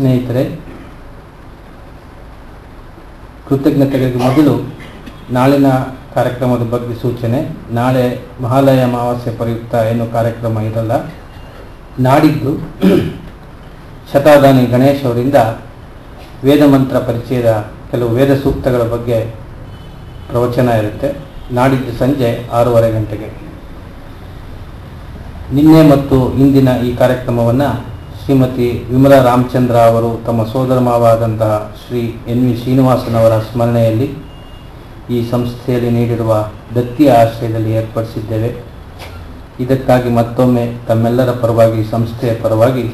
ಸ್ನೇಹಿತರೆ, ಕೃತಜ್ಞತೆಗಳಿಗೆ ಮೊದಲು ನಾಳಿನ ಕಾರ್ಯಕ್ರಮದ ಬಗ್ಗೆ ಸೂಚನೆ. ನಾಳೆ ಮಹಾಲಯ ಅಮಾವಾಸ್ಯೆ ಪ್ರಯುಕ್ತ ಏನು ಕಾರ್ಯಕ್ರಮ ಇರಲ್ಲ. ನಾಡಿದ್ದು ಶತಾದಾನಿ ಗಣೇಶ್ ಅವರಿಂದ ವೇದ ಮಂತ್ರ ಪರಿಚಯದ ಕೆಲವು ವೇದ ಸೂಕ್ತಗಳ ಬಗ್ಗೆ ಪ್ರವಚನ ಇರುತ್ತೆ. ನಾಡಿದ್ದು ಸಂಜೆ ಆರೂವರೆ ಗಂಟೆಗೆ. ನಿನ್ನೆ ಮತ್ತು ಇಂದಿನ ಈ ಕಾರ್ಯಕ್ರಮವನ್ನು ಶ್ರೀಮತಿ ವಿಮಲಾ ರಾಮಚಂದ್ರ ಅವರು ತಮ್ಮ ಸೋದರ ಮಾವಾದಂತಹ ಶ್ರೀ ಎನ್ ವಿ ಶ್ರೀನಿವಾಸನವರ ಸ್ಮರಣೆಯಲ್ಲಿ ಈ ಸಂಸ್ಥೆಯಲ್ಲಿ ನೀಡಿರುವ ದತ್ತಿಯ ಆಶ್ರಯದಲ್ಲಿ ಏರ್ಪಡಿಸಿದ್ದೇವೆ. ಇದಕ್ಕಾಗಿ ಮತ್ತೊಮ್ಮೆ ತಮ್ಮೆಲ್ಲರ ಪರವಾಗಿ ಸಂಸ್ಥೆಯ ಪರವಾಗಿ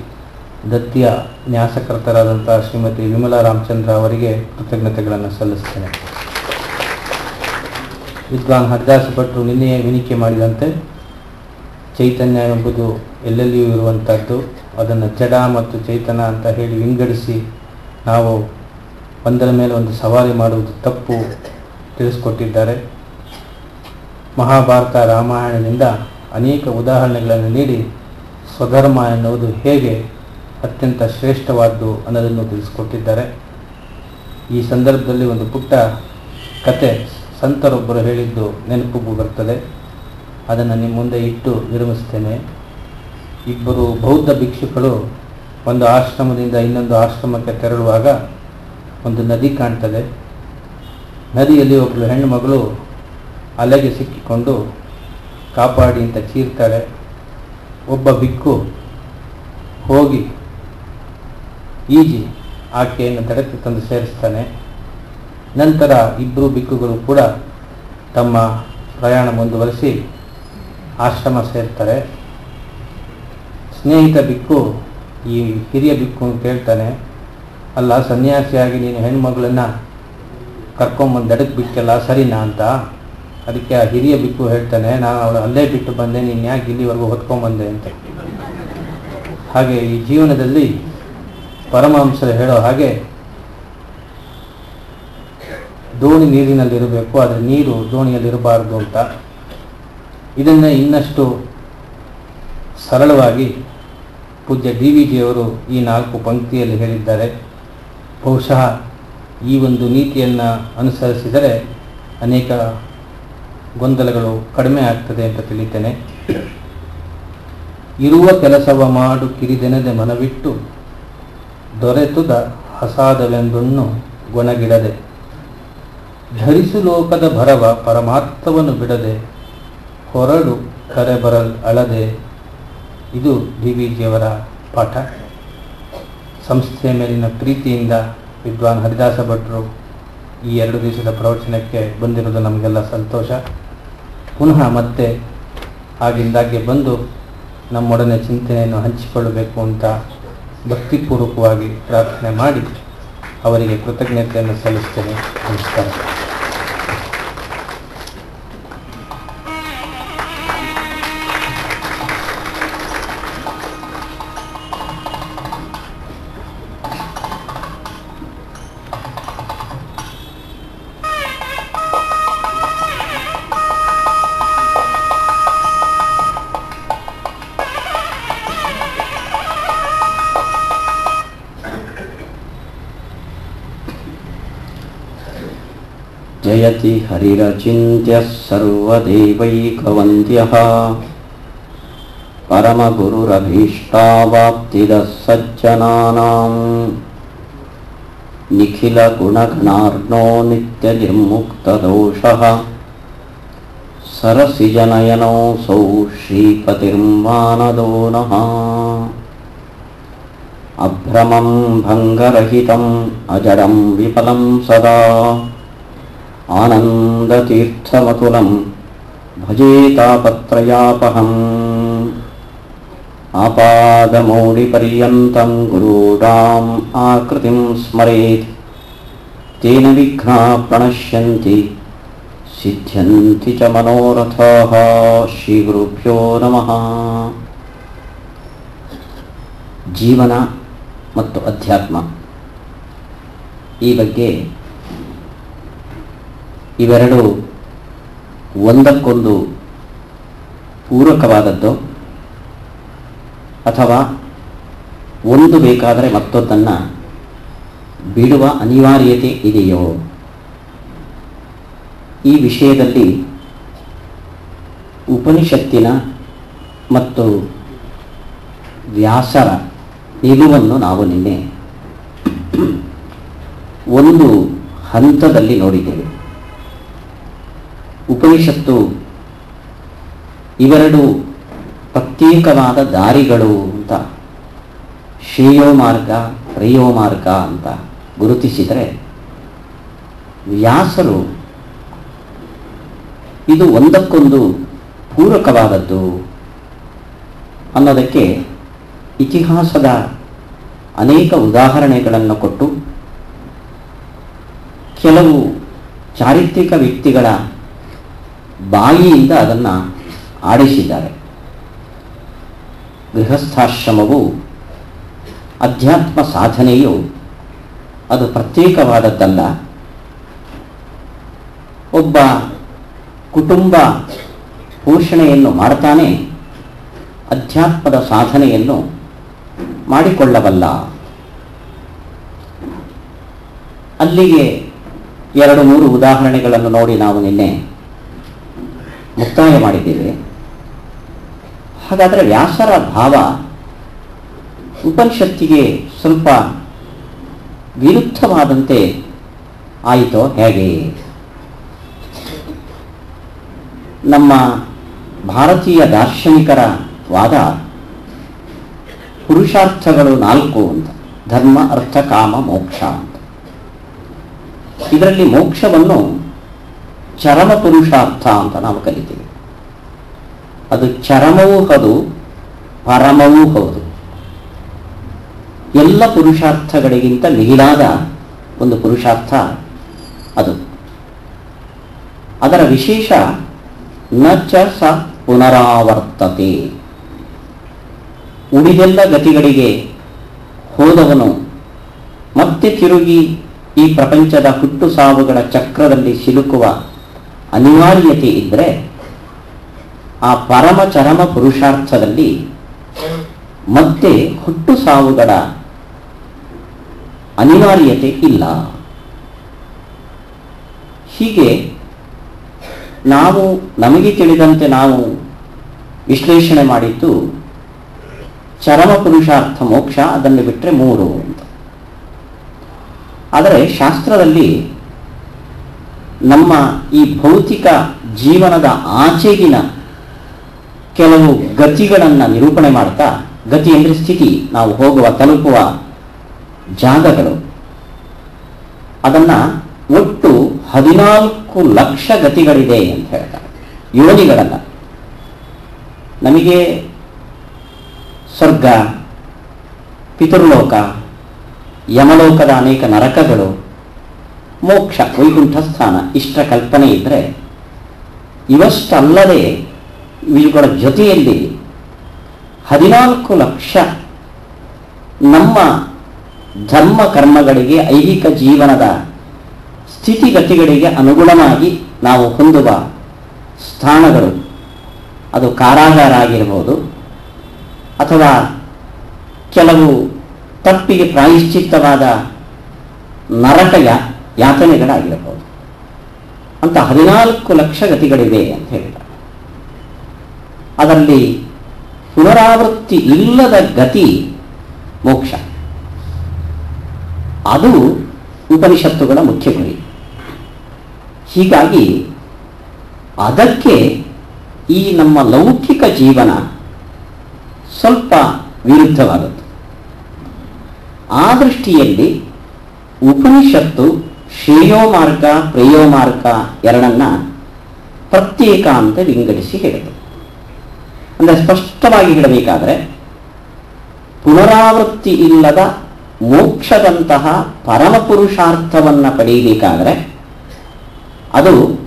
ದತ್ತಿಯ ನ್ಯಾಸಕರ್ತರಾದಂತಹ ಶ್ರೀಮತಿ ವಿಮಲಾ ರಾಮಚಂದ್ರ ಅವರಿಗೆ ಕೃತಜ್ಞತೆಗಳನ್ನು ಸಲ್ಲಿಸ್ತೇನೆ ವಿದ್ವಾನ್ ಹರಿದಾಸ ಭಟ್ರು ನಿನ್ನೆಯೇ ವಿನಿಕೆ ಮಾಡಿದಂತೆ ಚೈತನ್ಯ ಎಂಬುದು ಎಲ್ಲೆಲ್ಲಿಯೂ ಇರುವಂಥದ್ದು ಅದನ್ನು ಜಡ ಮತ್ತು ಚೈತನ ಅಂತ ಹೇಳಿ ವಿಂಗಡಿಸಿ ನಾವು ಒಂದರ ಮೇಲೆ ಒಂದು ಸವಾರಿ ಮಾಡುವುದು ತಪ್ಪು ತಿಳಿಸ್ಕೊಟ್ಟಿದ್ದಾರೆ. ಮಹಾಭಾರತ ರಾಮಾಯಣದಿಂದ ಅನೇಕ ಉದಾಹರಣೆಗಳನ್ನು ನೀಡಿ ಸ್ವಧರ್ಮ ಎನ್ನುವುದು ಹೇಗೆ ಅತ್ಯಂತ ಶ್ರೇಷ್ಠವಾದ್ದು ಅನ್ನೋದನ್ನು ತಿಳಿಸ್ಕೊಟ್ಟಿದ್ದಾರೆ. ಈ ಸಂದರ್ಭದಲ್ಲಿ ಒಂದು ಪುಟ್ಟ ಕತೆ ಸಂತರೊಬ್ಬರು ಹೇಳಿದ್ದು ನೆನಪಿಗೂ ಬರ್ತದೆ. ಅದನ್ನು ನಿಮ್ಮ ಮುಂದೆ ಇಟ್ಟು ವಿರಮಿಸ್ತೇನೆ ಇಬ್ಬರು ಬೌದ್ಧ ಭಿಕ್ಷುಗಳು ಒಂದು ಆಶ್ರಮದಿಂದ ಇನ್ನೊಂದು ಆಶ್ರಮಕ್ಕೆ ತೆರಳುವಾಗ ಒಂದು ನದಿ ಕಾಣ್ತದೆ. ನದಿಯಲ್ಲಿ ಒಬ್ಬಳು ಹೆಣ್ಣು ಮಗಳು ಅಲೆಗೆ ಸಿಕ್ಕಿಕೊಂಡು ಕಾಪಾಡಿ ಅಂತ ಚೀರ್ತಾಳೆ ಒಬ್ಬ ಬಿಕ್ಕು ಹೋಗಿ ಈಜಿ ಆಕೆಯನ್ನು ದಡಕ್ಕೆ ತಂದು ಸೇರಿಸ್ತಾನೆ. ನಂತರ ಇಬ್ಬರು ಬಿಕ್ಕುಗಳು ಕೂಡ ತಮ್ಮ ಪ್ರಯಾಣ ಮುಂದುವರಿಸಿ ಆಶ್ರಮ ಸೇರ್ತಾರೆ. ಸ್ನೇಹಿತ ಬಿಕ್ಕು, ಈ ಹಿರಿಯ ಬಿಕ್ಕು ಅಂತ ಹೇಳ್ತಾನೆ, ಅಲ್ಲ, ಸನ್ಯಾಸಿಯಾಗಿ ನೀನು ಹೆಣ್ಮಗಳನ್ನು ಕರ್ಕೊಂಬಂದು ದಡಕ್ಕೆ ಬಿಟ್ಟಲ್ಲ ಸರಿನಾ ಅಂತ. ಅದಕ್ಕೆ ಆ ಹಿರಿಯ ಬಿಕ್ಕು ಹೇಳ್ತಾನೆ, ನಾನು ಅವಳು ಅಲ್ಲೇ ಬಿಟ್ಟು ಬಂದೆ, ನೀನು ಯಾಕೆ ಇಲ್ಲಿವರೆಗೂ ಹೊತ್ಕೊಂಬಂದೆ ಅಂತ. ಹಾಗೆ ಈ ಜೀವನದಲ್ಲಿ ಪರಮಹಂಸರು ಹೇಳೋ ಹಾಗೆ ದೋಣಿ ನೀರಿನಲ್ಲಿರಬೇಕು, ಆದರೆ ನೀರು ದೋಣಿಯಲ್ಲಿರಬಾರ್ದು ಅಂತ. ಇದನ್ನು ಇನ್ನಷ್ಟು ಸರಳವಾಗಿ ಪೂಜ್ಯ ಡಿ ವಿ ಜಿಯವರು ಈ ನಾಲ್ಕು ಪಂಕ್ತಿಯಲ್ಲಿ ಹೇಳಿದ್ದಾರೆ. ಬಹುಶಃ ಈ ಒಂದು ನೀತಿಯನ್ನು ಅನುಸರಿಸಿದರೆ ಅನೇಕ ಗೊಂದಲಗಳು ಕಡಿಮೆ ಆಗ್ತದೆ ಅಂತ ತಿಳಿತೇನೆ. ಇರುವ ಕೆಲಸವ ಮಾಡು ಕಿರಿದೆನದೆ ಮನವಿಟ್ಟು ದೊರೆತುದ ಹಸಾದವೆಂದನ್ನು ಗೊಣಗಿಡದೆ. ಧರಿಸು ಲೋಕದ ಭರವ ಪರಮಾರ್ಥವನ್ನು ಬಿಡದೆ ಹೊರಡು ಕರೆ ಬರಲ್ ಅಳದೆ ಇದು ಡಿ ವಿ ಜಿಯವರ ಪಾಠ. ಸಂಸ್ಥೆಯ ಮೇಲಿನ ಪ್ರೀತಿಯಿಂದ ವಿದ್ವಾನ್ ಹರಿದಾಸ ಭಟ್ರು ಈ ಎರಡು ದಿವಸದ ಪ್ರವಚನಕ್ಕೆ ಬಂದಿರುವುದು ನಮಗೆಲ್ಲ ಸಂತೋಷ. ಪುನಃ ಮತ್ತೆ ಆಗಿಂದಾಗೆ ಬಂದು ನಮ್ಮೊಡನೆ ಚಿಂತನೆಯನ್ನು ಹಂಚಿಕೊಳ್ಳಬೇಕು ಅಂತ ಭಕ್ತಿಪೂರ್ವಕವಾಗಿ ಪ್ರಾರ್ಥನೆ ಮಾಡಿ ಅವರಿಗೆ ಕೃತಜ್ಞತೆಯನ್ನು ಸಲ್ಲಿಸ್ತೇನೆ. ನಮಸ್ಕಾರ. हरिरचिन्त्यः सर्वदेवैकवन्द्यः। परमगुरुरभीष्टावाप्तिदः सज्जनानाम्। निखिलगुणगणार्णो नित्यनिर्मुक्तदोषः। सरसिजनयनोऽसौ श्रीपतिर्मानदो नः अभ्रमं भङ्गरहितम् अजडं विफलं सदा आनन्दतीर्थमतुलं भजेतापत्रयापहम् आपादमौलिपर्यन्तं गुरूणाम् आकृतिं स्मरेत् तेन विघ्नाः प्रणश्यन्ति सिद्ध्यन्ति च मनोरथाः श्रीगुरुभ्यो नमः ಜೀವನ ಮತ್ತು ಅಧ್ಯಾತ್ಮ ಈ ಬಗ್ಗೆ ಇವೆರಡು ಒಂದಕ್ಕೊಂದು ಪೂರಕವಾದದ್ದು ಅಥವಾ ಒಂದು ಬೇಕಾದರೆ ಮತ್ತೊಂದನ್ನು ಬಿಡುವ ಅನಿವಾರ್ಯತೆ ಇದೆಯೋ? ಈ ವಿಷಯದಲ್ಲಿ ಉಪನಿಷತ್ತಿನ ಮತ್ತು ವ್ಯಾಸರ ನಿಲುವನ್ನು ನಾವು ನಿನ್ನೆ ಒಂದು ಹಂತದಲ್ಲಿ ನೋಡಿದ್ದೇವೆ. ಉಪನಿಷತ್ತು ಇವೆರಡು ಪ್ರತ್ಯೇಕವಾದ ದಾರಿಗಳು ಅಂತ. ಶ್ರೇಯೋ ಮಾರ್ಗ, ಪ್ರೇಯೋ ಮಾರ್ಗ ಅಂತ ಗುರುತಿಸಿದರೆ ವ್ಯಾಸರು ಇದು ಒಂದಕ್ಕೊಂದು ಪೂರಕವಾದದ್ದು ಅನ್ನೋದಕ್ಕೆ ಇತಿಹಾಸದ ಅನೇಕ ಉದಾಹರಣೆಗಳನ್ನು ಕೊಟ್ಟು ಕೆಲವು ಚಾರಿತ್ರಿಕ ವ್ಯಕ್ತಿಗಳ ಬಾಯಿಯಿಂದ ಅದನ್ನು ಆಡಿಸಿದ್ದಾರೆ. ಗೃಹಸ್ಥಾಶ್ರಮವು ಅಧ್ಯಾತ್ಮ ಸಾಧನೆಯು ಅದು ಪ್ರತ್ಯೇಕವಾದದ್ದಲ್ಲ. ಒಬ್ಬ ಕುಟುಂಬ ಪೋಷಣೆಯನ್ನು ಮಾಡ್ತಾನೆ ಅಧ್ಯಾತ್ಮದ ಸಾಧನೆಯನ್ನು ಮಾಡಿಕೊಳ್ಳಬಲ್ಲ. ಅಲ್ಲಿಗೆ ಎರಡು ಮೂರು ಉದಾಹರಣೆಗಳನ್ನು ನೋಡಿ ನಾವು ನಿನ್ನೆ ಮುಕ್ತಾಯ ಮಾಡಿದ್ದೇವೆ. ಹಾಗಾದರೆ ವ್ಯಾಸರ ಭಾವ ಉಪನಿಷತ್ತಿಗೆ ಸ್ವಲ್ಪ ವಿರುದ್ಧವಾದಂತೆ ಆಯಿತೋ ಹೇಗೆ? ನಮ್ಮ ಭಾರತೀಯ ದಾರ್ಶನಿಕರ ವಾದ ಪುರುಷಾರ್ಥಗಳು ನಾಲ್ಕು ಅಂತ, ಧರ್ಮ, ಅರ್ಥ, ಕಾಮ, ಮೋಕ್ಷ ಅಂತ. ಇದರಲ್ಲಿ ಮೋಕ್ಷವನ್ನು ಚರಮ ಪುರುಷಾರ್ಥ ಅಂತ ನಾವು ಕಲಿತೀವಿ. ಅದು ಚರಮವೂ ಹೌದು, ಪರಮವೂ ಹೌದು. ಎಲ್ಲ ಪುರುಷಾರ್ಥಗಳಿಗಿಂತ ಮಿಗಿಲಾದ ಒಂದು ಪುರುಷಾರ್ಥ ಅದು. ಅದರ ವಿಶೇಷ ನ ಚ ಸ ಪುನರಾವರ್ತತೆ. ಉಳಿದೆಲ್ಲ ಗತಿಗಳಿಗೆ ಹೋದವನು ಮತ್ತೆ ತಿರುಗಿ ಈ ಪ್ರಪಂಚದ ಹುಟ್ಟು ಸಾವುಗಳ ಚಕ್ರದಲ್ಲಿ ಸಿಲುಕುವ ಅನಿವಾರ್ಯತೆ ಇದ್ದರೆ ಆ ಪರಮ ಚರಮ ಪುರುಷಾರ್ಥದಲ್ಲಿ ಮತ್ತೆ ಹುಟ್ಟು ಸಾವುಗಳ ಅನಿವಾರ್ಯತೆ ಇಲ್ಲ. ಹೀಗೆ ನಾವು ನಮಗೆ ತಿಳಿದಂತೆ ನಾವು ವಿಶ್ಲೇಷಣೆ ಮಾಡಿದ್ದು ಚರಮ ಪುರುಷಾರ್ಥ ಮೋಕ್ಷ ಅದನ್ನು ಬಿಟ್ಟರೆ ಮೂರು ಅಂತ. ಆದರೆ ಶಾಸ್ತ್ರದಲ್ಲಿ ನಮ್ಮ ಈ ಭೌತಿಕ ಜೀವನದ ಆಚೆಗಿನ ಕೆಲವು ಗತಿಗಳನ್ನು ನಿರೂಪಣೆ ಮಾಡ್ತಾ, ಗತಿ ಅಂದರೆ ಸ್ಥಿತಿ, ನಾವು ಹೋಗುವ, ತಲುಪುವ ಜಾಗಗಳು. ಅದನ್ನು ಒಟ್ಟು ಹದಿನಾಲ್ಕು ಲಕ್ಷ ಗತಿಗಳಿದೆ ಅಂತ ಹೇಳ್ತಾರೆ. ಯೋನಿಗಳನ್ನು. ನಮಗೆ ಸ್ವರ್ಗ, ಪಿತೃಲೋಕ, ಯಮಲೋಕದ ಅನೇಕ ನರಕಗಳು ಮೋಕ್ಷ ವೈಕುಂಠ ಸ್ಥಾನ ಇಷ್ಟ ಕಲ್ಪನೆ ಇದ್ದರೆ ಇವಷ್ಟಲ್ಲದೆ ಇವುಗಳ ಜೊತೆಯಲ್ಲಿ ಹದಿನಾಲ್ಕು ಲಕ್ಷ ನಮ್ಮ ಧರ್ಮ ಕರ್ಮಗಳಿಗೆ, ಐಹಿಕ ಜೀವನದ ಸ್ಥಿತಿಗತಿಗಳಿಗೆ ಅನುಗುಣವಾಗಿ ನಾವು ಹೊಂದುವ ಸ್ಥಾನಗಳು. ಅದು ಕಾರಾಗಾರ ಆಗಿರ್ಬೋದು, ಅಥವಾ ಕೆಲವು ತಪ್ಪಿಗೆ ಪ್ರಾಯಶ್ಚಿತ್ತವಾದ ನರಕ ಯಾ ಯಾತನೆಗಳಾಗಿರಬಹುದು. ಅಂತ ಹದಿನಾಲ್ಕು ಲಕ್ಷ ಗತಿಗಳಿವೆ ಅಂತ ಹೇಳಿದ ಅದರಲ್ಲಿ ಪುನರಾವೃತ್ತಿ ಇಲ್ಲದ ಗತಿ ಮೋಕ್ಷ. ಅದು ಉಪನಿಷತ್ತುಗಳ ಮುಖ್ಯ ಗುರಿ. ಹೀಗಾಗಿ ಅದಕ್ಕೆ ಈ ನಮ್ಮ ಲೌಕಿಕ ಜೀವನ ಸ್ವಲ್ಪ ವಿರುದ್ಧವಾದದ್ದು. ಆ ದೃಷ್ಟಿಯಲ್ಲಿ ಉಪನಿಷತ್ತು ಶ್ರೇಯೋ ಮಾರ್ಗ ಪ್ರೇಯೋ ಮಾರ್ಗ ಎರಡನ್ನ ಪ್ರತ್ಯೇಕ ಅಂತ ವಿಂಗಡಿಸಿ ಹೇಳಿದೆ ಅಂದರೆ ಸ್ಪಷ್ಟವಾಗಿ ಹೇಳಬೇಕಾದರೆ, ಪುನರಾವೃತ್ತಿ ಇಲ್ಲದ ಮೋಕ್ಷದಂತಹ ಪರಮ ಪುರುಷಾರ್ಥವನ್ನು ಪಡೆಯಬೇಕಾದರೆ, ಅದು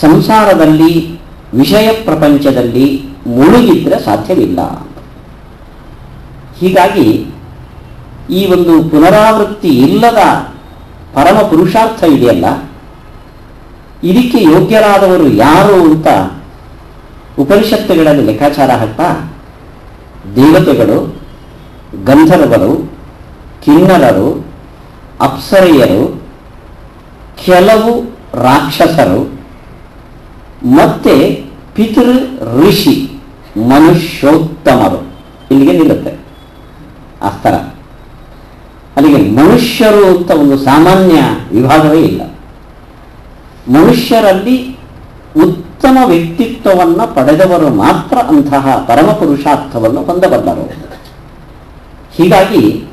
ಸಂಸಾರದಲ್ಲಿ, ವಿಷಯ ಪ್ರಪಂಚದಲ್ಲಿ ಮುಳುಗಿದ್ರೆ ಸಾಧ್ಯವಿಲ್ಲ ಹೀಗಾಗಿ ಈ ಒಂದು ಪುನರಾವೃತ್ತಿ ಇಲ್ಲದ ಪರಮ ಪುರುಷಾರ್ಥ ಇದೆಯಲ್ಲ? ಇದಕ್ಕೆ ಯೋಗ್ಯರಾದವರು ಯಾರು ಅಂತ ಉಪನಿಷತ್ತುಗಳಲ್ಲಿ ಲೆಕ್ಕಾಚಾರ ಹಾಕ್ತಾ, ದೇವತೆಗಳು, ಗಂಧರ್ವರು, ಕಿನ್ನರರು, ಅಪ್ಸರೆಯರು, ಕೆಲವು ರಾಕ್ಷಸರು, ಮತ್ತೆ ಪಿತೃ ಋಷಿ ಮನುಷ್ಯೋತ್ತಮರು. ಇಲ್ಲಿಗೆ ನಿಲ್ಲುತ್ತೆ. ಆ ಸ್ತರ ಅಲ್ಲಿಗೆ ಮನುಷ್ಯರು ಅಂತ ಒಂದು ಸಾಮಾನ್ಯ ವಿಭಾಗವೇ ಇಲ್ಲ. ಮನುಷ್ಯರಲ್ಲಿ ಉತ್ತಮ ವ್ಯಕ್ತಿತ್ವವನ್ನು ಪಡೆದವರು ಮಾತ್ರ ಅಂತಹ ಪರಮ ಪುರುಷಾರ್ಥವನ್ನು ಹೊಂದಬಲ್ಲರು ಹೀಗಾಗಿ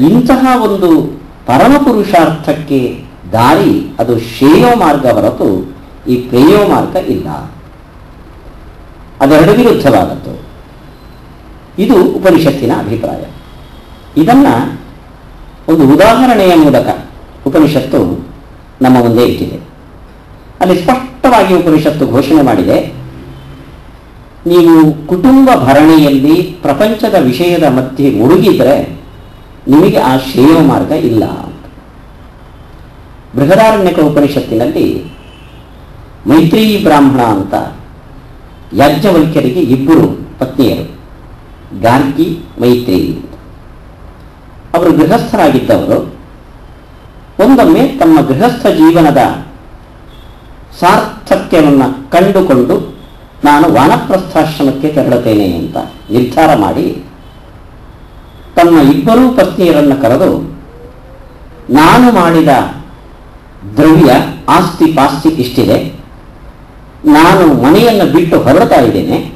ಇಂತಹ ಒಂದು ಪರಮ ಪುರುಷಾರ್ಥಕ್ಕೆ ದಾರಿ ಅದು ಶ್ರೇಯೋ ಮಾರ್ಗ ಹೊರತು ಈ ಪ್ರೇಯೋ ಮಾರ್ಗ ಇಲ್ಲ. ಅದೆರಡು ವಿರುದ್ಧವಾದದ್ದು. ಇದು ಉಪನಿಷತ್ತಿನ ಅಭಿಪ್ರಾಯ. ಇದನ್ನ ಒಂದು ಉದಾಹರಣೆಯ ಮೂಲಕ ಉಪನಿಷತ್ತು ನಮ್ಮ ಮುಂದೆ ಇಟ್ಟಿದೆ ಅಲ್ಲಿ ಸ್ಪಷ್ಟವಾಗಿ ಉಪನಿಷತ್ತು ಘೋಷಣೆ ಮಾಡಿದೆ, ನೀವು ಕುಟುಂಬ ಭರಣೆಯಲ್ಲಿ ಪ್ರಪಂಚದ ವಿಷಯದ ಮಧ್ಯೆ ಮುಳುಗಿದ್ರೆ ನಿಮಗೆ ಆ ಶ್ರೇಯ ಮಾರ್ಗ ಇಲ್ಲ ಬೃಹದಾರಣ್ಯಕ ಉಪನಿಷತ್ತಿನಲ್ಲಿ ಮೈತ್ರಿ ಬ್ರಾಹ್ಮಣ ಅಂತ ಯಾಜ್ಞವಲ್ಕ್ಯರಿಗೆ ಇಬ್ಬರು ಪತ್ನಿಯರು, ಗಾರ್ಗಿ ಮೈತ್ರಿ. ಅವರು ಗೃಹಸ್ಥರಾಗಿದ್ದವರು, ಒಂದೊಮ್ಮೆ ತಮ್ಮ ಗೃಹಸ್ಥ ಜೀವನದ ಸಾರ್ಥಕ್ಯವನ್ನು ಕಂಡುಕೊಂಡು ನಾನು ವಾನಪ್ರಸ್ಥಾಶ್ರಮಕ್ಕೆ ತೆರಳುತ್ತೇನೆ ಅಂತ ನಿರ್ಧಾರ ಮಾಡಿ ತಮ್ಮ ಇಬ್ಬರೂ ಪತ್ನಿಯರನ್ನು ಕರೆದು ನಾನು ಮಾಡಿದ ದ್ರವ್ಯ ಆಸ್ತಿ ಪಾಸ್ತಿ ಇಷ್ಟಿದೆ. ನಾನು ಮನೆಯನ್ನು ಬಿಟ್ಟು ಹೊರಡ್ತಾ ಇದ್ದೇನೆ.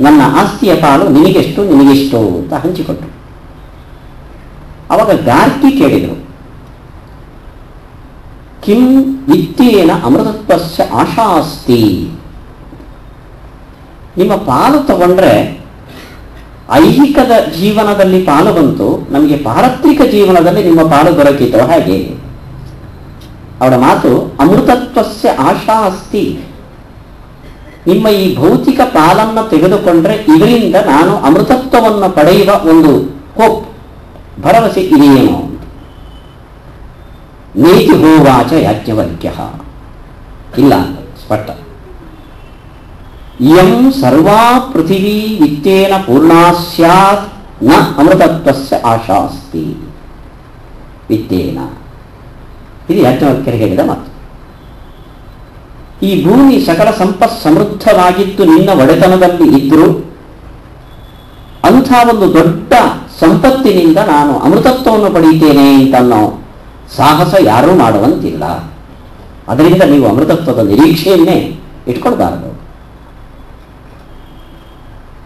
ನನ್ನ ಆಸ್ತಿಯ ಪಾಲು ನಿನಗೆಷ್ಟು ನಿನಗೆಷ್ಟು ಅಂತ ಹಂಚಿಕೊಟ್ರು. ಅವಾಗ ಗಾರ್ಕಿ ಕೇಳಿದರು, ಕಿಂ ವಿತ್ತೇನ ಅಮೃತತ್ವಸ್ಯ ಆಶಾ ಅಸ್ತಿ ನಿಮ್ಮ ಪಾಲು ತಗೊಂಡ್ರೆ ಐಹಿಕದ ಜೀವನದಲ್ಲಿ ಪಾಲು ಬಂತು, ನಮಗೆ ಪಾರತ್ರಿಕ ಜೀವನದಲ್ಲಿ ನಿಮ್ಮ ಪಾಲು ದೊರಕಿತೋ, ಹಾಗೆ. ಅವರ ಮಾತು, ಅಮೃತತ್ವಸ್ಯ ಆಶಾ ಅಸ್ತಿ ನಿಮ್ಮ ಈ ಭೌತಿಕ ಪಾಲನ್ನು ತೆಗೆದುಕೊಂಡ್ರೆ ಇದರಿಂದ ನಾನು ಅಮೃತತ್ವವನ್ನು ಪಡೆಯುವ ಒಂದು ಹೋಪ್. ಭರವಸೆ ಇದೆಯೇನೋ ಅಂತ ನೇತಿ ಹೋವಾಚ ಯಾಜ್ಞವಲ್ಕ್ಯ. ಇಲ್ಲ, ಸ್ಪಷ್ಟ. ಇಯಂ ಸರ್ವಾ ಪೃಥಿವೀ ವಿತ್ತೇನ ಪೂರ್ಣಾ ಸ್ಯಾತ್ನ ಅಮೃತತ್ವಸ್ಯ ಆಶಾ ಅಸ್ತಿ ವಿತ್ತೇನ ಇದು ಯಾಜ್ಞವಲ್ಕ್ಯರು ಹೇಳಿದ ಮಾತು. ಈ ಭೂಮಿ ಸಕಲ ಸಂಪತ್ ಸಮೃದ್ಧವಾಗಿತ್ತು ನಿನ್ನ ಒಡೆತನದಲ್ಲಿ ಇದ್ದರೂ ಅಂಥ ಒಂದು ದೊಡ್ಡ ಸಂಪತ್ತಿನಿಂದ ನಾನು ಅಮೃತತ್ವವನ್ನು ಪಡೆಯುತ್ತೇನೆ ಅಂತ ಅನ್ನೋ ಸಾಹಸ ಯಾರೂ ಮಾಡುವಂತಿಲ್ಲ. ಅದರಿಂದ ನೀವು ಅಮೃತತ್ವದ ನಿರೀಕ್ಷೆಯನ್ನೇ ಇಟ್ಕೊಳ್ಬಾರದು.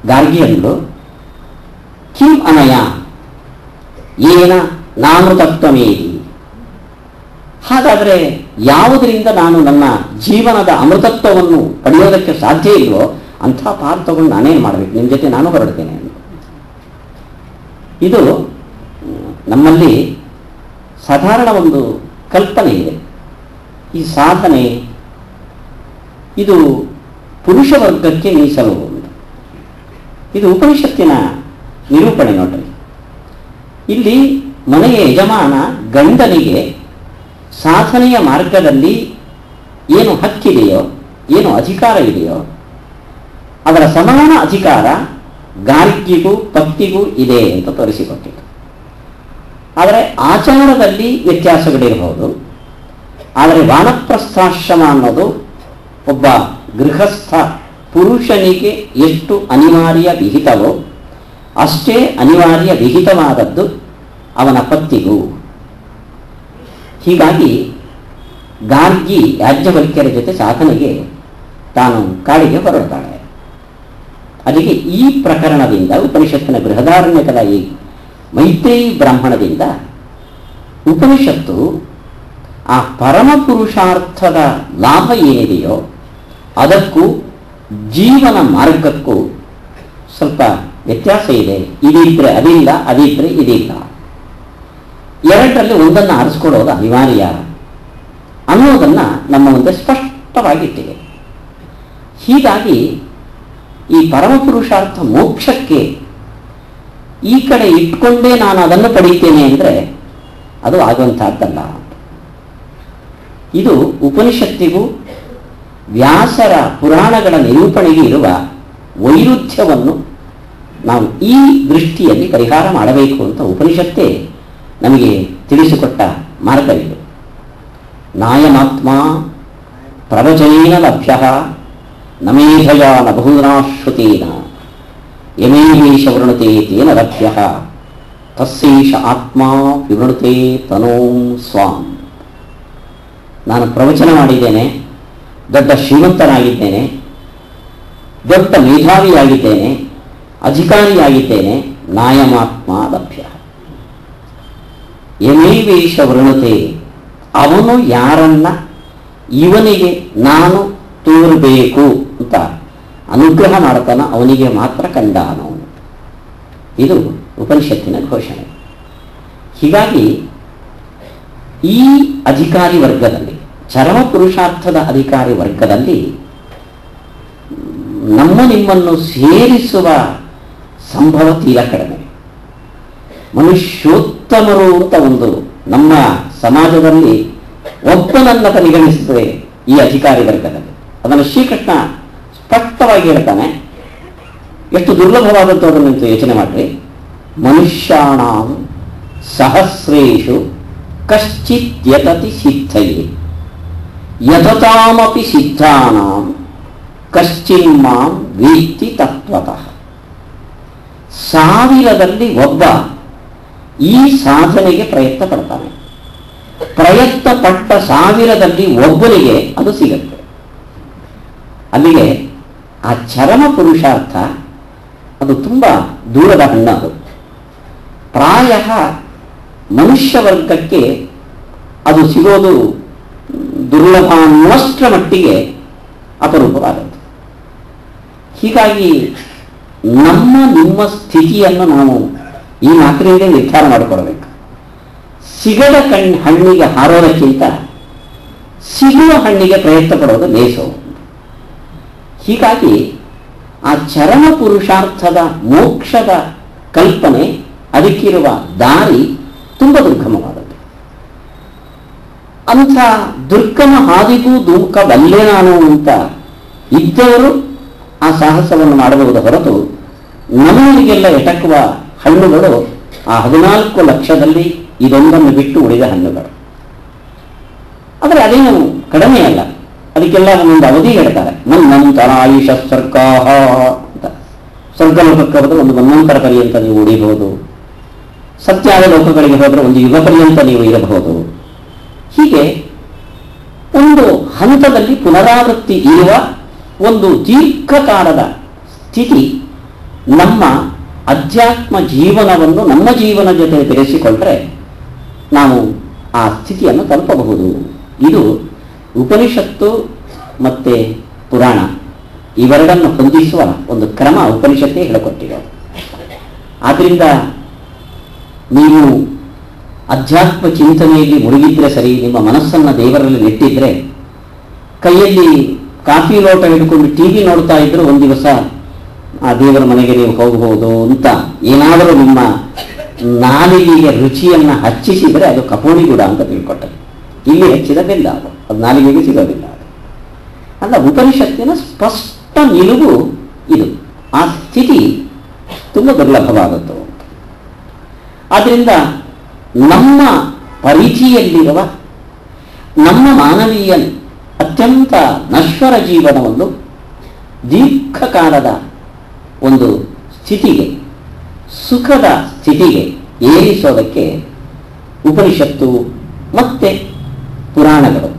ಗಾರ್ಗಿಯಂದು ಕಿಂ ಅನಯ, ಏನ ನಾಮೃತತ್ವಮೇರಿ. ಹಾಗಾದರೆ ಯಾವುದರಿಂದ ನಾನು ನನ್ನ ಜೀವನದ ಅಮೃತತ್ವವನ್ನು ಪಡೆಯೋದಕ್ಕೆ ಸಾಧ್ಯ ಇಲ್ವೋ ಅಂಥ ಪಾರ್ಥವನ್ನು ನಾನೇನು ಮಾಡಬೇಕು? ನಿಮ್ಮ ಜೊತೆ ನಾನು ಹೊರಡ್ತೇನೆ. ಇದು, ನಮ್ಮಲ್ಲಿ ಸಾಧಾರಣ ಒಂದು ಕಲ್ಪನೆ ಇದೆ. ಈ ಸಾಧನೆ ಇದು ಪುರುಷ ವರ್ಗಕ್ಕೆ ಮೀಸಲು ಇದು ಉಪನಿಷತ್ತಿನ ನಿರೂಪಣೆ ನೋಡ್ರಿ ಇಲ್ಲಿ ಮನೆಯ ಯಜಮಾನ ಗಂಡನಿಗೆ ಸಾಧನೆಯ ಮಾರ್ಗದಲ್ಲಿ ಏನು ಹಕ್ಕಿದೆಯೋ, ಏನು ಅಧಿಕಾರ ಇದೆಯೋ, ಅದರ ಸಮಾನ ಅಧಿಕಾರ ಗಾರ್ಗಿಗೂ ಭಕ್ತಿಗೂ ಇದೆ ಅಂತ ತೋರಿಸಿಕೊಟ್ಟಿತು ಆದರೆ ಆಚಾರದಲ್ಲಿ ವ್ಯತ್ಯಾಸಗಳಿರಬಹುದು. ಆದರೆ ವಾನಪ್ರಸ್ಥಾಶ್ರಮ ಅನ್ನೋದು ಒಬ್ಬ ಗೃಹಸ್ಥ ಪುರುಷನಿಗೆ ಎಷ್ಟು ಅನಿವಾರ್ಯ ವಿಹಿತವೋ ಅಷ್ಟೇ ಅನಿವಾರ್ಯ ವಿಹಿತವಾದದ್ದು ಅವನ ಪತ್ತಿಗೂ. ಹೀಗಾಗಿ ಗಾರ್ಗಿ ಯಾಜ್ಞವಲ್ಕ್ಯರ ಜೊತೆ ಸಾಧನೆಗೆ ತಾನು ಕಾಡಿಗೆ ಹೊರಡ್ತಾಳೆ ಅಲ್ಲಿಗೆ ಈ ಪ್ರಕರಣದಿಂದ, ಉಪನಿಷತ್ತಿನ ಬೃಹದಾರಣ್ಯಕದ ಈ ಮೈತ್ರಿ ಬ್ರಾಹ್ಮಣದಿಂದ ಉಪನಿಷತ್ತು ಆ ಪರಮ ಪುರುಷಾರ್ಥದ ಲಾಭ ಏನಿದೆಯೋ ಅದಕ್ಕೂ ಜೀವನ ಮಾರ್ಗಕ್ಕೂ ಸ್ವಲ್ಪ ವ್ಯತ್ಯಾಸ ಇದೆ. ಇದಿದ್ರೆ ಅದಿಲ್ಲ, ಅದಿದ್ರೆ ಇದಿಲ್ಲ. ಎರಡರಲ್ಲಿ ಒಂದನ್ನು ಆರಿಸ್ಕೊಳ್ಳೋದು ಅನಿವಾರ್ಯ ಅನ್ನೋದನ್ನ ನಮ್ಮ ಮುಂದೆ ಸ್ಪಷ್ಟವಾಗಿಟ್ಟಿದೆ. ಹೀಗಾಗಿ ಈ ಪರಮಪುರುಷಾರ್ಥ ಮೋಕ್ಷಕ್ಕೆ ಈ ಕಡೆ ಇಟ್ಕೊಂಡೇ ನಾನು ಅದನ್ನು ಪಡೀತೇನೆ ಅಂದರೆ ಅದು ಆಗುವಂತಹದ್ದಲ್ಲ. ಇದು ಉಪನಿಷತ್ತಿಗೂ ವ್ಯಾಸರ ಪುರಾಣಗಳ ನಿರೂಪಣೆಗೆ ಇರುವ ವೈರುಧ್ಯವನ್ನು ನಾವು ಈ ದೃಷ್ಟಿಯಲ್ಲಿ ಪರಿಹಾರ ಮಾಡಬೇಕು ಅಂತ ಉಪನಿಷತ್ತೇ ನಮಗೆ ತಿಳಿಸಿಕೊಟ್ಟ ಮಾರ್ಗವಿದು. ಇದು ನಾಯಮಾತ್ಮ ಪ್ರವಚನೇನ ಲಭ್ಯ ನಮೇಧಯ ನ ಬಹುನಾಶ್ರುತೇನ ಯಮೇವೇಶ ವೃಣತೆ ತೇನ ಲಭ್ಯ ತಸ್ಸೇಷ ಆತ್ಮ ವಿವೃಣತೆ ತನೋಂ ಸ್ವಾಂ. ನಾನು ಪ್ರವಚನ ಮಾಡಿದ್ದೇನೆ, ದೊಡ್ಡ ಶ್ರೀಮಂತನಾಗಿದ್ದೇನೆ, ದೊಡ್ಡ ಮೇಧಾವಿಯಾಗಿದ್ದೇನೆ, ಅಧಿಕಾರಿಯಾಗಿದ್ದೇನೆ, ನಾಯಮಾತ್ಮ ಲಭ್ಯ. ಯಮೇವೇಶ ವೃಣತೆ ಅವನು ಯಾರನ್ನ ಇವನಿಗೆ ನಾನು ತೋರಬೇಕು ಅಂತ. ಅನುಗ್ರಹ ಮಾಡ್ತಾನ ಅವನಿಗೆ ಮಾತ್ರ ಕಂಡಾನು ಇದು ಉಪನಿಷತ್ತಿನ ಘೋಷಣೆ. ಹೀಗಾಗಿ ಈ ಅಧಿಕಾರಿ ವರ್ಗದಲ್ಲಿ, ಚರಮ ಪುರುಷಾರ್ಥದ ಅಧಿಕಾರಿ ವರ್ಗದಲ್ಲಿ ನಮ್ಮ ನಿಮ್ಮನ್ನು ಸೇರಿಸುವ ಸಂಭವ ತೀರ ಕಡಿಮೆ. ಮನುಷ್ಯೋತ್ತಮರು ಅಂತ ಒಂದು ನಮ್ಮ ಸಮಾಜದಲ್ಲಿ ಒಬ್ಬನನ್ನ ಪರಿಗಣಿಸುತ್ತದೆ ಈ ಅಧಿಕಾರಿ ವರ್ಗದಲ್ಲಿ. ಅದನ್ನು ಶ್ರೀಕೃಷ್ಣ ಸ್ಪಷ್ಟವಾಗಿ ಹೇಳ್ತಾನೆ. ಎಷ್ಟು ದುರ್ಲಭವಾದದ್ದು ಅದನ್ನು ಯೋಚನೆ ಮಾಡ್ರಿ. ಮನುಷ್ಯಾಣ ಸಹಸ್ರೇಷು ಕಶ್ಚಿತ್ ಯತತಿ ಸಿದ್ಧಯೇ. ಯತತಾಮಪಿ ಸಿದ್ಧಾನಾಂ ಕಶ್ಚಿನ್ಮಾಂ ವೇತ್ತಿ ತತ್ವತಃ. ಸಾವಿರದಲ್ಲಿ ಒಬ್ಬ ಈ ಸಾಧನೆಗೆ ಪ್ರಯತ್ನ ಪಡ್ತಾನೆ. ಪ್ರಯತ್ನ ಪಟ್ಟ ಸಾವಿರದಲ್ಲಿ ಒಬ್ಬನಿಗೆ ಅದು ಸಿಗುತ್ತೆ. ಅಲ್ಲಿಗೆ ಆ ಚರಮ ಪುರುಷಾರ್ಥ ಅದು ತುಂಬ ದೂರದ ಹಣ್ಣ ಅದು ಪ್ರಾಯ ಮನುಷ್ಯ ವರ್ಗಕ್ಕೆ ಅದು ಸಿಗೋದು ದುರ್ಲಭ ಮಟ್ಟಿಗೆ ಅಪರೂಪವಾದದ್ದು. ಹೀಗಾಗಿ ನಮ್ಮ ನಿಮ್ಮ ಸ್ಥಿತಿಯನ್ನು ನಾವು ಈ ಮಾತಿನಿಂದ ನಿರ್ಧಾರ ಮಾಡಿಕೊಡಬೇಕು ಸಿಗದ ಕಣ್ ಹಣ್ಣಿಗೆ ಹಾರೋದಕ್ಕಿಂತ ಸಿಗುವ ಹಣ್ಣಿಗೆ ಪ್ರಯತ್ನ ಪಡೋದು ಲೇಸು. ಹೀಗಾಗಿ ಆ ಚರಣ ಪುರುಷಾರ್ಥದ ಮೋಕ್ಷದ ಕಲ್ಪನೆ ಅದಕ್ಕಿರುವ ದಾರಿ ತುಂಬ ದುರ್ಗಮವಾದದ್ದು. ಅಂಥ ದುರ್ಗಮ ಹಾದಿಗೂ ಧೂಕಬಲ್ಲೆ ನಾನು ಅಂತ ಇದ್ದವರು ಆ ಸಾಹಸವನ್ನು ಮಾಡಬಹುದು ಹೊರತು ನಮ್ಮವರಿಗೆಲ್ಲ ಎಟಕುವ ಹಣ್ಣುಗಳು ಆ ಹದಿನಾಲ್ಕು ಲಕ್ಷದಲ್ಲಿ ಇದೊಂದನ್ನು ಬಿಟ್ಟು ಉಳಿದ ಹಣ್ಣುಗಳು. ಆದರೆ ಅದೇನು ಕಡಿಮೆ ಅಲ್ಲ ಅದಕ್ಕೆಲ್ಲ ಒಂದೊಂದು ಅವಧಿ ಹೇಳ್ತಾರೆ. ನನ್ನಂತರ ಆಯುಷ ಸರ್ಗಾಹ ಅಂತ. ಸ್ವರ್ಗಲೋಕಕ್ಕೆ ಹೋದ್ರೆ ಒಂದು ಮನ್ನಂತರ ಪರ್ಯಂತ ನೀವು ಉಳಿಬಹುದು. ಸತ್ಯಾದ ಲೋಕಗಳಿಗೆ ಹೋದರೆ ಒಂದು ಯುಗ ಪರ್ಯಂತ ನೀವು ಇರಬಹುದು. ಹೀಗೆ ಒಂದು ಹಂತದಲ್ಲಿ ಪುನರಾವೃತ್ತಿ ಇರುವ ಒಂದು ದೀರ್ಘಕಾಲದ ಸ್ಥಿತಿ ನಮ್ಮ ಅಧ್ಯಾತ್ಮ ಜೀವನವನ್ನು ನಮ್ಮ ಜೀವನ ಜೊತೆ ಬೆರೆಸಿಕೊಂಡ್ರೆ ನಾವು ಆ ಸ್ಥಿತಿಯನ್ನು ತಲುಪಬಹುದು. ಇದು ಉಪನಿಷತ್ತು ಮತ್ತೆ ಪುರಾಣ ಇವೆರಡನ್ನು ಹೊಂದಿಸುವ ಒಂದು ಕ್ರಮ ಉಪನಿಷತ್ತೇ ಹೇಳಿಕೊಟ್ಟಿದೆ. ಆದ್ದರಿಂದ ನೀವು ಅಧ್ಯಾತ್ಮ ಚಿಂತನೆಯಲ್ಲಿ ಮುಳುಗಿದ್ರೆ ಸರಿ, ನಿಮ್ಮ ಮನಸ್ಸನ್ನು ದೇವರಲ್ಲಿ ನೆಟ್ಟಿದ್ರೆ, ಕೈಯಲ್ಲಿ ಕಾಫಿ ಲೋಟ ಹಿಡ್ಕೊಂಡು ಟಿ ವಿ ನೋಡ್ತಾ ಇದ್ರು ಒಂದು ದಿವಸ, ಆ ದೇವರ ಮನೆಗೆ ನೀವು ಹೋಗಬಹುದು ಅಂತ ಏನಾದರೂ ನಿಮ್ಮ ನಾಲಿಗೆಗೆ ರುಚಿಯನ್ನ ಹಚ್ಚಿಸಿದರೆ ಅದು ಕಪೋಣಿಗುಡ ಅಂತ ತಿಳ್ಕೊಟ್ಟರು ಇಲ್ಲಿ ಹೆಚ್ಚಿದ ಬೆಲ್ಲ ಅದು. ಅದು ನಾಲಿಗೆಗೆ ಸಿಗೋದಿಲ್ಲ ಅಲ್ಲ, ಉಪನಿಷತ್ತಿನ ಸ್ಪಷ್ಟ ನಿಲುವು ಇದು. ಆ ಸ್ಥಿತಿ ತುಂಬ ದುರ್ಲಭವಾದದ್ದು. ಆದ್ದರಿಂದ ನಮ್ಮ ಪರಿಧಿಯಲ್ಲಿರುವ ನಮ್ಮ ಮಾನವೀಯ ಅತ್ಯಂತ ನಶ್ವರ ಜೀವನವನ್ನು ದೀರ್ಘಕಾಲದ ಒಂದು ಸ್ಥಿತಿಗೆ, ಸುಖದ ಸ್ಥಿತಿಗೆ ಏರಿಸೋದಕ್ಕೆ ಉಪನಿಷತ್ತು ಮತ್ತೆ ಪುರಾಣಗಳು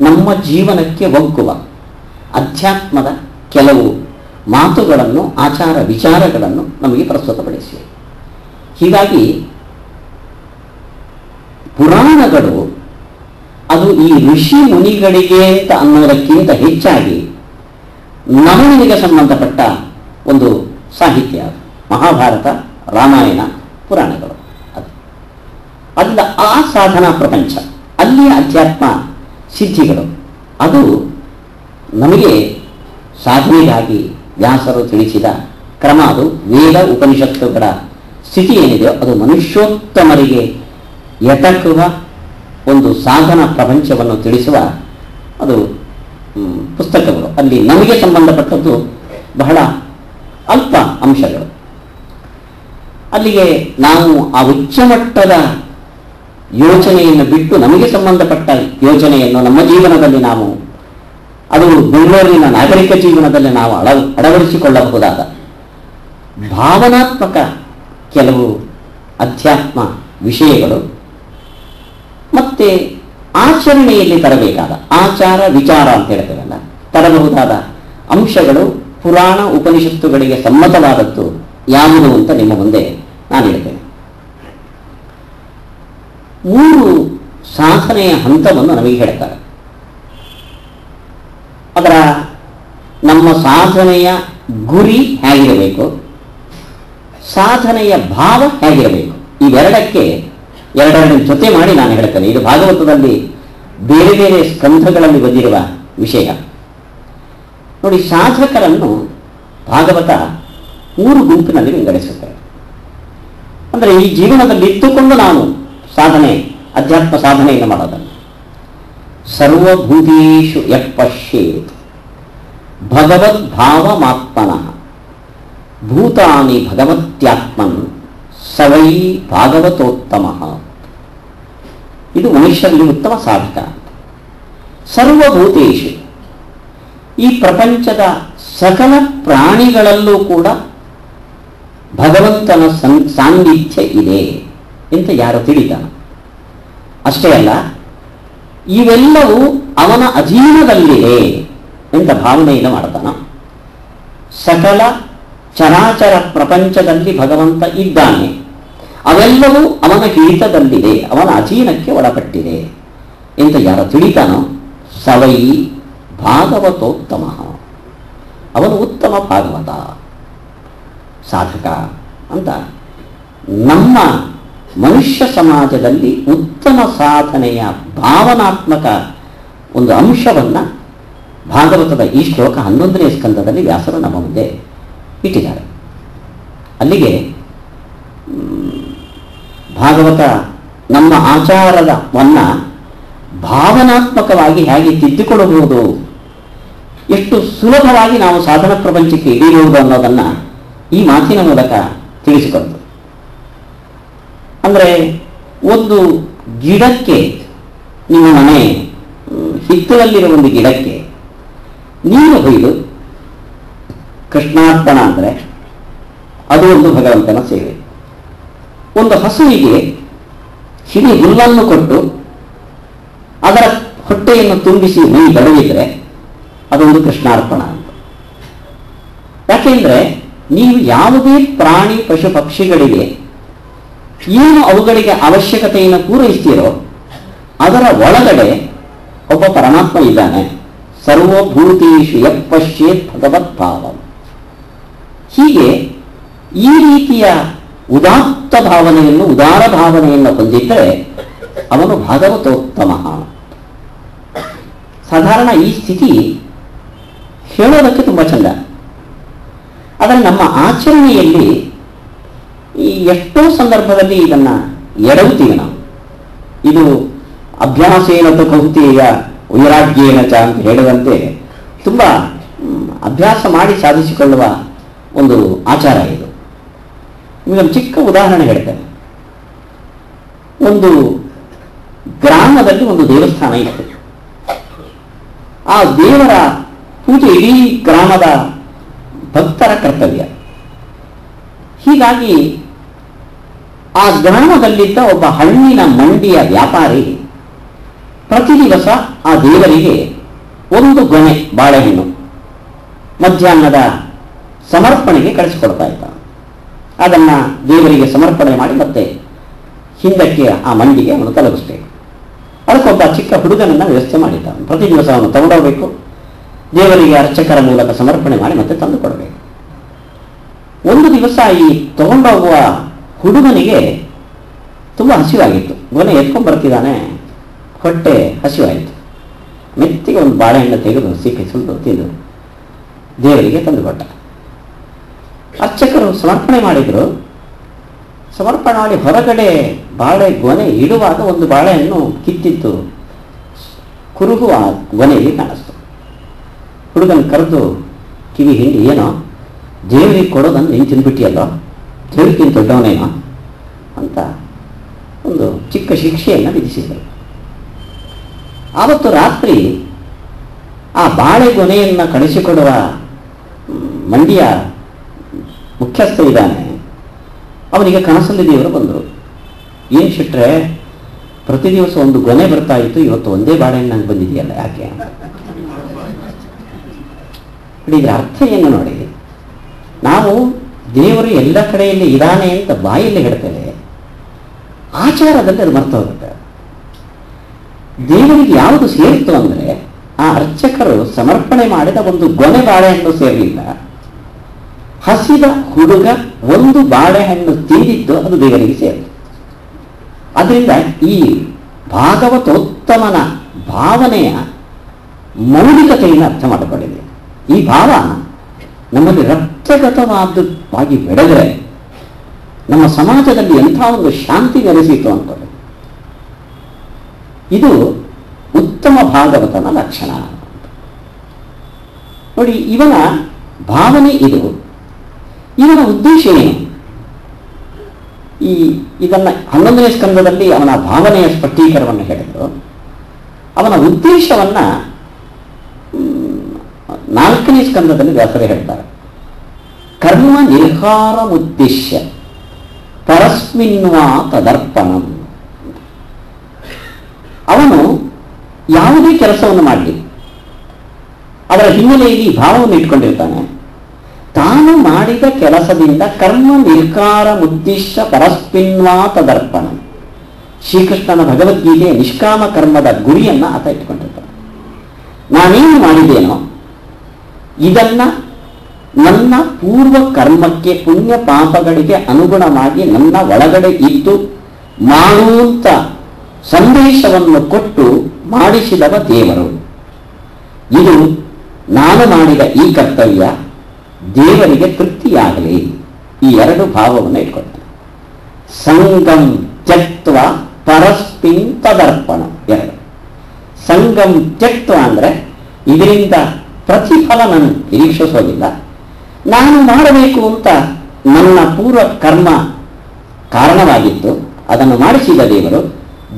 ನಮ್ಮ ಜೀವನಕ್ಕೆ ಒಗ್ಗುವ ಅಧ್ಯಾತ್ಮದ ಕೆಲವು ಮಾತುಗಳನ್ನು, ಆಚಾರ ವಿಚಾರಗಳನ್ನು ನಮಗೆ ಪ್ರಸ್ತುತಪಡಿಸಿ ಹೀಗಾಗಿ ಪುರಾಣಗಳು ಅದು ಈ ಋಷಿ ಮುನಿಗಳಿಗೆ ಅಂತ ಅನ್ನೋದಕ್ಕಿಂತ ಹೆಚ್ಚಾಗಿ ನಮನಿಗೆ ಸಂಬಂಧಪಟ್ಟ ಒಂದು ಸಾಹಿತ್ಯ. ಮಹಾಭಾರತ, ರಾಮಾಯಣ, ಪುರಾಣಗಳು ಅದು ಅಲ್ಲ ಆ ಸಾಧನಾ ಪ್ರಪಂಚ, ಅಲ್ಲಿಯ ಅಧ್ಯಾತ್ಮ ಸಿದ್ಧಿಗಳು ಅದು ನಮಗೆ ಸಾಧನೆಗಾಗಿ ವ್ಯಾಸರು ತಿಳಿಸಿದ ಕ್ರಮ ಅದು. ವೇದ ಉಪನಿಷತ್ತುಗಳ ಸ್ಥಿತಿ ಏನಿದೆಯೋ ಅದು ಮನುಷ್ಯೋತ್ತಮರಿಗೆ ಎಟಕುವ ಒಂದು ಸಾಧನ ಪ್ರಪಂಚವನ್ನು ತಿಳಿಸುವ ಅದು ಪುಸ್ತಕಗಳು. ಅಲ್ಲಿ ನಮಗೆ ಸಂಬಂಧಪಟ್ಟದ್ದು ಬಹಳ ಅಲ್ಪ ಅಂಶಗಳು. ಅಲ್ಲಿಗೆ ನಾವು ಆ ಉಚ್ಚಮಟ್ಟದ ಯೋಚನೆಯನ್ನು ಬಿಟ್ಟು ನಮಗೆ ಸಂಬಂಧಪಟ್ಟ ಯೋಚನೆಯನ್ನು ನಮ್ಮ ಜೀವನದಲ್ಲಿ ನಾವು, ಅದು ಬೆಂಗಳೂರಿನ ನಾಗರಿಕ ಜೀವನದಲ್ಲಿ ನಾವು ಅಳ, ಅಳವಡಿಸಿಕೊಳ್ಳಬಹುದಾದ ಭಾವನಾತ್ಮಕ ಕೆಲವು ಅಧ್ಯಾತ್ಮ ವಿಷಯಗಳು ಮತ್ತೆ ಆಚರಣೆಯಲ್ಲಿ ತರಬೇಕಾದ ಆಚಾರ ವಿಚಾರ ಅಂತ ಹೇಳ್ತೇವಲ್ಲ, ತರಬಹುದಾದ ಅಂಶಗಳು ಪುರಾಣ ಉಪನಿಷತ್ತುಗಳಿಗೆ ಸಮ್ಮತವಾದದ್ದು ಯಾವುದು ಅಂತ ನಿಮ್ಮ ಮುಂದೆ ನಾನು ಹೇಳ್ತೇನೆ. ಮೂರು ಸಾಧನೆಯ ಹಂತವನ್ನು ನಮಗೆ ಹೇಳ್ತಾರೆ. ಅದರ ನಮ್ಮ ಸಾಧನೆಯ ಗುರಿ ಹೇಗಿರಬೇಕು? ಸಾಧನೆಯ ಭಾವ ಹೇಗಿರಬೇಕು? ಇವೆರಡಕ್ಕೆ ಎರಡೆರಡು ಜೊತೆ ಮಾಡಿ ನಾನು ಹೇಳ್ತೇನೆ. ಇದು ಭಾಗವತದಲ್ಲಿ ಬೇರೆ ಬೇರೆ ಸ್ಕಂಧಗಳಲ್ಲಿ ಬಂದಿರುವ ವಿಷಯ. ನೋಡಿ, ಸಾಧಕರನ್ನು ಭಾಗವತ ಮೂರು ಗುಂಪಿನಲ್ಲಿ ವಿಂಗಡಿಸುತ್ತೆ. ಅಂದರೆ ಈ ಜೀವನದಲ್ಲಿ ಇತ್ತುಕೊಂಡು ನಾನು ಸಾಧನೆ, ಅಧ್ಯಾತ್ಮ ಸಾಧನೆಯನ್ನು ಮಾಡೋದನ್ನು ಸರ್ವಭೂತೇಶು ಯಪಶ್ಯೇತ್ ಭಗವದ್ಭಾವಮಾತ್ಮನಃ ಭೂತಾನಿ ಭಗವತ್ಯಾತ್ಮನ್ ಸವೈ ಭಾಗವತೋತ್ತಮ. ಇದು ಮನುಷ್ಯರಲ್ಲಿ ಉತ್ತಮ ಸಾಧಕ. ಸರ್ವಭೂತೇಶು ಈ ಪ್ರಪಂಚದ ಸಕಲ ಪ್ರಾಣಿಗಳಲ್ಲೂ ಕೂಡ ಭಗವಂತನ ಸಂ- ಸಾನ್ನಿಧ್ಯ ಇದೆ. ಅಂತ ಯಾರು ತಿಳಿತಾನ ಅಷ್ಟೇ ಅಲ್ಲ, ಇವೆಲ್ಲವೂ ಅವನ ಅಧೀನದಲ್ಲಿದೆ ಎಂತ ಭಾವನೆಯಿಂದ ಮಾಡ್ತಾನ. ಸಕಲ ಚರಾಚರ ಪ್ರಪಂಚದಲ್ಲಿ ಭಗವಂತ ಇದ್ದಾನೆ. ಅವೆಲ್ಲವೂ ಅವನ ಹಿಡಿತದಲ್ಲಿದೆ, ಅವನ ಅಧೀನಕ್ಕೆ ಒಳಪಟ್ಟಿದೆ ಎಂತ ಯಾರು ತಿಳಿತಾನೋ? ಸವೈ ಭಾಗವತೋತ್ತಮ. ಅವನು ಉತ್ತಮ ಭಾಗವತ ಸಾಧಕ ಅಂತ ನಮ್ಮ ಮನುಷ್ಯ ಸಮಾಜದಲ್ಲಿ ಉತ್ತಮ ಸಾಧನೆಯ ಭಾವನಾತ್ಮಕ ಒಂದು ಅಂಶವನ್ನು ಭಾಗವತದ ಈ ಶ್ಲೋಕ ಹನ್ನೊಂದನೇ ಸ್ಕಂದದಲ್ಲಿ ವ್ಯಾಸರು ನಮ್ಮ ಮುಂದೆ ಇಟ್ಟಿದ್ದಾರೆ. ಅಲ್ಲಿಗೆ ಭಾಗವತ ನಮ್ಮ ಆಚಾರದವನ್ನ ಭಾವನಾತ್ಮಕವಾಗಿ ಹೇಗೆ ತಿದ್ದಿಕೊಳ್ಳಬಹುದು, ಎಷ್ಟು ಸುಲಭವಾಗಿ ನಾವು ಸಾಧನ ಪ್ರಪಂಚಕ್ಕೆ ಇಳಿಯುವುದು ಅನ್ನೋದನ್ನು ಈ ಮಾತಿನ ಮೂಲಕ ತಿಳಿಸಿಕೊಡ್ತು ಅಂದರೆ ಒಂದು ಗಿಡಕ್ಕೆ, ನಿಮ್ಮ ಮನೆ ಹಿತ್ತಲಲ್ಲಿರೋ ಒಂದು ಗಿಡಕ್ಕೆ ನೀರು ಹೊಯ್ದು ಕೃಷ್ಣಾರ್ಪಣ ಅಂದರೆ ಅದು ಒಂದು ಭಗವಂತನ ಸೇವೆ. ಒಂದು ಹಸುವಿಗೆ ಹಿಡಿ ಹುಲ್ಲನ್ನು ಕೊಟ್ಟು ಅದರ ಹೊಟ್ಟೆಯನ್ನು ತುಂಬಿಸಿ ಮೈ ಬಡವಿದ್ರೆ ಅದೊಂದು ಕೃಷ್ಣಾರ್ಪಣ ಅಂತ. ಯಾಕೆಂದ್ರೆ ನೀವು ಯಾವುದೇ ಪ್ರಾಣಿ, ಪಶು, ಪಕ್ಷಿಗಳಿಗೆ ಏನು ಅವುಗಳಿಗೆ ಅವಶ್ಯಕತೆಯನ್ನು ಪೂರೈಸ್ತೀರೋ, ಅದರ ಒಳಗಡೆ ಒಬ್ಬ ಪರಮಾತ್ಮ ಇದ್ದಾನೆ. ಸರ್ವಭೂತೇಶು ಯಪ್ಪಶ್ಚೇತ್ ಭಗವದ್ಭಾವ ಹೀಗೆ ಈ ರೀತಿಯ ಉದಾತ್ತ ಭಾವನೆಯನ್ನು, ಉದಾರ ಭಾವನೆಯನ್ನು ಹೊಂದಿದ್ದರೆ ಅವನು ಭಾಗವತೋತ್ತಮ. ಸಾಧಾರಣ ಈ ಸ್ಥಿತಿ ಹೇಳೋದಕ್ಕೆ ತುಂಬ ಚಂದ. ಆದರೆ ನಮ್ಮ ಆಚರಣೆಯಲ್ಲಿ ಈ ಎಷ್ಟೋ ಸಂದರ್ಭದಲ್ಲಿ ಇದನ್ನು ಎಡವುತ್ತೀವಿ ನಾವು. ಇದು ಅಭ್ಯಾಸೇನ ಕೌತೀಯ ವೈರಾಗ್ಯೇನ ಚ ಅಂತ ಹೇಳುವಂತೆ ತುಂಬ ಅಭ್ಯಾಸ ಮಾಡಿ ಸಾಧಿಸಿಕೊಳ್ಳುವ ಒಂದು ಆಚಾರ ಇದು. ನಿಮಗೊಂದು ಚಿಕ್ಕ ಉದಾಹರಣೆ ಹೇಳ್ತೇನೆ. ಒಂದು ಗ್ರಾಮದಲ್ಲಿ ಒಂದು ದೇವಸ್ಥಾನ ಇತ್ತು. ಆ ದೇವರ ಪೂಜೆ ಇಡೀ ಗ್ರಾಮದ ಭಕ್ತರ ಕರ್ತವ್ಯ. ಹೀಗಾಗಿ ಆ ಗ್ರಾಮದಲ್ಲಿದ್ದ ಒಬ್ಬ ಹಣ್ಣಿನ ಮಂಡಿಯ ವ್ಯಾಪಾರಿ ಪ್ರತಿ ದಿವಸ ಆ ದೇವರಿಗೆ ಒಂದು ಗೊನೆ ಬಾಳೆಹಣ್ಣು ಮಧ್ಯಾಹ್ನದ ಸಮರ್ಪಣೆಗೆ ಕಳಿಸಿಕೊಡ್ತಾ ಇದ್ದ. ಅದನ್ನು ದೇವರಿಗೆ ಸಮರ್ಪಣೆ ಮಾಡಿ ಮತ್ತೆ ಹಿಂದಕ್ಕೆ ಆ ಮಂಡಿಗೆ ಅವನು ತಲುಪಿಸ್ಬೇಕು ಅದಕ್ಕೊಬ್ಬ ಚಿಕ್ಕ ಹುಡುಗನನ್ನು ವ್ಯವಸ್ಥೆ ಮಾಡಿದ್ದ. ಪ್ರತಿ ದಿವಸ ಅವನು ತಗೊಂಡೋಗ್ಬೇಕು. ದೇವರಿಗೆ ಅರ್ಚಕರ ಮೂಲಕ ಸಮರ್ಪಣೆ ಮಾಡಿ ಮತ್ತೆ ತಂದು ಕೊಡಬೇಕು ಒಂದು ದಿವಸ ಈ ತಗೊಂಡೋಗುವ ಹುಡುಗನಿಗೆ ತುಂಬ ಹಸಿವಾಗಿತ್ತು. ಗೊನೆ ಎತ್ಕೊಂಡು ಬರ್ತಿದ್ದಾನೆ, ಹೊಟ್ಟೆ ಹಸಿವಾಯಿತು ಮೆತ್ತಿಗೆ ಒಂದು ಬಾಳೆಹಣ್ಣು ತೆಗೆದು ಸಿಕ್ಕಿ ಸುಟ್ಟು ತಿಂದು ದೇವರಿಗೆ ತಂದುಕೊಟ್ಟ. ಅರ್ಚಕರು ಸಮರ್ಪಣೆ ಮಾಡಿದರು. ಸಮರ್ಪಣೆ ಮಾಡಿ ಹೊರಗಡೆ ಬಾಳೆ ಗೊನೆ ಇಡುವಾಗ ಒಂದು ಬಾಳೆಹಣ್ಣು ಕಿತ್ತಿತ್ತು. ಕುರುಹು ಆ ಗೊನೆಯಲ್ಲಿ ಕಾಣಿಸ್ತು. ಹುಡುಗನ ಕರೆದು, ಕಿವಿ ಹಿಂಡಿ, ಏನೋ, ದೇವರಿಗೆ ಕೊಡೋದನ್ನು ನೀನು ತಿನ್ಬಿಟ್ಟಿಯಲ್ಲ ದೇವರಿಗಿಂತ ದೊಡ್ಡವನೇನ ಅಂತ ಒಂದು ಚಿಕ್ಕ ಶಿಕ್ಷೆಯನ್ನು ವಿಧಿಸಿದರು. ಆವತ್ತು ರಾತ್ರಿ ಆ ಬಾಳೆಗೊನೆಯನ್ನು ಕಳಿಸಿಕೊಡುವ ಮಂಡಿಯ ಮುಖ್ಯಸ್ಥ ಇದ್ದಾನೆ. ಅವನಿಗೆ ಕನಸಲ್ಲಿ ದೇವರು ಬಂದರು. ಏನು ಶಿಟ್ರೆ, ಪ್ರತಿ ದಿವಸ ಒಂದು ಗೊನೆ ಬರ್ತಾ ಇತ್ತು, ಇವತ್ತು ಒಂದೇ ಬಾಳೆಹಣ್ಣು ನಂಗೆ ಬಂದಿದೆಯಲ್ಲ, ಯಾಕೆ? ಇದರ ಅರ್ಥ ಏನು ನೋಡಿ? ನಾವು ದೇವರು ಎಲ್ಲ ಕಡೆಯಲ್ಲಿ ಇದ್ದಾನೆ ಅಂತ ಬಾಯಲ್ಲಿ ಹೇಳ್ತೇವೆ ಆಚಾರದಲ್ಲಿ ಅದು ಮರ್ತ ಹೋಗುತ್ತೆ ದೇವರಿಗೆ ಯಾವುದು ಸೇರಿತ್ತು ಅಂದರೆ ಆ ಅರ್ಚಕರು ಸಮರ್ಪಣೆ ಮಾಡಿದ ಒಂದು ಗೊನೆ ಬಾಳೆಹಣ್ಣು ಸೇರಲಿಲ್ಲ. ಹಸಿದ ಹುಡುಗ ಒಂದು ಬಾಳೆಹಣ್ಣು ತಿಂದಿದ್ದು ಅದು ದೇವರಿಗೆ ಸೇರಿತು. ಅದರಿಂದ ಈ ಭಾಗವತೋತ್ತಮನ ಭಾವನೆಯ ಮೌಲಿಕತೆಯನ್ನು ಅರ್ಥ ಮಾಡಿಕೊಂಡಿದೆ. ಈ ಭಾವ ನಮ್ಮಲ್ಲಿ ರಕ್ತಗತವಾದವಾಗಿ ಬೆಳೆದರೆ ನಮ್ಮ ಸಮಾಜದಲ್ಲಿ ಎಂಥ ಒಂದು ಶಾಂತಿ ನೆಲೆಸಿತು ಅಂತಾರೆ ಇದು ಉತ್ತಮ ಭಾಗವತನ ಲಕ್ಷಣ ನೋಡಿ, ಇವನ ಭಾವನೆ ಇದು. ಇವನ ಉದ್ದೇಶ ಏನು? ಈ ಇದನ್ನ ಹನ್ನೊಂದನೇ ಸ್ಕಂದದಲ್ಲಿ ಅವನ ಭಾವನೆಯ ಸ್ಪಷ್ಟೀಕರಣವನ್ನು ಹೇಳಿದರು. ಅವನ ಉದ್ದೇಶವನ್ನ ನಾಲ್ಕನೇ ಸ್ಕಂದದಲ್ಲಿ ವ್ಯಾಸರೇ ಹೇಳ್ತಾರೆ. ಕರ್ಮ ನಿರ್ಹಾರ ಉದ್ದೇಶ ಪರಸ್ಮಿನ್ವಾ ತದರ್ಪಣಂ ಅವನು ಯಾವುದೇ ಕೆಲಸವನ್ನು ಮಾಡಲಿ. ಅದರ ಹಿನ್ನೆಲೆಯಲ್ಲಿ ಈ ಭಾವವನ್ನು ಇಟ್ಕೊಂಡಿರ್ತಾನೆ. ತಾನು ಮಾಡಿದ ಕೆಲಸದಿಂದ ಕರ್ಮ ನಿರ್ಕಾರ ಉದ್ದೇಶ ಪರಸ್ಪಿನ್ವಾ ತದರ್ಪಣ ಶ್ರೀಕೃಷ್ಣನ ಭಗವದ್ಗೀತೆಯ ನಿಷ್ಕಾಮ ಕರ್ಮದ ಗುರಿಯನ್ನು ಆತ ಇಟ್ಕೊಂಡಿರ್ತಾನೆ. ನಾನೇನು ಮಾಡಿದ್ದೇನೋ ಇದನ್ನ ನನ್ನ ಪೂರ್ವ ಕರ್ಮಕ್ಕೆ ಪುಣ್ಯ ಪಾಪಗಳಿಗೆ ಅನುಗುಣವಾಗಿ ನನ್ನ ಒಳಗಡೆ ಇದ್ದು ಮಾಡುವಂತ ಸಂದೇಶವನ್ನು ಕೊಟ್ಟು ಮಾಡಿಸಿದವ ದೇವರು. ಇದು ನಾನು ಮಾಡಿದ ಈ ಕರ್ತವ್ಯ ದೇವರಿಗೆ ತೃಪ್ತಿಯಾಗಲಿ ಈ ಎರಡು ಭಾವವನ್ನು ಇಟ್ಕೊಳ್ತಾನೆ. ಸಂಗಂ ತತ್ವ ಪರಸ್ಪಿನ್ ತದರ್ಪಣ ಎರಡು. ಸಂಗಂ ತತ್ವ ಅಂದರೆ ಇದರಿಂದ ಪ್ರತಿಫಲ ನಾನು ನಿರೀಕ್ಷಿಸೋದಿಲ್ಲ. ನಾನು ಮಾಡಬೇಕು ಅಂತ ನನ್ನ ಪೂರ್ವ ಕರ್ಮ ಕಾರಣವಾಗಿತ್ತು ಅದನ್ನು ಮಾಡಿಸಿದ ದೇವರು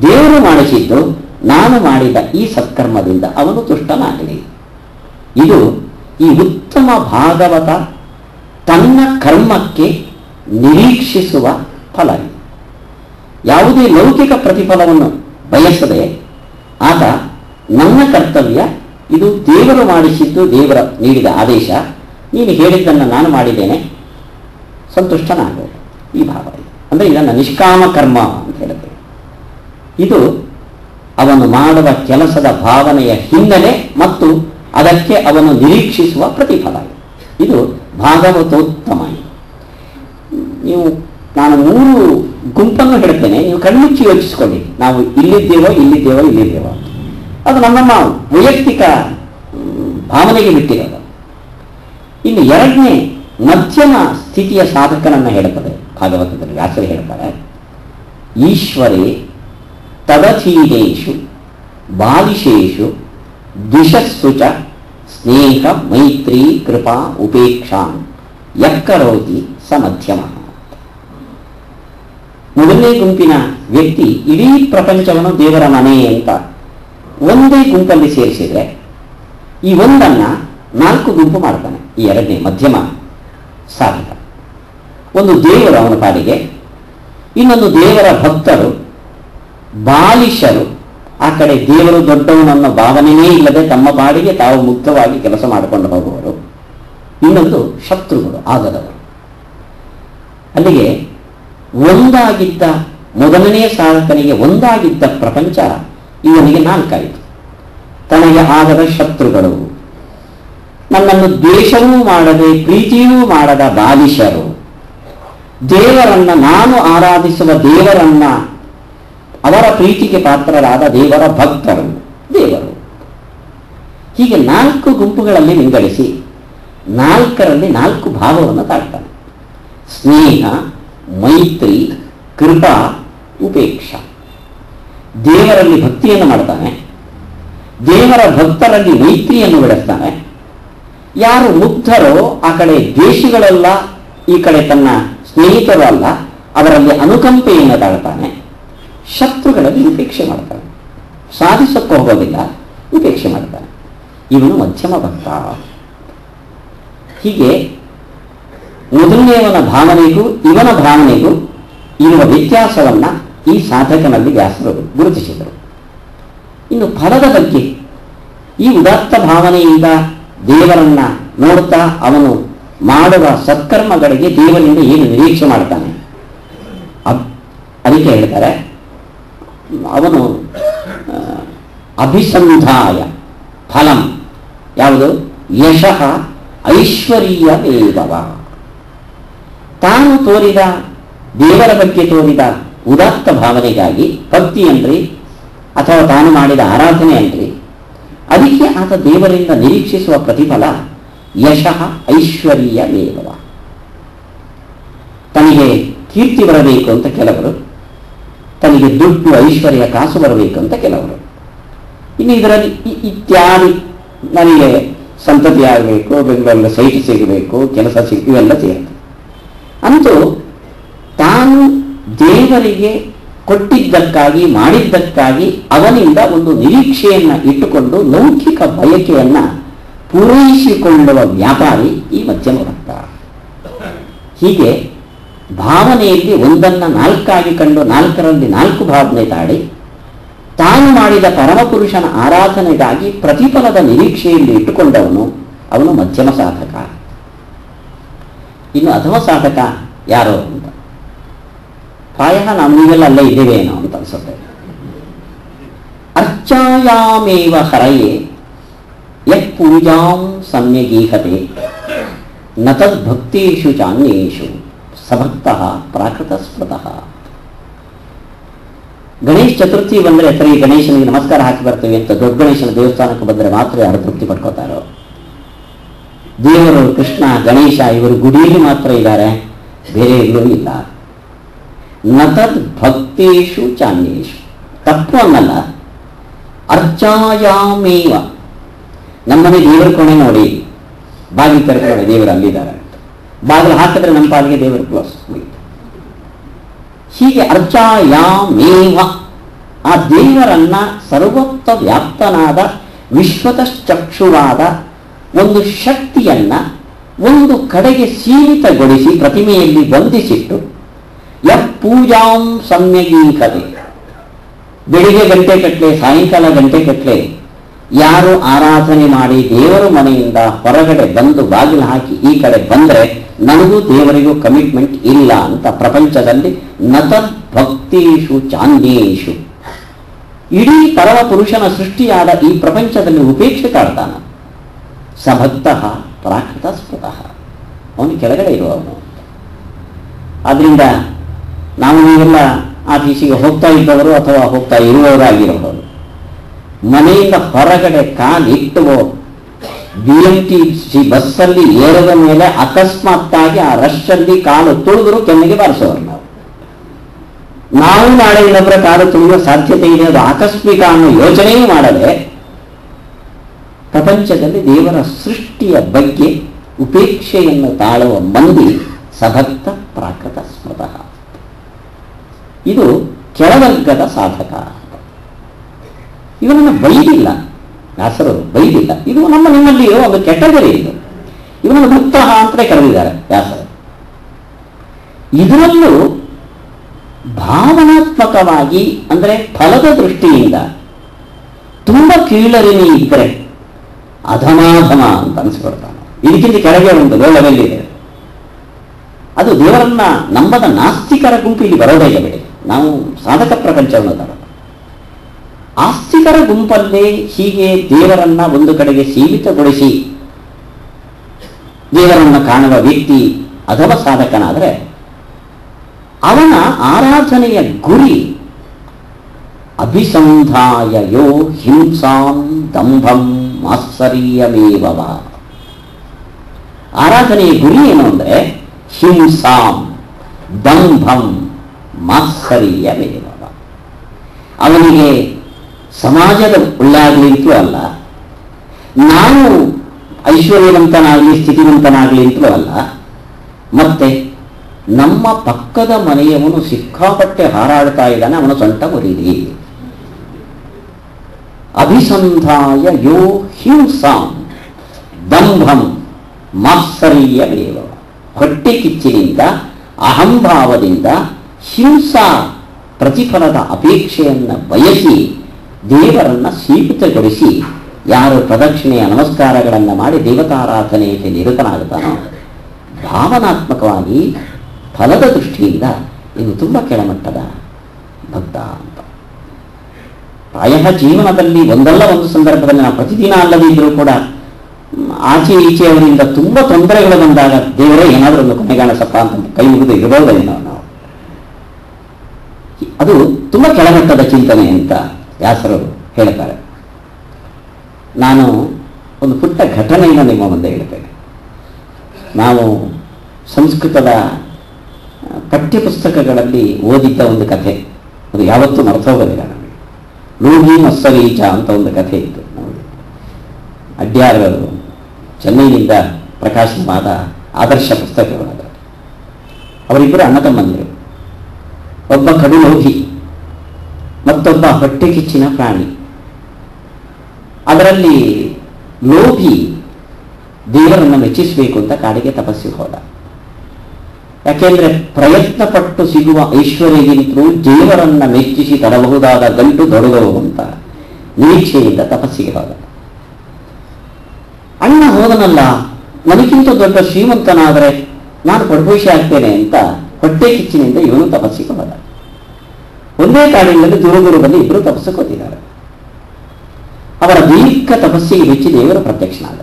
ದೇವರು ಮಾಡಿಸಿದ್ದು, ನಾನು ಮಾಡಿದ ಈ ಸತ್ಕರ್ಮದಿಂದ ಅವನು ತುಷ್ಟನಾಗಲಿ ಇದು ಈ ಉತ್ತಮ ಭಾಗವತ ತನ್ನ ಕರ್ಮಕ್ಕೆ ನಿರೀಕ್ಷಿಸುವ ಫಲ. ಯಾವುದೇ ಲೌಕಿಕ ಪ್ರತಿಫಲವನ್ನು ಬಯಸದೆ ಆಗ ನನ್ನ ಕರ್ತವ್ಯ, ಇದು ದೇವರು ಮಾಡಿಸಿದ್ದು ದೇವರ ನೀಡಿದ ಆದೇಶ ನೀನು ಹೇಳಿದ್ದನ್ನು ನಾನು ಮಾಡಿದ್ದೇನೆ. ಸಂತುಷ್ಟನಾಗಬೇಕು ಈ ಭಾವ ಅಂದರೆ ಇದನ್ನು ನಿಷ್ಕಾಮ ಕರ್ಮ ಅಂತ ಹೇಳುತ್ತೇವೆ ಇದು ಅವನು ಮಾಡುವ ಕೆಲಸದ ಭಾವನೆಯ ಹಿನ್ನೆಲೆ ಮತ್ತು ಅದಕ್ಕೆ ಅವನು ನಿರೀಕ್ಷಿಸುವ ಪ್ರತಿಫಲ ಇದು. ಭಾಗವತೋತ್ತಮ. ನೀವು, ನಾನು ಮೂರು ಗುಂಪನ್ನು ಹೇಳ್ತೇನೆ. ನೀವು ಕಣ್ಮುಚ್ಚಿ ಯೋಚಿಸ್ಕೊಳ್ಳಿ. ನಾವು ಇಲ್ಲಿದ್ದೇವೋ ಇಲ್ಲಿದ್ದೇವೋ ಇಲ್ಲಿದ್ದೇವೋ. ಅದು ನಮ್ಮ ವೈಯಕ್ತಿಕ ಭಾವನೆಗೆ ಬಿಟ್ಟಿರೋದು. ಇನ್ನು ಎರಡನೇ ಮಧ್ಯಮ ಸ್ಥಿತಿಯ ಸಾಧಕನನ್ನು ಹೇಳುತ್ತದೆ. ಭಾಗವತದಲ್ಲಿ ವ್ಯಾಸರು ಹೇಳ್ತಾರೆ, ಈಶ್ವರೇ ತದಧೀನೇಶು ಬಾಲಿಶೇಷು, ದ್ವಿಷಸ್ಸು ಚ ಸ್ನೇಹ, ಮೈತ್ರಿ, ಕೃಪಾ, ಉಪೇಕ್ಷಾ ಯಕ್ಕರೋತಿ ಸ ಮಧ್ಯಮ ಮೊದಲನೇ ಗುಂಪಿನ ವ್ಯಕ್ತಿ ಇಡೀ ಪ್ರಪಂಚವನ್ನು ದೇವರ ಮನೆ ಅಂತ ಒಂದೇ ಗುಂಪಲ್ಲಿ ಸೇರಿಸಿದ್ರೆ ಈ ಒಂದನ್ನ ನಾಲ್ಕು ಗುಂಪು ಮಾಡ್ತಾನೆ, ಈ ಎರಡನೇ ಮಧ್ಯಮ ಸಾಧಕ. ಒಂದು ದೇವರು ಅವನ ಪಾಡಿಗೆ ಇನ್ನೊಂದು ದೇವರ ಭಕ್ತರು, ಬಾಲಿಶರು. ಆ ಕಡೆ ದೇವರು ದೊಡ್ಡವನನ್ನ ಭಾವನೆಯೇ ಇಲ್ಲದೆ ತಮ್ಮ ಪಾಡಿಗೆ ತಾವು ಮುಕ್ತವಾಗಿ ಕೆಲಸ ಮಾಡಿಕೊಂಡು ಹೋಗುವರು ಇನ್ನೊಂದು ಶತ್ರುಗಳು, ಆಗದವರು. ಅಲ್ಲಿಗೆ ಒಂದಾಗಿದ್ದ, ಮೊದಲನೆಯ ಸಾಧಕನಿಗೆ ಒಂದಾಗಿದ್ದ ಪ್ರಪಂಚ ಇವನಿಗೆ ನಾಲ್ಕಾಯಿತು. ತನಗೆ ಆಗದ ಶತ್ರುಗಳು. ನನ್ನನ್ನು ದ್ವೇಷವೂ ಮಾಡದೆ, ಪ್ರೀತಿಯೂ ಮಾಡದ ಬಾಲಿಶರು. ದೇವರನ್ನ ನಾನು ಆರಾಧಿಸುವ ದೇವರನ್ನ ಅವರ ಪ್ರೀತಿಗೆ ಪಾತ್ರರಾದ ದೇವರ ಭಕ್ತರು. ದೇವರು. ಹೀಗೆ ನಾಲ್ಕು ಗುಂಪುಗಳಲ್ಲಿ ವಿಂಗಡಿಸಿ ನಾಲ್ಕರಲ್ಲಿ ನಾಲ್ಕು ಭಾವವನ್ನು ತಾಳ್ತಾನೆ ಸ್ನೇಹ, ಮೈತ್ರಿ, ಕೃಪಾ, ಉಪೇಕ್ಷ. ದೇವರಲ್ಲಿ ಭಕ್ತಿಯನ್ನು ಮಾಡ್ತಾನೆ. ದೇವರ ಭಕ್ತರಲ್ಲಿ ಮೈತ್ರಿಯನ್ನು ಬೆಳೆಸ್ತಾನೆ. ಯಾರು ಮುಗ್ಧರೋ ಆ ಕಡೆ ದ್ವೇಷಿಗಳಲ್ಲ, ಈ ಕಡೆ ತನ್ನ ಸ್ನೇಹಿತರು ಅಲ್ಲ, ಅವರಲ್ಲಿ ಅನುಕಂಪೆಯನ್ನು ತಾಳ್ತಾನೆ ಶತ್ರುಗಳಲ್ಲಿ ಉಪೇಕ್ಷೆ ಮಾಡ್ತಾನೆ. ಸಾಧಿಸಕ್ಕೆ ಹೋಗೋದಿಲ್ಲ ಉಪೇಕ್ಷೆ ಮಾಡ್ತಾನೆ. ಇವನು ಮಧ್ಯಮ ಭಕ್ತ ಹೀಗೆ ಮೊದಲನೆಯವನ ಭಾವನೆಗೂ ಇವನ ಭಾವನೆಗೂ ಇರುವ ವ್ಯತ್ಯಾಸವನ್ನ ಈ ಸಾಧಕನಲ್ಲಿ ವ್ಯಾಸರು ಗುರುತಿಸಿದರು. ಇನ್ನು ಫಲದ ಬಗ್ಗೆ ಈ ಉದಾತ್ತ ಭಾವನೆಯಿಂದ ದೇವರನ್ನ ನೋಡ್ತಾ ಅವನು ಮಾಡುವ ಸತ್ಕರ್ಮಗಳಿಗೆ ದೇವರಿಂದ ಏನು ನಿರೀಕ್ಷೆ ಮಾಡ್ತಾನೆ? ಅದಕ್ಕೆ ಹೇಳ್ತಾರೆ, ಅವನು ಅಭಿಸಂಧಾಯ, ಫಲಂ. ಯಾವುದು? ಯಶಃ ಐಶ್ವರ್ಯ ವೇದವ. ತಾನು ತೋರಿದ, ದೇವರ ಬಗ್ಗೆ ತೋರಿದ ಉದಾತ್ತ ಭಾವನೆಗಾಗಿ ಭಕ್ತಿ ಅನ್ರಿ ಅಥವಾ ತಾನು ಮಾಡಿದ ಆರಾಧನೆ ಅನ್ರಿ ಅದಕ್ಕೆ ಆತ ದೇವರಿಂದ ನಿರೀಕ್ಷಿಸುವ ಪ್ರತಿಫಲ ಯಶಃ ಐಶ್ವರ್ಯ ವೇಗವ ತನಗೆ ಕೀರ್ತಿ ಬರಬೇಕು ಅಂತ ಕೆಲವರು, ತನಗೆ ದುಡ್ಡು ಐಶ್ವರ್ಯ ಕಾಸು ಬರಬೇಕು ಅಂತ ಕೆಲವರು. ಇನ್ನು ಇದರಲ್ಲಿ ಇತ್ಯಾದಿ ನನಗೆ ಸಂತತಿ ಆಗಬೇಕು, ಬೆಂಗಳೂರಲ್ಲಿ ಸೈಟ್ ಸಿಗಬೇಕು, ಕೆಲಸ ಸಿಗ ಇವೆಲ್ಲ ಸೇರುತ್ತೆ ಅಂತೂ ತಾನು ದೇವರಿಗೆ ಕೊಟ್ಟಿದ್ದಕ್ಕಾಗಿ, ಮಾಡಿದ್ದಕ್ಕಾಗಿ ಅವನಿಂದ ಒಂದು ನಿರೀಕ್ಷೆಯನ್ನ ಇಟ್ಟುಕೊಂಡು ಲೌಕಿಕ ಬಯಕೆಯನ್ನ ಪೂರೈಸಿಕೊಳ್ಳುವ ವ್ಯಾಪಾರಿ ಈ ಮಧ್ಯಮ ಭಕ್ತ. ಹೀಗೆ ಭಾವನೆಯಲ್ಲಿ ಒಂದನ್ನ ನಾಲ್ಕಾಗಿ ಕಂಡು ನಾಲ್ಕರಲ್ಲಿ ನಾಲ್ಕು ಭಾವನೆ ತಾಡಿ ತಾನು ಮಾಡಿದ ಪರಮಪುರುಷನ ಆರಾಧನೆಗಾಗಿ ಪ್ರತಿಫಲದ ನಿರೀಕ್ಷೆಯಲ್ಲಿ ಇಟ್ಟುಕೊಂಡವನು ಅವನು ಮಧ್ಯಮ ಸಾಧಕ. ಇನ್ನು ಅಧಮ ಸಾಧಕ ಯಾರು ಅಂತ? ಪ್ರಾಯ ನಾವು ನೀವೆಲ್ಲ ಅಲ್ಲೇ ಇದ್ದೇವೇನೋ ಅಂತ ಅನ್ಸುತ್ತೆ. ಅರ್ಚಾಯಾಮೇವ ಹರಯೇ, ಯತ್ ಪೂಜಾಂ ಸಮ್ಯಗೀಹತೆ, ನ ತದ್ಭಕ್ತೇಷು ಚಾನ್ಯೇಷು ಸಭಕ್ತ ಪ್ರಾಕೃತ ಸ್ಮೃತಃ ಗಣೇಶ ಚತುರ್ಥಿ ಬಂದರೆ ಸರಿ ಗಣೇಶನಿಗೆ ನಮಸ್ಕಾರ ಹಾಕಿ ಬರ್ತೇವೆ ಅಂತ ದೊಡ್ಡ ಗಣೇಶನ ದೇವಸ್ಥಾನಕ್ಕೆ ಬಂದರೆ ಮಾತ್ರ ಯಾರು ತೃಪ್ತಿ ಪಡ್ಕೋತಾರೋ. ದೇವರು ಕೃಷ್ಣ ಗಣೇಶ ಇವರು ಗುಡಿಯಲ್ಲಿ ಮಾತ್ರ ಇದ್ದಾರೆ, ಬೇರೆ ಎಲ್ಲೂ ಇಲ್ಲ. ನತದ್ ಭಕ್ತೇಶು ಚಾನ್ಯೇಶು ತತ್ವನ್ನಲ್ಲ ಅರ್ಚಾಯಾಮೇವ. ನಮ್ಮನೆ ದೇವರ ಕೋಣೆ ನೋಡಿ. ಬಾಗಿಲು ತೆರೆದು ದೇವರು ಅಲ್ಲಿದ್ದಾರೆ ಅಂತ. ಬಾಗಿಲು ಹಾಕಿದ್ರೆ ನಮ್ಮ ಪಾಲಿಗೆ ದೇವರು ಕ್ಲೋಸ್ ಹೀಗೆ ಅರ್ಚಾಯಾಮೇವ. ಆ ದೇವರನ್ನ ಸರ್ವೋತ್ತ ವ್ಯಾಪ್ತನಾದ ವಿಶ್ವತಶ್ಚಕ್ಷುವಾದ ಒಂದು ಶಕ್ತಿಯನ್ನ ಒಂದು ಕಡೆಗೆ ಸೀಮಿತಗೊಳಿಸಿ ಪ್ರತಿಮೆಯಲ್ಲಿ ಬಂಧಿಸಿಟ್ಟು ಯ ಪೂಜಾಂ ಸಮ್ಯಗೀಕತೆ. ಬೆಳಿಗ್ಗೆ ಗಂಟೆ ಕಟ್ಲೆ, ಸಾಯಂಕಾಲ ಗಂಟೆ ಕಟ್ಲೆ, ಯಾರು ಆರಾಧನೆ ಮಾಡಿ ದೇವರ ಮನೆಯಿಂದ ಹೊರಗಡೆ ಬಂದು ಬಾಗಿಲು ಹಾಕಿ ಈ ಕಡೆ ಬಂದ್ರೆ ನನಗೂ ದೇವರಿಗೂ ಕಮಿಟ್ಮೆಂಟ್ ಇಲ್ಲ ಅಂತ ಪ್ರಪಂಚದಲ್ಲಿ ನತ ಭಕ್ತೀಶು ಚಾಂದೀಶು ಇಡೀ ಪರವ ಪುರುಷನ ಸೃಷ್ಟಿಯಾದ ಈ ಪ್ರಪಂಚದಲ್ಲಿ ಉಪೇಕ್ಷೆ ಕಾಡ್ತಾನ ಸಭಕ್ತ ಪ್ರಾಕೃತ ಸ್ಫುತಃ ಅವನು ಕೆಳಗಡೆ ಇರುವವನು ಆದ್ರಿಂದ ನಾವು ನೀವೆಲ್ಲ ಆಫೀಸಿಗೆ ಹೋಗ್ತಾ ಇದ್ದವರು ಅಥವಾ ಹೋಗ್ತಾ ಇರುವವರಾಗಿರಬಹುದು ಮನೆಯಿಂದ ಹೊರಗಡೆ ಕಾಲಿಟ್ಟು ಬಿ ಎಂ ಟಿ ಸಿ ಬಸ್ಸಲ್ಲಿ ಏರದ ಮೇಲೆ ಅಕಸ್ಮಾತ್ತಾಗಿ ಆ ರಶ್ಶಲ್ಲಿ ಕಾಲು ತುಳಿದ್ರು ಕೆನ್ನೆಗೆ ಬಾರಿಸೋರು ನಾವು. ನಾವು ನಾಳೆ ಇನ್ನೊಬ್ಬರ ಕಾಲು ತುಳಿಯುವ ಸಾಧ್ಯತೆ ಇದೆ, ಅದು ಆಕಸ್ಮಿಕ ಅನ್ನೋ ಯೋಚನೆಯೂ ಮಾಡದೆ ಪ್ರಪಂಚದಲ್ಲಿ ದೇವರ ಸೃಷ್ಟಿಯ ಬಗ್ಗೆ ಉಪೇಕ್ಷೆಯನ್ನು ತಾಳುವ ಮಂದಿ ಸಭಕ್ತ ಪ್ರಾಕೃತ ಸ್ಮೃತಃ ಇದು ಕೆಳವರ್ಗದ ಸಾಧಕ. ಇವನನ್ನು ಬೈದಿಲ್ಲ. ವ್ಯಾಸರು ಬೈದಿಲ್ಲ. ಇದು ನಮ್ಮ ನಿಮ್ಮಲ್ಲಿ ಇರೋ ಒಂದು ಕೆಟಗರಿ ಇದು. ಇವನನ್ನು ಮುಕ್ತ ಅಂತಲೇ ಕರೆದಿದ್ದಾರೆ ವ್ಯಾಸರು. ಇದರಲ್ಲೂ ಭಾವನಾತ್ಮಕವಾಗಿ ಅಂದರೆ ಫಲದ ದೃಷ್ಟಿಯಿಂದ ತುಂಬ ಕೀಳರಿಮೆ ಇದ್ದರೆ ಅಧಮಾಧಮ ಅಂತ ಅನಿಸ್ಕೊಡ್ತಾನೆ ಇದಕ್ಕಿಂತ ಕೆಳಗೆ ಒಂದು ಗೋಳವೆಲ್ಲಿದೆ? ಅದು ದೇವರನ್ನ ನಂಬದ ನಾಸ್ತಿಕರ ಗುಂಪು ಇಲ್ಲಿ ಬರೋದೇ ಬಿಡಿ. ನಾವು ಸಾಧಕ ಪ್ರಪಂಚವನ್ನು ತರೋದು ಆಸ್ತಿಕರ ಗುಂಪಲ್ಲೇ ಹೀಗೆ ದೇವರನ್ನ ಒಂದು ಕಡೆಗೆ ಸೀಮಿತಗೊಳಿಸಿ ದೇವರನ್ನು ಕಾಣುವ ವ್ಯಕ್ತಿ ಅಥವಾ ಸಾಧಕನಾದರೆ ಅವನ ಆರಾಧನೆಯ ಗುರಿ ಅಭಿಸಂಧಾಯ ಯೋ ಹಿಂಸಾಂ ದಂಭಂ ಮಾತ್ಸರ್ಯಮೇವವ ಆರಾಧನೆಯ ಗುರಿ ಏನು ಅಂದರೆ ಹಿಂಸಾಂ, ದಂಭಂ. ಮಾತ್ಸರ್ಯಮೇವವ ಅವನಿಗೆ ಸಮಾಜದ ಉಳ್ಳಾಗಲಿಂತೂ ಅಲ್ಲ ನಾನು ಐಶ್ವರ್ಯವಂತನಾಗಲಿ, ಸ್ಥಿತಿವಂತನಾಗಲಿ ಅಂತಲೂ ಅಲ್ಲ, ಮತ್ತೆ ನಮ್ಮ ಪಕ್ಕದ ಮನೆಯವನು ಸಿಕ್ಕಾಪಟ್ಟೆ ಹಾರಾಡ್ತಾ ಇದ್ದಾನೆ, ಅವನ ಸೊಂಟ ಮುರಿದಿ ಅಭಿಸಂಧಾಯ ಯೋ ಹಿಂಸಾಂ ದಂಭಂ ಮಾತ್ಸರ್ಯವೇವ ಹೊಟ್ಟೆ ಕಿಚ್ಚಿನಿಂದ ಅಹಂಭಾವದಿಂದ ಹಿಂಸಾ ಪ್ರತಿಫಲದ ಅಪೇಕ್ಷೆಯನ್ನು ಬಯಸಿ ದೇವರನ್ನು ಸೀಮಿತಗೊಳಿಸಿ ಯಾರು ಪ್ರದಕ್ಷಿಣೆಯ ನಮಸ್ಕಾರಗಳನ್ನು ಮಾಡಿ ದೇವತಾರಾಧನೆಯಲ್ಲಿ ನಿರತನಾಗುತ್ತಾನೋ, ಭಾವನಾತ್ಮಕವಾಗಿ ಫಲದ ದೃಷ್ಟಿಯಿಂದ ಇದು ತುಂಬ ಕೆಳಮಟ್ಟದ ಭಕ್ತ ಅಂತ. ಪ್ರಾಯಃ ಜೀವನದಲ್ಲಿ ಒಂದಲ್ಲ ಒಂದು ಸಂದರ್ಭದಲ್ಲಿ ನಾವು ಪ್ರತಿದಿನ ಅಲ್ಲದಿದ್ದರೂ ಕೂಡ ಆಚೆ ಈಚೆ ಅವರಿಂದ ತುಂಬ ತೊಂದರೆಗಳು ಬಂದಾಗ ದೇವರೇ ಏನಾದರೂ ಒಂದು ಕೊನೆಗಾಣಿಸಪ್ಪ ಅಂತ ಕೈ ಮುಗಿದು ನಾವು ಅದು ತುಂಬ ಕೆಳಮಟ್ಟದ ಚಿಂತನೆ ಅಂತ ವ್ಯಾಸರು ಹೇಳ್ತಾರೆ. ನಾನು ಒಂದು ಪುಟ್ಟ ಘಟನೆಯನ್ನು ನಿಮ್ಮ ಮುಂದೆ ಹೇಳ್ತೇನೆ. ನಾವು ಸಂಸ್ಕೃತದ ಪಠ್ಯಪುಸ್ತಕಗಳಲ್ಲಿ ಓದಿದ್ದ ಒಂದು ಕಥೆ. ಅದು ಯಾವತ್ತೂ ಮರ್ತೋಗೋದಿಲ್ಲ ನಮಗೆ. ಲೂಹಿ ಮತ್ಸರೀಚ ಅಂತ ಒಂದು ಕಥೆ ಇತ್ತು ನಮಗೆ. ಅಡ್ಯಾರರು ಚೆನ್ನೈನಿಂದ ಪ್ರಕಾಶನವಾದ ಆದರ್ಶ ಪುಸ್ತಕಗಳು ಅದರಲ್ಲಿ ಅವರಿಬ್ಬರು ಅಣ್ಣ ತಮ್ಮಂದಿರು. ಒಬ್ಬ ಕಡು ಲೋಭಿ ಮತ್ತೊಬ್ಬ ಹೊಟ್ಟೆ ಕಿಚ್ಚಿನ ಪ್ರಾಣಿ. ಅದರಲ್ಲಿ ಲೋಭಿ ದೇವರನ್ನು ಮೆಚ್ಚಿಸಬೇಕು ಅಂತ ಕಾಡಿಗೆ ತಪಸ್ಸಿಗೆ ಹೋದ. ಯಾಕೆಂದ್ರೆ ಪ್ರಯತ್ನ ಪಟ್ಟು ಸಿಗುವ ಐಶ್ವರ್ಯಗಿಂತಲೂ ದೇವರನ್ನ ಮೆಚ್ಚಿಸಿ ತರಬಹುದಾದ ಗಂಟು ದೊಡ್ಡದವು ಅಂತ ನಿರೀಕ್ಷೆಯಿಂದ ತಪಸ್ಸಿಗೆ ಹೋದ. ಅಣ್ಣ ಹೋದನಲ್ಲ, ನನಗಿಂತ ದೊಡ್ಡ ಶ್ರೀಮಂತನಾದರೆ ನಾನು ಪಡ್ಭೂಷಿ ಆಗ್ತೇನೆ ಅಂತ ಹೊಟ್ಟೆ ಕಿಚ್ಚಿನಿಂದ ಇವನು ತಪಸ್ಸಿಗೆ ಬಂದ. ಒಂದೇ ಕಾಡಿನಲ್ಲಿ ದೂರ ಬಂದು ಇಬ್ಬರು ತಪಸ್ಸು ಕೂತಿದ್ದಾರೆ ಅವರ ದೀರ್ಘ ತಪಸ್ಸಿಗೆ ಮೆಚ್ಚಿ ದೇವರು ಪ್ರತ್ಯಕ್ಷನಾದ.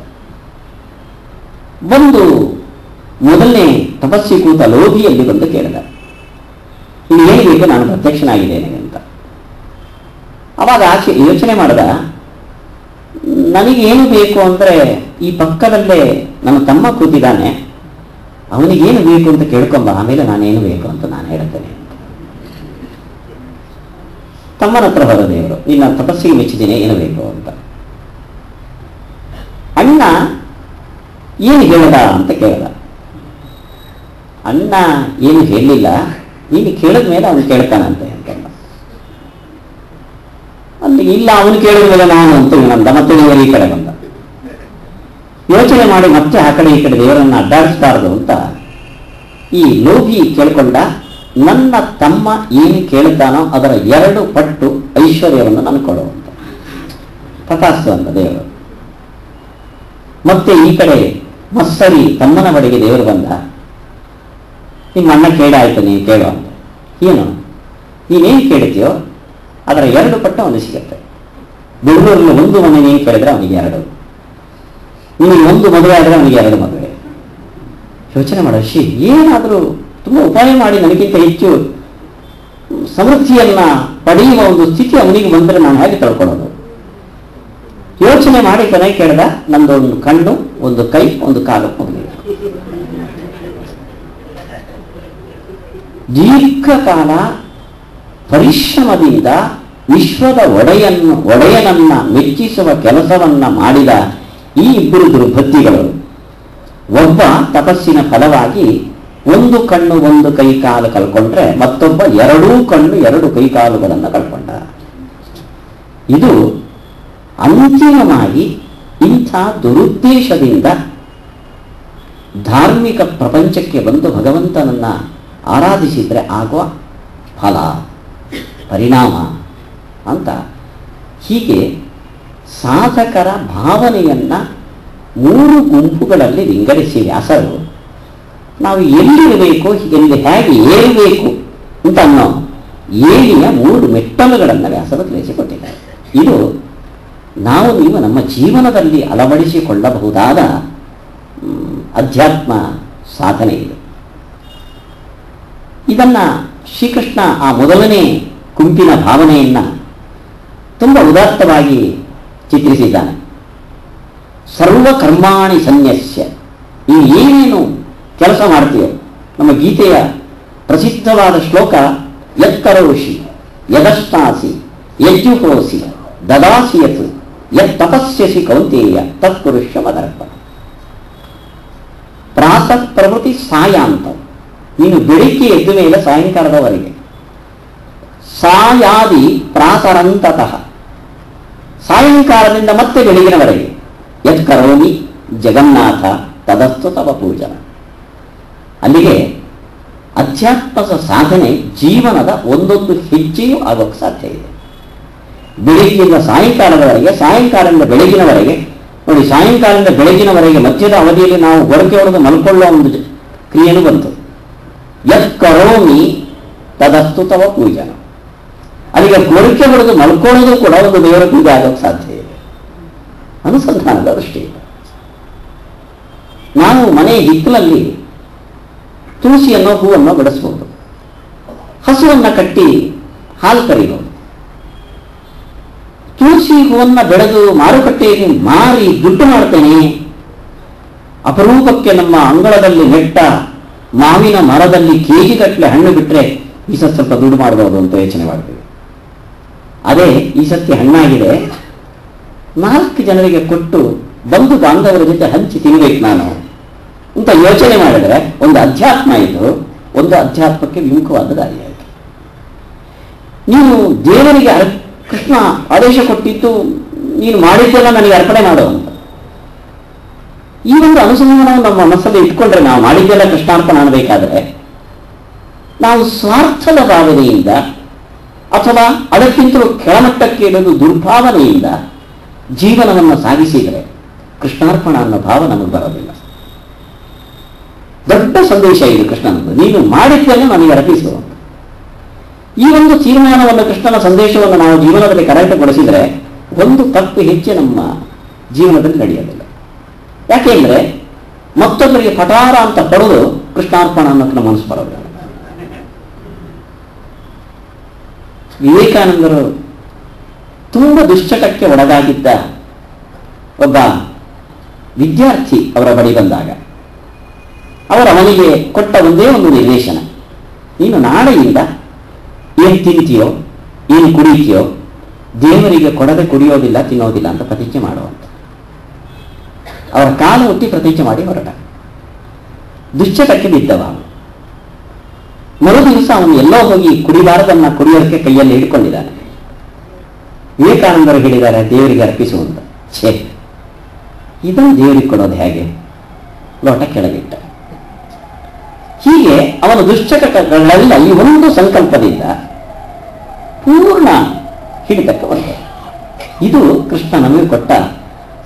ಒಂದು ಮೊದಲನೇ ತಪಸ್ಸಿ ಕೂತ ಲೋಭಿಯಲ್ಲಿ ಬಂದು ಕೇಳಿದ. ಇನ್ನು ಹೇಳಬೇಕು ಬೇಕು, ನಾನು ಪ್ರತ್ಯಕ್ಷನಾಗಿದ್ದೇನೆ ಅಂತ. ಅವಾಗ ಆಚೆ ಯೋಚನೆ ಮಾಡಿದ, ನನಗೇನು ಬೇಕು ಅಂದರೆ ಈ ಪಕ್ಕದಲ್ಲೇ ನನ್ನ ತಮ್ಮ ಕೂತಿದ್ದಾನೆ ಅವನಿಗೇನು ಬೇಕು ಅಂತ ಕೇಳ್ಕೊಂಬ, ಆಮೇಲೆ ನಾನೇನು ಬೇಕು ಅಂತ ನಾನು ಹೇಳ್ತೇನೆ ತಮ್ಮನ ಹತ್ರ ದೇವರು, ನಿನ್ನ ತಪಸ್ಸಿಗೆ ಮೆಚ್ಚಿದ್ದೇನೆ, ಏನು ಬೇಕು ಅಂತ. ಅಣ್ಣ ಏನು ಹೇಳದ ಅಂತ ಕೇಳ್ದ. ಅಣ್ಣ ಏನು ಹೇಳಲಿಲ್ಲ ನೀನು ಕೇಳಿದ ಮೇಲೆ ಅವನು ಕೇಳ್ತಾನಂತೆ ಅಂತಂದ ಅಲ್ಲಿ ಇಲ್ಲ, ಅವನು ಕೇಳಿದ ಮೇಲೆ ನಾನು ಅಂತ ಇವನಂದ ಮತ್ತೆ ಈ ಕಡೆ ಬಂದ ಯೋಚನೆ ಮಾಡಿ ಮತ್ತೆ ಆ ಕಡೆ ಈ ಕಡೆ ದೇವರನ್ನ ಅಡ್ಡಾಡಿಸಬಾರದು ಅಂತ ಈ ಲೋಭಿ ಕೇಳ್ಕೊಂಡ ನನ್ನ ತಮ್ಮ ಏನು ಕೇಳಿದ್ದಾನೋ ಅದರ ಎರಡು ಪಟ್ಟು ಐಶ್ವರ್ಯವನ್ನು ನಾನು ಕೊಡುವಂತ ತಥಾಸ್ತು ಅಂತ ದೇವರು. ಮತ್ತೆ ಈ ಕಡೆ ಮತ್ಸರಿ ತಮ್ಮನ ಬಳಿಗೆ ದೇವರು ಬಂದ. ನಿಮ್ಮ ಅಣ್ಣ ಕೇಳಾಯ್ತು ನೀನು ಕೇಳು ಅಂತ. ಏನು? ನೀನೇನು ಕೇಳ್ತೀಯೋ ಅದರ ಎರಡು ಪಟ್ಟು ಅವನಿಗೆ ಸಿಗುತ್ತೆ. ಬೆಂಗಳೂರಿನ ಒಂದು ಮನೆ ನೀನು ಕೇಳಿದ್ರೆ ಅವನಿಗೆ ಎರಡು. ನಿನಗೆ ಒಂದು ಮದುವೆ ಆದರೆ ನನಗೆ ಎರಡು ಮದುವೆ. ಯೋಚನೆ ಮಾಡೋ ಶಿ ಏನಾದರೂ ತುಂಬ ಉಪಾಯ ಮಾಡಿ ನನಗಿಂತ ಹೆಚ್ಚು ಸಮೃದ್ಧಿಯನ್ನ ಪಡೆಯುವ ಒಂದು ಸ್ಥಿತಿ ಅವನಿಗೆ ಬಂದರೆ ನಾನು ಹೇಗೆ ತಳ್ಕೊಳ್ಳೋದು? ಯೋಚನೆ ಮಾಡಿ ಕೊನೆ ಕೇಳಿದ ನಂದು ಒಂದು ಕಣ್ಣು, ಒಂದು ಕೈ, ಒಂದು ಕಾಲು ಹೋಗಲಿಲ್ಲ ದೀರ್ಘಕಾಲ ಪರಿಶ್ರಮದಿಂದ ವಿಶ್ವದ ಒಡೆಯನ್ನು, ಒಡೆಯನನ್ನ ಮೆಚ್ಚಿಸುವ ಕೆಲಸವನ್ನ ಮಾಡಿದ ಈ ಇಬ್ಬರು ದುರ್ಬುದ್ಧಿಗಳು. ಒಬ್ಬ ತಪಸ್ಸಿನ ಫಲವಾಗಿ ಒಂದು ಕಣ್ಣು ಒಂದು ಕೈ ಕಾಲು ಕಳ್ಕೊಂಡ್ರೆ ಮತ್ತೊಬ್ಬ ಎರಡೂ ಕಣ್ಣು ಎರಡು ಕೈ ಕಾಲುಗಳನ್ನು ಕಳ್ಕೊಂಡ. ಇದು ಅಂತಿಮವಾಗಿ ಇಂಥ ದುರುದ್ದೇಶದಿಂದ ಧಾರ್ಮಿಕ ಪ್ರಪಂಚಕ್ಕೆ ಬಂದು ಭಗವಂತನನ್ನ ಆರಾಧಿಸಿದರೆ ಆಗುವ ಫಲ, ಪರಿಣಾಮ ಅಂತ ಹೀಗೆ ಸಾಧಕರ ಭಾವನೆಯನ್ನ ಮೂರು ಗುಂಪುಗಳಲ್ಲಿ ವಿಂಗಡಿಸಿ ವ್ಯಾಸರು ನಾವು ಎಲ್ಲಿರಬೇಕು ಎಲ್ಲಿ ಹೇಗೆ ಏರಬೇಕು ಅಂತ ಅನ್ನೋ ಏಳಿಯ ಮೂರು ಮೆಟ್ಟಲುಗಳನ್ನು ವ್ಯಾಸರು ತಿಳಿಸಿಕೊಟ್ಟಿದ್ದಾರೆ. ಇದು ನಾವು ನೀವು ನಮ್ಮ ಜೀವನದಲ್ಲಿ ಅಳವಡಿಸಿಕೊಳ್ಳಬಹುದಾದ ಅಧ್ಯಾತ್ಮ ಸಾಧನೆ ಇದು. ಇದನ್ನು ಶ್ರೀಕೃಷ್ಣ ಆ ಮೊದಲನೇ ಗುಂಪಿನ ಭಾವನೆಯನ್ನು ತುಂಬ ಉದಾತ್ತವಾಗಿ ಚಿತ್ರಿಸಿದ್ದಾನೆ. ಸರ್ವ ಕರ್ಮಾಣಿ ಸನ್ಯಸ್ಯ. ಈ ಏನೇನು ಕೆಲಸ ಮಾಡ್ತೀಯೋ ನಮ್ಮ ಗೀತೆಯ ಪ್ರಸಿದ್ಧವಾದ ಶ್ಲೋಕ, ಯತ್ಕರೋಷಿ, ಯದಷ್ಟಾಸಿ ಯಜ್ಜುಕೋಸಿ ದದಾಸಿ ಯತ್ ಯತ್ ತಪಸ್ಯಸಿ ಕೌಂತೇಯ, ತತ್ಪುರುಷ ಮದರ್ಪಣ ಪ್ರವೃತ್ತಿ ಸಾಯಾಂತ. ನೀನು ಬೆಳಿಗ್ಗೆ ಎದ್ದ ಮೇಲೆ ಸಾಯಂಕಾಲದವರೆಗೆ. ಸಾಯಾದಿ ಪ್ರಾತರಂತತಃ. ಸಾಯಂಕಾಲದಿಂದ ಮತ್ತೆ ಬೆಳಗಿನವರೆಗೆ. ಯತ್ ಕರೋಮಿ ಜಗನ್ನಾಥ ತದಸ್ತು ತವ ಪೂಜನ. ಅಲ್ಲಿಗೆ ಅಧ್ಯಾತ್ಮದ ಸಾಧನೆ ಜೀವನದ ಒಂದೊಂದು ಹೆಜ್ಜೆಯೂ ಆಗೋಕ್ಕೆ ಸಾಧ್ಯ ಇದೆ. ಬೆಳಗ್ಗೆಯಿಂದ ಸಾಯಂಕಾಲದವರೆಗೆ, ಸಾಯಂಕಾಲದಿಂದ ಬೆಳಗಿನವರೆಗೆ, ನೋಡಿ ಸಾಯಂಕಾಲದಿಂದ ಬೆಳಗಿನವರೆಗೆ ಮಧ್ಯದ ಅವಧಿಯಲ್ಲಿ ನಾವು ಹೊರಗೆ ಹೊಡೆದು ಮಲ್ಕೊಳ್ಳೋ ಒಂದು ಕ್ರಿಯೆಯನ್ನು ಬಂತು. ಯತ್ ಕರೋಮಿ ತದಸ್ತು ತವ ಪೂಜನ. ಅಲ್ಲಿಗೆ ಕೋರಿಕೆ ಹೊಡೆದು ಮಲ್ಕೊಳ್ಳೋದು ಕೂಡ ಒಂದು ದೇವರ ಪೂಜೆ ಆಗೋಕ್ಕೆ ಸಾಧ್ಯ ಇದೆ. ಅನುಸಂಧಾನದ ದೃಷ್ಟಿಯಿಂದ ನಾವು ಮನೆ ಹಿತ್ತಲಲ್ಲಿ ತುಳಸಿಯನ್ನು, ಹೂವನ್ನು ಬೆಳೆಸಬಹುದು ಹಸುವನ್ನು ಕಟ್ಟಿ ಹಾಲು ಕರೀಬಹುದು. ತುಳಸಿ ಹೂವನ್ನು ಬೆಳೆದು ಮಾರುಕಟ್ಟೆಯಲ್ಲಿ ಮಾರಿ ದುಡ್ಡು ಮಾಡ್ತೇನೆ. ಅಪರೂಪಕ್ಕೆ ನಮ್ಮ ಅಂಗಳದಲ್ಲಿ ನೆಟ್ಟ ಮಾವಿನ ಮರದಲ್ಲಿ ಕೆಜಿಗಟ್ಟಲೆ ಹಣ್ಣು ಬಿಟ್ಟರೆ ಈ ಸ್ವಲ್ಪ ದುಡ್ಡು ಮಾಡಬಹುದು ಅಂತ ಯೋಚನೆ ಮಾಡ್ತೀವಿ ಅದೇ ಈ ಸತಿ ಹಣ್ಣಾಗಿದೆ. ನಾಲ್ಕು ಜನರಿಗೆ ಕೊಟ್ಟು ಬಂಧು ಬಾಂಧವರ ಜೊತೆ ಹಂಚಿ ತಿನ್ಬೇಕು ನಾನು ಅಂತ ಯೋಚನೆ ಮಾಡಿದ್ರೆ ಒಂದು ಅಧ್ಯಾತ್ಮ ಇದು, ಒಂದು ಅಧ್ಯಾತ್ಮಕ್ಕೆ ವಿಮುಖವಾದ ದಾರಿಯಾಯಿತು ನೀನು ದೇವರಿಗೆ ಅರ್- ಕೃಷ್ಣ ಆದೇಶ ಕೊಟ್ಟಿದ್ದು ನೀನು ಮಾಡಿದ್ದೆಲ್ಲ ನನಗೆ ಅರ್ಪಣೆ ಮಾಡು ಅಂತ. ಈ ಒಂದು ಅನುಸಂಧಾನವನ್ನು ನಮ್ಮ ಮನಸ್ಸಲ್ಲಿ ಇಟ್ಕೊಂಡ್ರೆ ನಾವು ಮಾಡಿದ್ದೆಲ್ಲ ಕೃಷ್ಣಾರ್ಪಣೆ ಮಾಡಬೇಕಾದ್ರೆ ನಾವು ಸ್ವಾರ್ಥದ ಭಾವನೆಯಿಂದ ಅಥವಾ ಅದಕ್ಕಿಂತಲೂ ಕೆಳಮಟ್ಟಕ್ಕೆ ಇಡಲು ದುರ್ಭಾವನೆಯಿಂದ ಜೀವನವನ್ನು ಸಾಗಿಸಿದರೆ ಕೃಷ್ಣಾರ್ಪಣ ಅನ್ನೋ ಭಾವ ನಮಗೆ ಬರೋದಿಲ್ಲ. ದೊಡ್ಡ ಸಂದೇಶ ಇದು ಕೃಷ್ಣನದು ನೀನು ಮಾಡಿದ್ದನ್ನು ನನಗೆ ಅರ್ಪಿಸು ಈ ಒಂದು ತೀರ್ಮಾನವನ್ನು ಕೃಷ್ಣನ ಸಂದೇಶವನ್ನು ನಾವು ಜೀವನದಲ್ಲಿ ಕರೆಕ್ಟ್ಗೊಳಿಸಿದರೆ ಒಂದು ತಪ್ಪು ಹೆಚ್ಚು ನಮ್ಮ ಜೀವನದಲ್ಲಿ ನಡೆಯೋದಿಲ್ಲ. ಯಾಕೆಂದರೆ ಮತ್ತೊಬ್ಬರಿಗೆ ಪಟಾರ ಅಂತ ಪಡೆದು ಕೃಷ್ಣಾರ್ಪಣ ಅನ್ನೋಕ್ಕೆ ಮನಸ್ಸು ಬರೋದಿಲ್ಲ. ವಿವೇಕಾನಂದರು ತುಂಬ ದುಶ್ಚಟಕ್ಕೆ ಒಳಗಾಗಿದ್ದ ಒಬ್ಬ ವಿದ್ಯಾರ್ಥಿ ಅವರ ಬಳಿ ಬಂದಾಗ, ಅವರ ಮನೆಗೆ ಕೊಟ್ಟ ಒಂದೇ ಒಂದು ನಿರ್ದೇಶನ. ನೀನು ನಾಳೆಯಿಂದ ಏನು ತಿಂತೀಯೋ, ಏನು ಕುಡಿತೀಯೋ, ದೇವರಿಗೆ ಕೊಡದೆ ಕುಡಿಯೋದಿಲ್ಲ, ತಿನ್ನೋದಿಲ್ಲ ಅಂತ ಪ್ರತಿಜ್ಞೆ ಮಾಡುವಂತ ಅವರ ಕಾಲು ಒತ್ತಿ ಪ್ರತಿಜ್ಞೆ ಮಾಡಿ ಹೊರಟ. ದುಶ್ಚಟಕ್ಕೆ ಬಿದ್ದವ ಅವನು. ಮರು ದಿವಸ ಅವನು ಎಲ್ಲೋ ಹೋಗಿ ಕುಡಿಬಾರದನ್ನ ಕುಡಿಯೋದಕ್ಕೆ ಕೈಯಲ್ಲಿ ಹಿಡ್ಕೊಂಡಿದ್ದಾನೆ. ವಿವೇಕಾನಂದರು ಹೇಳಿದ್ದಾರೆ, ದೇವರಿಗೆ ಅರ್ಪಿಸುವಂತ. ಛೇ ಇದನ್ನು ದೇವರಿಗೆ ಕೊಡೋದು ಹೇಗೆ? ಲೋಟ ಕೆಳಗಿಟ್ಟ. ಹೀಗೆ ಅವನ ದುಶ್ಚಟಗಳೆಲ್ಲ ಈ ಒಂದು ಸಂಕಲ್ಪದಿಂದ ಪೂರ್ಣ ಹಿಡಿತಕ್ಕೆ ಬಂದ ಇದು ಕೃಷ್ಣ ನಮಗೆ ಕೊಟ್ಟ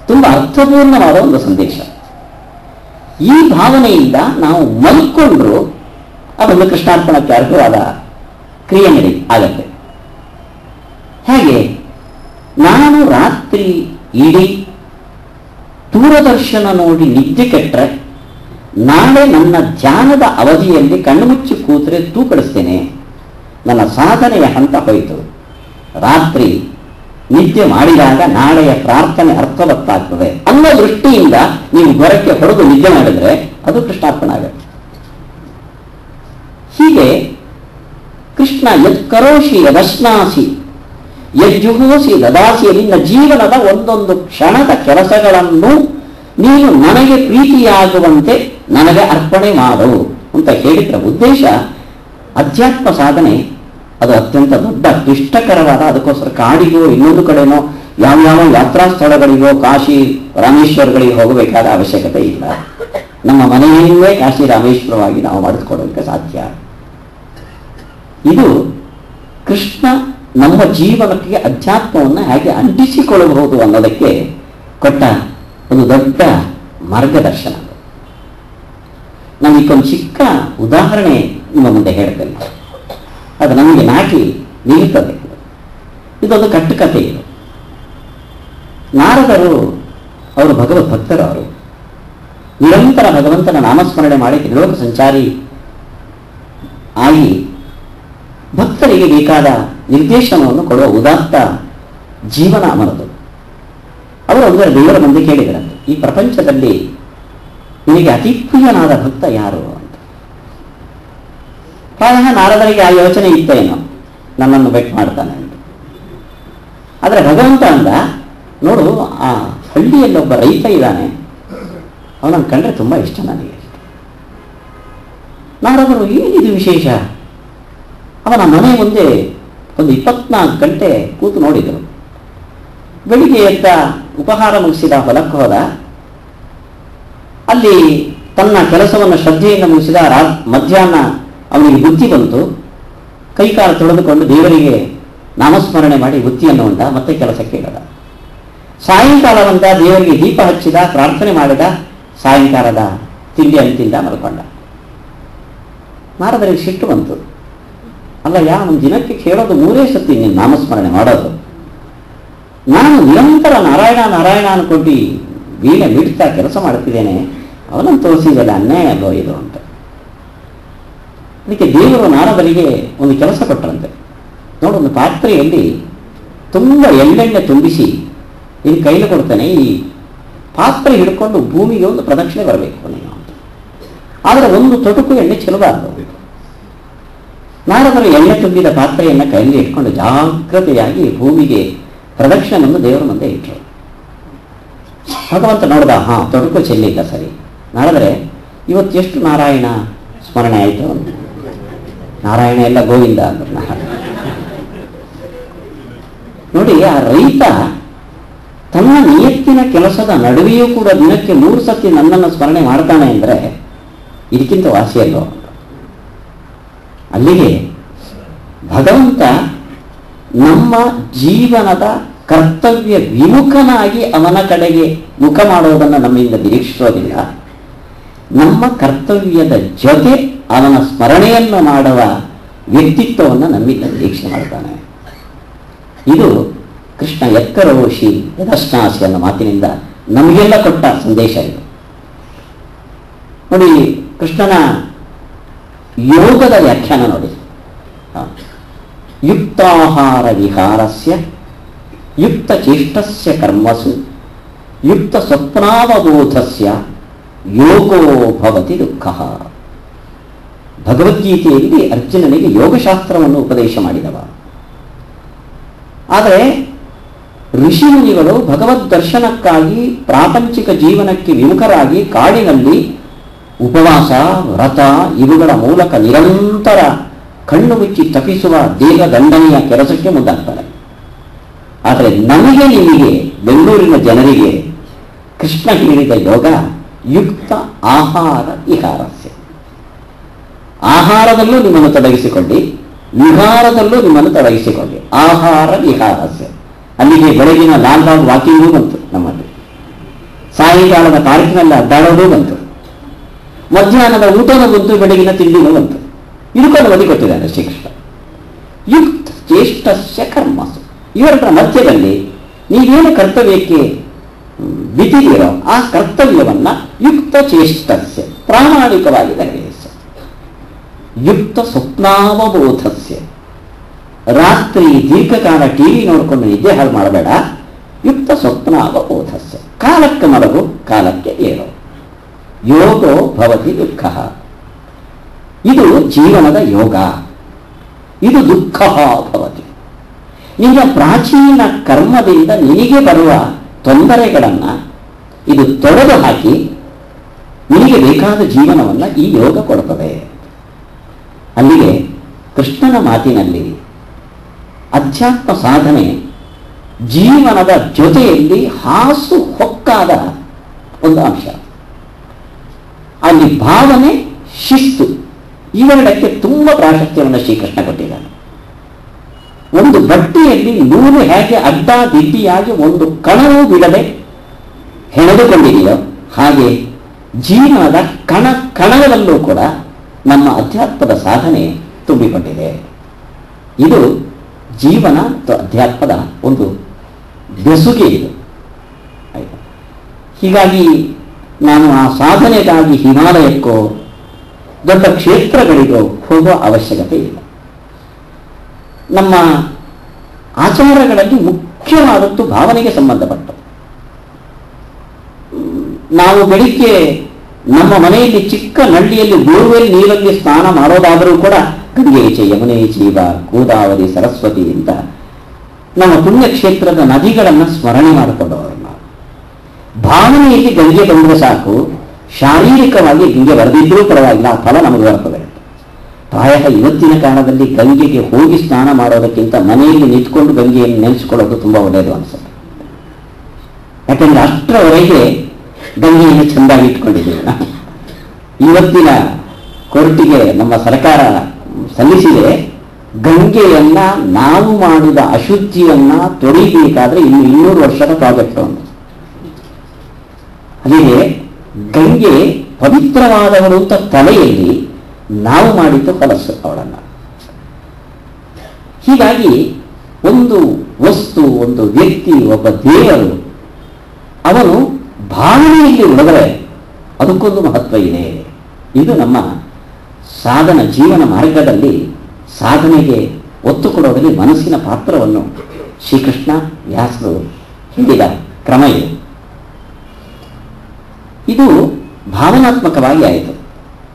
ತುಂಬ ಅರ್ಥಪೂರ್ಣವಾದ ಒಂದು ಸಂದೇಶ. ಈ ಭಾವನೆಯಿಂದ ನಾವು ಮಲ್ಕೊಂಡ್ರು ಅದೊಂದು ಕೃಷ್ಣಾರ್ಪಣಕ್ಕೆ ಅರ್ಹವಾದ ಕ್ರಿಯೆ ನಡಿ, ಆಗತ್ತೆ. ಹೇಗೆ ನಾನು ರಾತ್ರಿ ಇಡೀ ದೂರದರ್ಶನ ನೋಡಿ ನಿದ್ದೆ ಕೆಟ್ಟರೆ ನಾಳೆ ನನ್ನ ಧ್ಯಾನದ ಅವಧಿಯಲ್ಲಿ ಕಣ್ಣು ಮುಚ್ಚಿ ಕೂತ್ರೆ ತೂಕಡಿಸ್ತೇನೆ. ನನ್ನ ಸಾಧನೆಯ ಹಂತ ಹೋಯಿತು. ರಾತ್ರಿ ನಿದ್ದೆ ಮಾಡಿದಾಗ ನಾಳೆಯ ಪ್ರಾರ್ಥನೆ ಅರ್ಥವತ್ತಾಗ್ತದೆ. ಅನ್ನೋ ದೃಷ್ಟಿಯಿಂದ ನೀವು ಗೊರಕ್ಕೆ ಹೊಡೆದು ನಿದ್ದೆ ಮಾಡಿದರೆ ಅದು ಕೃಷ್ಣಾರ್ಪಣ ಆಗುತ್ತೆ. ಹೀಗೆ ಕೃಷ್ಣ ಯತ್ ಕರೋಷಿ ಯದಶ್ನಾಸಿ ಯಜ್ಜುಹೋಸಿ ದದಾಸಿ ನಿನ್ನ ಜೀವನದ ಒಂದೊಂದು ಕ್ಷಣದ ಕೆಲಸಗಳನ್ನು ನೀನು ನನಗೆ ಪ್ರೀತಿಯಾಗುವಂತೆ ನನಗೆ ಅರ್ಪಣೆ ಮಾಡು ಅಂತ ಹೇಳಿದ್ರ ಉದ್ದೇಶ ಅಧ್ಯಾತ್ಮ ಸಾಧನೆ ಅದು ಅತ್ಯಂತ ದೊಡ್ಡ ಕ್ಲಿಷ್ಟಕರವಾದ ಅದಕ್ಕೋಸ್ಕರ ಕಾಡಿಗೋ ಇನ್ನೊಂದು ಕಡೆನೋ ಯಾವ್ಯಾವ ಯಾವ ಯಾತ್ರಾ ಸ್ಥಳಗಳಿಗೋ ಕಾಶಿ, ರಾಮೇಶ್ವರಗಳಿಗೆ ಹೋಗಬೇಕಾದ ಅವಶ್ಯಕತೆ ಇಲ್ಲ. ನಮ್ಮ ಮನೆಯಲ್ಲೇ ಕಾಶಿ ರಾಮೇಶ್ವರವಾಗಿ ನಾವು ಮಾಡಿಸ್ಕೊಳ್ಳೋದಕ್ಕೆ ಸಾಧ್ಯ. ಇದು ಕೃಷ್ಣ ನಮ್ಮ ಜೀವನಕ್ಕೆ ಅಧ್ಯಾತ್ಮವನ್ನು ಹೇಗೆ ಅಂಟಿಸಿಕೊಳ್ಳಬಹುದು ಅನ್ನೋದಕ್ಕೆ ಕೊಟ್ಟ ಒಂದು ದೊಡ್ಡ ಮಾರ್ಗದರ್ಶನ. ನಾನು ಇದಕ್ಕೊಂದು ಚಿಕ್ಕ ಉದಾಹರಣೆ ನಿಮ್ಮ ಮುಂದೆ ಹೇಳ್ತೇನೆ ಅದು ನಮಗೆ ನಾಟಿ ನಿಲ್ತದೆ. ಇದೊಂದು ಕಟ್ಟುಕತೆ ಇದು ನಾರದರು, ಅವರು ಭಗವದ್ ಭಕ್ತರು ಅವರು ನಿರಂತರ ಭಗವಂತನ ನಾಮಸ್ಮರಣೆ ಮಾಡಿ ತ್ರಿಲೋಕ ಸಂಚಾರಿ ಆಗಿ ಭಕ್ತರಿಗೆ ಬೇಕಾದ ನಿರ್ದೇಶನವನ್ನು ಕೊಡುವ ಉದಾತ್ತ ಜೀವನ ಅಮರದು ಅವರು ಒಂದರ ದೇವರ ಮುಂದೆ ಕೇಳಿದರಂತೆ, ಈ ಪ್ರಪಂಚದಲ್ಲಿ ನಿನಗೆ ಅತಿ ಪ್ರಿಯನಾದ ಭಕ್ತ ಯಾರು ಅಂತ. ಪ್ರಾಯಃ ನಾರದರಿಗೆ ಆ ಯೋಚನೆ ಇತ್ತೇನೋ, ನನ್ನನ್ನು ಬೆಟ್ ಮಾಡ್ತಾನೆ ಅಂತ. ಆದರೆ ಭಗವಂತ ಅಂದ, ನೋಡು, ಆ ಹಳ್ಳಿಯಲ್ಲೊಬ್ಬ ರೈತ ಇದ್ದಾನೆ. ಅವನನ್ನು ಕಂಡ್ರೆ ತುಂಬ ಇಷ್ಟ ನನಗೆ. ನಾರದರು ಏನಿದು ವಿಶೇಷ? ಅವನ ಮನೆ ಮುಂದೆ ಒಂದು ಇಪ್ಪತ್ನಾಲ್ಕು ಗಂಟೆ ಕೂತು ನೋಡಿದರು. ಬೆಳಿಗ್ಗೆ ಎದ್ದ ಉಪಹಾರ ಮುಗಿಸಿದ ಹೊಲಕ್ಕೆ ಹೋದ. ಅಲ್ಲಿ ತನ್ನ ಕೆಲಸವನ್ನು ಶ್ರದ್ಧೆಯಿಂದ ಮುಗಿಸಿದ ರಾ ಮಧ್ಯಾಹ್ನ ಅವನಿಗೆ ಬುದ್ಧಿ ಬಂತು. ಕೈಕಾಲು ತೊಳೆದುಕೊಂಡು ದೇವರಿಗೆ ನಾಮಸ್ಮರಣೆ ಮಾಡಿ ಬುದ್ಧಿಯನ್ನು ಉಂಡ ಮತ್ತೆ ಕೆಲಸಕ್ಕೆ ಇಡದ ಸಾಯಂಕಾಲ ಬಂದ ದೇವರಿಗೆ ದೀಪ ಹಚ್ಚಿದ, ಪ್ರಾರ್ಥನೆ ಮಾಡಿದ. ಸಾಯಂಕಾಲದ ತಿಂಡಿ ತಿಂದ ಮಲ್ಕೊಂಡ. ನಾರದರಿಗೆ ಸಿಟ್ಟು ಬಂತು. ಅಲ್ಲ, ಯಾ, ಒಂದು ದಿನಕ್ಕೆ ಕೇಳೋದು ಮೂರೇ ಸತಿ ನೀನು ನಾಮಸ್ಮರಣೆ ಮಾಡೋದು. ನಾನು ನಿರಂತರ ನಾರಾಯಣ ನಾರಾಯಣ ಅನ್ಕೊಂಡು ವೀಣೆ ಬಿಡ್ತಾ ಕೆಲಸ ಮಾಡ್ತಿದ್ದೇನೆ, ಅವನನ್ನು ತೋರಿಸಿದಲ್ಲ ಅನ್ಯಾಯ ಅಲ್ವೋ ಇದು ಅಂತ. ಅದಕ್ಕೆ ದೇವರು ನಾರದರಿಗೆ ಒಂದು ಕೆಲಸ ಕೊಟ್ಟರಂತೆ. ನೋಡು, ಒಂದು ಪಾತ್ರೆಯಲ್ಲಿ ತುಂಬ ಎಳ್ಳೆಣ್ಣೆ ತುಂಬಿಸಿ ನಿನ್ನ ಕೈಲಿ ಕೊಡ್ತಾನೆ, ಈ ಪಾತ್ರೆ ಹಿಡ್ಕೊಂಡು ಭೂಮಿಗೆ ಒಂದು ಪ್ರದಕ್ಷಿಣೆ ಬರಬೇಕು ಅಂತ ಆದರೆ ಒಂದು ತೊಟುಕು ಎಣ್ಣೆ ಚೆಲ್ಲಬಾರದು. ನಾರದರು ಎಣ್ಣೆ ತುಂಬಿದ ಪಾತ್ರೆಯನ್ನು ಕೈಯಲ್ಲಿ ಇಟ್ಕೊಂಡು ಜಾಗ್ರತೆಯಾಗಿ ಭೂಮಿಗೆ ಪ್ರದಕ್ಷಿಣೆಯನ್ನು ದೇವರ ಮುಂದೆ ಇಟ್ಟರು. ಭಗವಂತ ನೋಡ್ದ, ಹಾ ತೊಡಕು ಚೆಲ್ಲಿದ್ದ ಸರಿ. ನಾರದರೆ ಇವತ್ತು ಎಷ್ಟು ನಾರಾಯಣ ಸ್ಮರಣೆ ಆಯಿತು? ನಾರಾಯಣ ಎಲ್ಲ ಗೋವಿಂದ ಅಂದ್ರು ನೋಡಿ, ಆ ರೈತ ತನ್ನ ನಿಯತ್ತಿನ ಕೆಲಸದ ನಡುವೆಯೂ ಕೂಡ ದಿನಕ್ಕೆ ಮೂರು ಸತಿ ನನ್ನನ್ನು ಸ್ಮರಣೆ ಮಾಡ್ತಾನೆ ಅಂದರೆ ಇದಕ್ಕಿಂತ ವಾಸಿಯಲ್ಲೋ ಅಲ್ಲಿಗೆ ಭಗವಂತ ನಮ್ಮ ಜೀವನದ ಕರ್ತವ್ಯ ವಿಮುಖನಾಗಿ ಅವನ ಕಡೆಗೆ ಮುಖ ಮಾಡೋದನ್ನು ನಮ್ಮಿಂದ ನಿರೀಕ್ಷಿಸೋದಿಲ್ಲ ನಮ್ಮ ಕರ್ತವ್ಯದ ಜೊತೆ ಅವನ ಸ್ಮರಣೆಯನ್ನು ಮಾಡುವ ವ್ಯಕ್ತಿತ್ವವನ್ನು ನಮ್ಮಿಂದ ನಿರೀಕ್ಷೆ ಮಾಡ್ತಾನೆ. ಇದು ಕೃಷ್ಣ ಎಕ್ಕರೋಷಿ ಯದಸ್ನಾಸಿ ಅನ್ನೋ ಮಾತಿನಿಂದ ನಮಗೆಲ್ಲ ಕೊಟ್ಟ ಸಂದೇಶ ಇದು. ನೋಡಿ, ಕೃಷ್ಣನ ಯೋಗದ ವ್ಯಾಖ್ಯಾನ ನೋಡಿ. ಯುಕ್ತಾಹಾರ ವಿಹಾರಸ್ಯ ಯುಕ್ತ ಚೇಷ್ಟಸ್ಯ ಕರ್ಮಸು ಯುಕ್ತ ಸ್ವಪ್ನಾವಬೋಧಸ್ಯ ಯೋಗೋ ಭವತಿ ದುಃಖ. ಭಗವದ್ಗೀತೆಯಲ್ಲಿ ಅರ್ಜುನನಿಗೆ ಯೋಗಶಾಸ್ತ್ರವನ್ನು ಉಪದೇಶ ಮಾಡಿದವ. ಆದರೆ ಋಷಿಮುನಿಗಳು ಭಗವದ್ ದರ್ಶನಕ್ಕಾಗಿ ಪ್ರಾಪಂಚಿಕ ಜೀವನಕ್ಕೆ ವಿಮುಖರಾಗಿ ಕಾಡಿನಲ್ಲಿ ಉಪವಾಸ, ವ್ರತ ಇವುಗಳ ಮೂಲಕ ನಿರಂತರ ಕಣ್ಣು ಮುಚ್ಚಿ ತಪಿಸುವ ದೇಹ ದಂಡನೆಯ ಕೆಲಸಕ್ಕೆ ಮುಂದಾಗ್ತಾರೆ. ಆದರೆ ನಮಗೆ ನಿಮಗೆ ಬೆಂಗಳೂರಿನ ಜನರಿಗೆ ಕೃಷ್ಣ ಹೇಳಿದ ಯೋಗ ಯುಕ್ತ ಆಹಾರ ವಿಹಾರಸ್ಯ. ಆಹಾರದಲ್ಲೂ ನಿಮ್ಮನ್ನು ತೊಡಗಿಸಿಕೊಳ್ಳಿ, ವಿಹಾರದಲ್ಲೂ ನಿಮ್ಮನ್ನು ತೊಡಗಿಸಿಕೊಳ್ಳಿ. ಆಹಾರ ವಿಹಾರಸ್ಯ. ಅಲ್ಲಿಗೆ ಬೆಳಗಿನ ಲಾಲ್ ಬಾಗ್ ವಾಕಿಂಗೂ ಬಂತು ನಮ್ಮಲ್ಲಿ. ಸಾಯಂಕಾಲದ ಪಾರ್ಕಿನಲ್ಲಿ ಅಡ್ಡಾಡೋದು ಬಂತು. ಮಧ್ಯಾಹ್ನದ ಊಟನ ಬಂತು ಬೆಳಗಿನ ತಿಂಡಿನೂ ಬಂತು. ಇದಕ್ಕೊಂದು ಬದಿ ಕೊಟ್ಟಿದ್ದಾನೆ ಶ್ರೀಕೃಷ್ಣ. ಯುಕ್ತ ಚೇಷ್ಟಸ್ಯ ಕರ್ಮಸು ಇವರ ಮಧ್ಯದಲ್ಲಿ ನೀವೇನು ಕರ್ತವ್ಯಕ್ಕೆ ಬಿದ್ದಿದ್ದೀರೋ ಆ ಕರ್ತವ್ಯವನ್ನ ಯುಕ್ತ ಚೇಷ್ಟಸ್ಯ ಪ್ರಾಮಾಣಿಕವಾಗಿ ನೆರವೇರಿಸ ಯುಕ್ತ ಸ್ವಪ್ನಾವಬೋಧಸ್ಯ. ರಾತ್ರಿ ದೀರ್ಘಕಾಲ ಟಿವಿ ನೋಡಿಕೊಂಡು ನಿದ್ದೆ ಹಾಳು ಮಾಡಬೇಡ. ಯುಕ್ತ ಸ್ವಪ್ನಾವಬೋಧಸ್ಯ ಕಾಲಕ್ಕೆ ಮಲಗು, ಕಾಲಕ್ಕೆ ಏಳು. ಯೋಗೋ ಭವತಿ ದುಃಖ. ಇದು ಜೀವನದ ಯೋಗ. ಇದು ದುಃಖ ಭವತಿ. ನಿನ್ನ ಪ್ರಾಚೀನ ಕರ್ಮದಿಂದ ನಿನಗೆ ಬರುವ ತೊಂದರೆಗಳನ್ನು ಇದು ತೊಡೆದು ಹಾಕಿ ನಿನಗೆ ಬೇಕಾದ ಜೀವನವನ್ನು ಈ ಯೋಗ ಕೊಡುತ್ತದೆ ಅಲ್ಲಿಗೆ ಕೃಷ್ಣನ ಮಾತಿನಲ್ಲಿ ಅಧ್ಯಾತ್ಮ ಸಾಧನೆ ಜೀವನದ ಜೊತೆಯಲ್ಲಿ ಹಾಸು ಹೊಕ್ಕಾದ ಒಂದು ಅಂಶ. ಅಲ್ಲಿ ಭಾವನೆ, ಶಿಸ್ತು, ಇವೆರಡಕ್ಕೆ ತುಂಬ ಪ್ರಾಶಸ್ತ್ಯವನ್ನು ಶ್ರೀಕೃಷ್ಣ ಕೊಟ್ಟಿದ್ದಾನೆ ಒಂದು ಬಟ್ಟೆಯಲ್ಲಿ ನೂಲು ಹೇಗೆ ಅಡ್ಡ ದಿಡ್ಡಿಯಾಗಿ ಒಂದು ಕಣವೂ ಬಿಡದೆ ಹೆಣೆದುಕೊಂಡಿದೆಯೋ ಹಾಗೆ ಜೀವನದ ಕಣ ಕಣಗಳಲ್ಲೂ ಕೂಡ ನಮ್ಮ ಅಧ್ಯಾತ್ಮದ ಸಾಧನೆ ತುಂಬಿಕೊಂಡಿದೆ. ಇದು ಜೀವನ ಅಥವಾ ಅಧ್ಯಾತ್ಮದ ಒಂದು ಬೆಸುಗೆ ಇದು. ಆಯ್ತಾ? ಹೀಗಾಗಿ ನಾನು ಆ ಸಾಧನೆಗಾಗಿ ಹಿಮಾಲಯಕ್ಕೋ ದೊಡ್ಡ ಕ್ಷೇತ್ರಗಳಿಗೋ ಹೋಗುವ ಅವಶ್ಯಕತೆ ಇಲ್ಲ. ನಮ್ಮ ಆಚಾರಗಳಲ್ಲಿ ಮುಖ್ಯವಾದದ್ದು ಭಾವನೆಗೆ ಸಂಬಂಧಪಟ್ಟು. ನಾವು ಬೆಳಿಗ್ಗೆ ನಮ್ಮ ಮನೆಯಲ್ಲಿ ಚಿಕ್ಕ ನಳ್ಳಿಯಲ್ಲಿ ಬೋರ್ವೆಲ್ ನೀರಲ್ಲಿ ಸ್ನಾನ ಮಾಡೋದಾದರೂ ಕೂಡ ಗಂಗೆಚೆ ಯಮುನೆ ಜೀವ ಗೋದಾವರಿ ಸರಸ್ವತಿ ಅಂತ. ನಮ್ಮ ಪುಣ್ಯಕ್ಷೇತ್ರದ ನದಿಗಳನ್ನು ಸ್ಮರಣೆ ಮಾಡಿಕೊಂಡವರು ನಾವು. ಭಾವನೆಯಲ್ಲಿ ಗಂಗೆ ಬಂದರೆ ಸಾಕು, ಶಾರೀರಿಕವಾಗಿ ಗಂಗೆ ಬರೆದಿದ್ರೂ ಪರವಾಗಿಲ್ಲ, ಆ ಫಲ ನಮಗೆ ಬರ್ತದೆ. ಪ್ರಾಯಃ ಇವತ್ತಿನ ಕಾಲದಲ್ಲಿ ಗಂಗೆಗೆ ಹೋಗಿ ಸ್ನಾನ ಮಾಡೋದಕ್ಕಿಂತ ಮನೆಯಲ್ಲಿ ನಿಂತ್ಕೊಂಡು ಗಂಗೆಯನ್ನು ನೆನೆಸ್ಕೊಳ್ಳೋದು ತುಂಬ ಒಳ್ಳೆಯದು ಅನಿಸುತ್ತೆ. ಯಾಕಂದ್ರೆ ಅಷ್ಟರವರೆಗೆ ಗಂಗೆಯನ್ನು ಚೆಂದಾಗಿ ಇಟ್ಕೊಂಡಿದ್ದೀವಿ ಇವತ್ತಿನ ಕೋರ್ಟಿಗೆ ನಮ್ಮ ಸರ್ಕಾರ ಸಲ್ಲಿಸಿದೆ ಗಂಗೆಯನ್ನ ನಾವು ಮಾಡಿದ ಅಶುದ್ಧಿಯನ್ನ ತೊಳಿಬೇಕಾದ್ರೆ ಇನ್ನು ಇನ್ನೂರು ವರ್ಷದ ಪ್ರಾಜೆಕ್ಟ್ ಒಂದು. ಅಲ್ಲಿಗೆ ಗಂಗೆ ಪವಿತ್ರವಾದವರು ಅಂತ ತಲೆಯಲ್ಲಿ ನಾವು ಮಾಡಿದ್ದು ಕಲಸು ಅವಳನ್ನ. ಹೀಗಾಗಿ ಒಂದು ವಸ್ತು, ಒಂದು ವ್ಯಕ್ತಿ, ಒಬ್ಬ ದೇವರು ಅವನು ಭಾವನೆಯಲ್ಲಿ ಉಳಿದರೆ ಅದಕ್ಕೊಂದು ಮಹತ್ವ ಇದೆ. ಇದು ನಮ್ಮ ಸಾಧನ ಜೀವನ ಮಾರ್ಗದಲ್ಲಿ ಸಾಧನೆಗೆ ಒತ್ತು ಕೊಡೋದರಲ್ಲಿ ಮನಸ್ಸಿನ ಪಾತ್ರವನ್ನು ಶ್ರೀಕೃಷ್ಣ ವ್ಯಾಸರು ಹಿಂದಿದ ಕ್ರಮ ಇದೆ. ಇದು ಭಾವನಾತ್ಮಕವಾಗಿ ಆಯಿತು.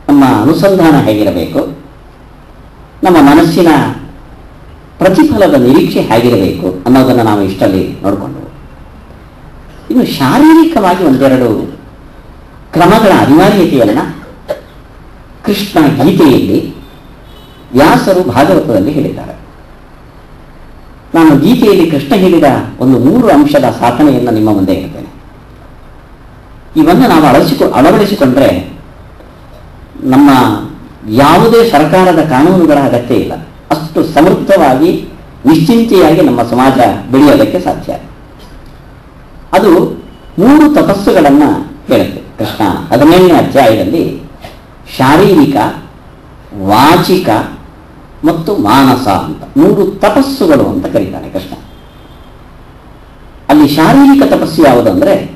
ನಮ್ಮ ಅನುಸಂಧಾನ ಹೇಗಿರಬೇಕು? ನಮ್ಮ ಮನಸ್ಸಿನ ಪ್ರತಿಫಲದ ನಿರೀಕ್ಷೆ ಹೇಗಿರಬೇಕು ಅನ್ನೋದನ್ನು ನಾವು ಇಷ್ಟಲ್ಲಿ ನೋಡಿಕೊಂಡು. ಇನ್ನು ಶಾರೀರಿಕವಾಗಿ ಒಂದೆರಡು ಕ್ರಮಗಳ ಅನಿವಾರ್ಯತೆಯನ್ನು ಕೃಷ್ಣ ಗೀತೆಯಲ್ಲಿ ವ್ಯಾಸರು ಭಾಗವತದಲ್ಲಿ ಹೇಳಿದ್ದಾರೆ. ನಾನು ಗೀತೆಯಲ್ಲಿ ಕೃಷ್ಣ ಹೇಳಿದ ಒಂದು ಮೂರು ಅಂಶದ ಸಾಧನೆಯನ್ನು ನಿಮ್ಮ ಮುಂದೆ ಹೇಳ್ತೇನೆ. ಇವನ್ನು ನಾವು ಅಳವಡಿಸಿಕೊ, ಅಳವಡಿಸಿಕೊಂಡ್ರೆ ನಮ್ಮ ಯಾವುದೇ ಸರ್ಕಾರದ ಕಾನೂನುಗಳ ಅಗತ್ಯ ಇಲ್ಲ. ಅಷ್ಟು ಸಮೃದ್ಧವಾಗಿ, ನಿಶ್ಚಿಂತೆಯಾಗಿ ನಮ್ಮ ಸಮಾಜ ಬೆಳೆಯೋದಕ್ಕೆ ಸಾಧ್ಯ. ಅದು ಮೂರು ತಪಸ್ಸುಗಳನ್ನು ಹೇಳುತ್ತೆ ಕೃಷ್ಣ ಹದಿನೇಳನೇ ಅಧ್ಯಾಯದಲ್ಲಿ. ಶಾರೀರಿಕ, ವಾಚಿಕ ಮತ್ತು ಮಾನಸ ಅಂತ. ಮೂರು ತಪಸ್ಸುಗಳು ಅಂತ ಕರೀತಾನೆ ಕೃಷ್ಣ. ಅಲ್ಲಿ ಶಾರೀರಿಕ ತಪಸ್ಸು ಯಾವುದಂದ್ರೆ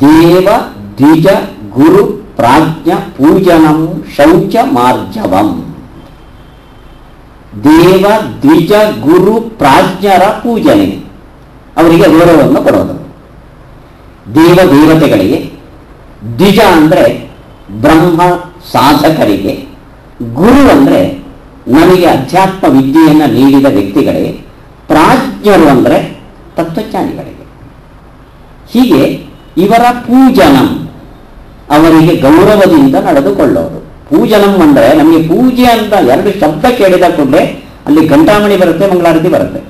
ದೇವ, ದ್ವಿಜ, ಗುರು, ಪ್ರಾಜ್ಞ, ಪೂಜನಂ, ಶೌಚ, ಮಾರ್ಜವಂ. ದೇವ, ದ್ವಿಜ, ಗುರು, ಪ್ರಾಜ್ಞರ ಪೂಜನೆ. ಅವರಿಗೆ ಗೌರವವನ್ನು ಕೊಡೋದು. ದೇವ ದೇವತೆಗಳಿಗೆ ದ್ವಿಜ ಅಂದರೆ ಬ್ರಹ್ಮ ಸಾಧಕರಿಗೆ. ಗುರು ಅಂದರೆ ನಮಗೆ ಅಧ್ಯಾತ್ಮ ವಿದ್ಯೆಯನ್ನು ನೀಡಿದ ವ್ಯಕ್ತಿಗಳಿಗೆ ಪ್ರಾಜ್ಞರು ಅಂದರೆ ತತ್ವಜ್ಞಾನಿಗಳಿಗೆ. ಹೀಗೆ ಇವರ ಪೂಜನಂ ಅವರಿಗೆ ಗೌರವದಿಂದ ನಡೆದುಕೊಳ್ಳೋದು. ಪೂಜನಂ ಅಂದರೆ ನಮಗೆ ಪೂಜೆ ಅಂತ ಎರಡು ಶಬ್ದ ಕೇಳಿದ ಕೂಡಲೇ ಅಲ್ಲಿ ಗಂಟಾಮಣಿ ಬರುತ್ತೆ, ಮಂಗಳಾರತಿ ಬರುತ್ತೆ.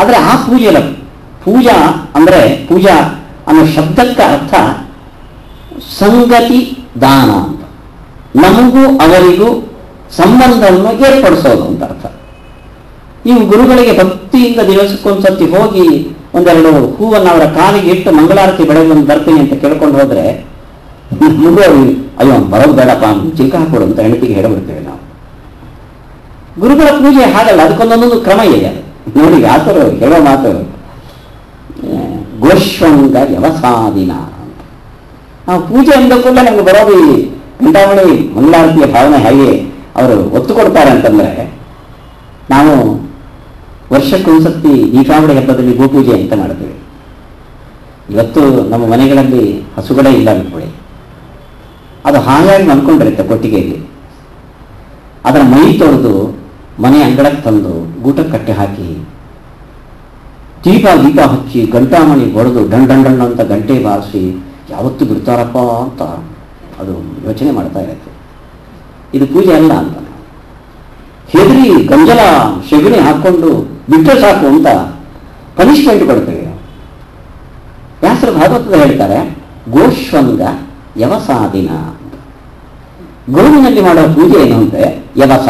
ಆದರೆ ಆ ಪೂಜೆ ಪೂಜಾ ಅಂದರೆ ಪೂಜಾ ಅನ್ನೋ ಶಬ್ದಕ್ಕೆ ಅರ್ಥ ಸಂಗತಿ ದಾನ ಅಂತ. ನಮಗೂ ಅವರಿಗೂ ಸಂಬಂಧವನ್ನು ಏರ್ಪಡಿಸೋದು ಅಂತ ಅರ್ಥ. ನೀವು ಗುರುಗಳಿಗೆ ಭಕ್ತಿಯಿಂದ ದಿವಸಕ್ಕೊಂದ್ಸತಿ ಹೋಗಿ ಒಂದೆರಡು ಹೂವನ್ನು ಅವರ ಕಾಲಿಗೆ ಇಟ್ಟು ಮಂಗಳಾರತಿ ಬೆಳಗ್ಗೆ ಬರ್ತೀನಿ ಅಂತ ಕೇಳ್ಕೊಂಡು ಹೋದ್ರೆ ನಮಗೂ ಅಯ್ಯೋ, ಬರೋದು ಬೇಡಪ್ಪ ಚಿಕ್ಕ ಹಾಕೊಡು ಅಂತ ಹೆಂಡತಿಗೆ ಹೇಳ್ಬಿಡ್ತೇವೆ ನಾವು. ಗುರುಗಳ ಪೂಜೆ ಹಾಗಲ್ಲ, ಅದಕ್ಕೊಂದೊಂದೊಂದು ಕ್ರಮ ಇದೆ ನೋಡಿ ಆತರು ಹೇಳೋ ಮಾತು. ಗೋಶ್ವಂಗ ವ್ಯವಸಾದಿನ. ನಾವು ಪೂಜೆ ಅಂದ ಕೂಡಲೇ ನಮ್ಗೆ ಬರೋದು ಈ ಚಿಂತಾಮಣಿ ಮಂಗಳಾರತಿಯ ಭಾವನೆ ಹೇಗೆ? ಅವರು ಒತ್ತು ಕೊಡ್ತಾರೆ ಅಂತಂದ್ರೆ, ನಾವು ವರ್ಷಕ್ಕೊಂದ್ಸತಿ ದೀಪಾವಳಿ ಹಬ್ಬದಲ್ಲಿ ಗೋಪೂಜೆ ಅಂತ ಮಾಡ್ತೀವಿ. ಇವತ್ತು ನಮ್ಮ ಮನೆಗಳಲ್ಲಿ ಹಸುಗಳೇ ಇಲ್ಲ ಅನ್ಕೊಳ್ಳಿ ಅದು ಹಾಗಾಗಿ ಅನ್ಕೊಂಡಿರುತ್ತೆ ಕೊಟ್ಟಿಗೆಯಲ್ಲಿ. ಅದರ ಮೈ ತೊಳೆದು ಮನೆ ಅಂಗಳಕ್ಕೆ ತಂದು ಗೂಟಕ್ಕೆ ಕಟ್ಟೆ ಹಾಕಿ, ದೀಪ ದೀಪ ಹಚ್ಚಿ ಗಂಟಾಮಣಿ ಹೊಡೆದು ಡಣ್ ಡಣ್ ಅಂತ ಗಂಟೆ ಬಾರಿಸಿ ಯಾವತ್ತು ಬಿಡ್ತಾರಪ್ಪ ಅಂತ ಅದು ಯೋಚನೆ ಮಾಡ್ತಾ ಇರುತ್ತೆ. ಇದು ಪೂಜೆ ಅಲ್ಲ ಅಂತ. ಹೆದರಿ ಗಂಜಲ ಸೆಗಣಿ ಹಾಕೊಂಡು ಬಿಟ್ಟರೆ ಸಾಕು ಅಂತ ಪನಿಷ್ಮೆಂಟ್ ಕೊಡ್ತೇವೆ. ವ್ಯಾಸರ ಭಾಗವತದ ಹೇಳ್ತಾರೆ, ಗೋಶ್ವಂಗ ಯವಸಾದಿನ. ಅಂತ ಗೋವಿನಲ್ಲಿ ಮಾಡೋ ಪೂಜೆ ಏನು ಅಂದರೆ ಯವಸ.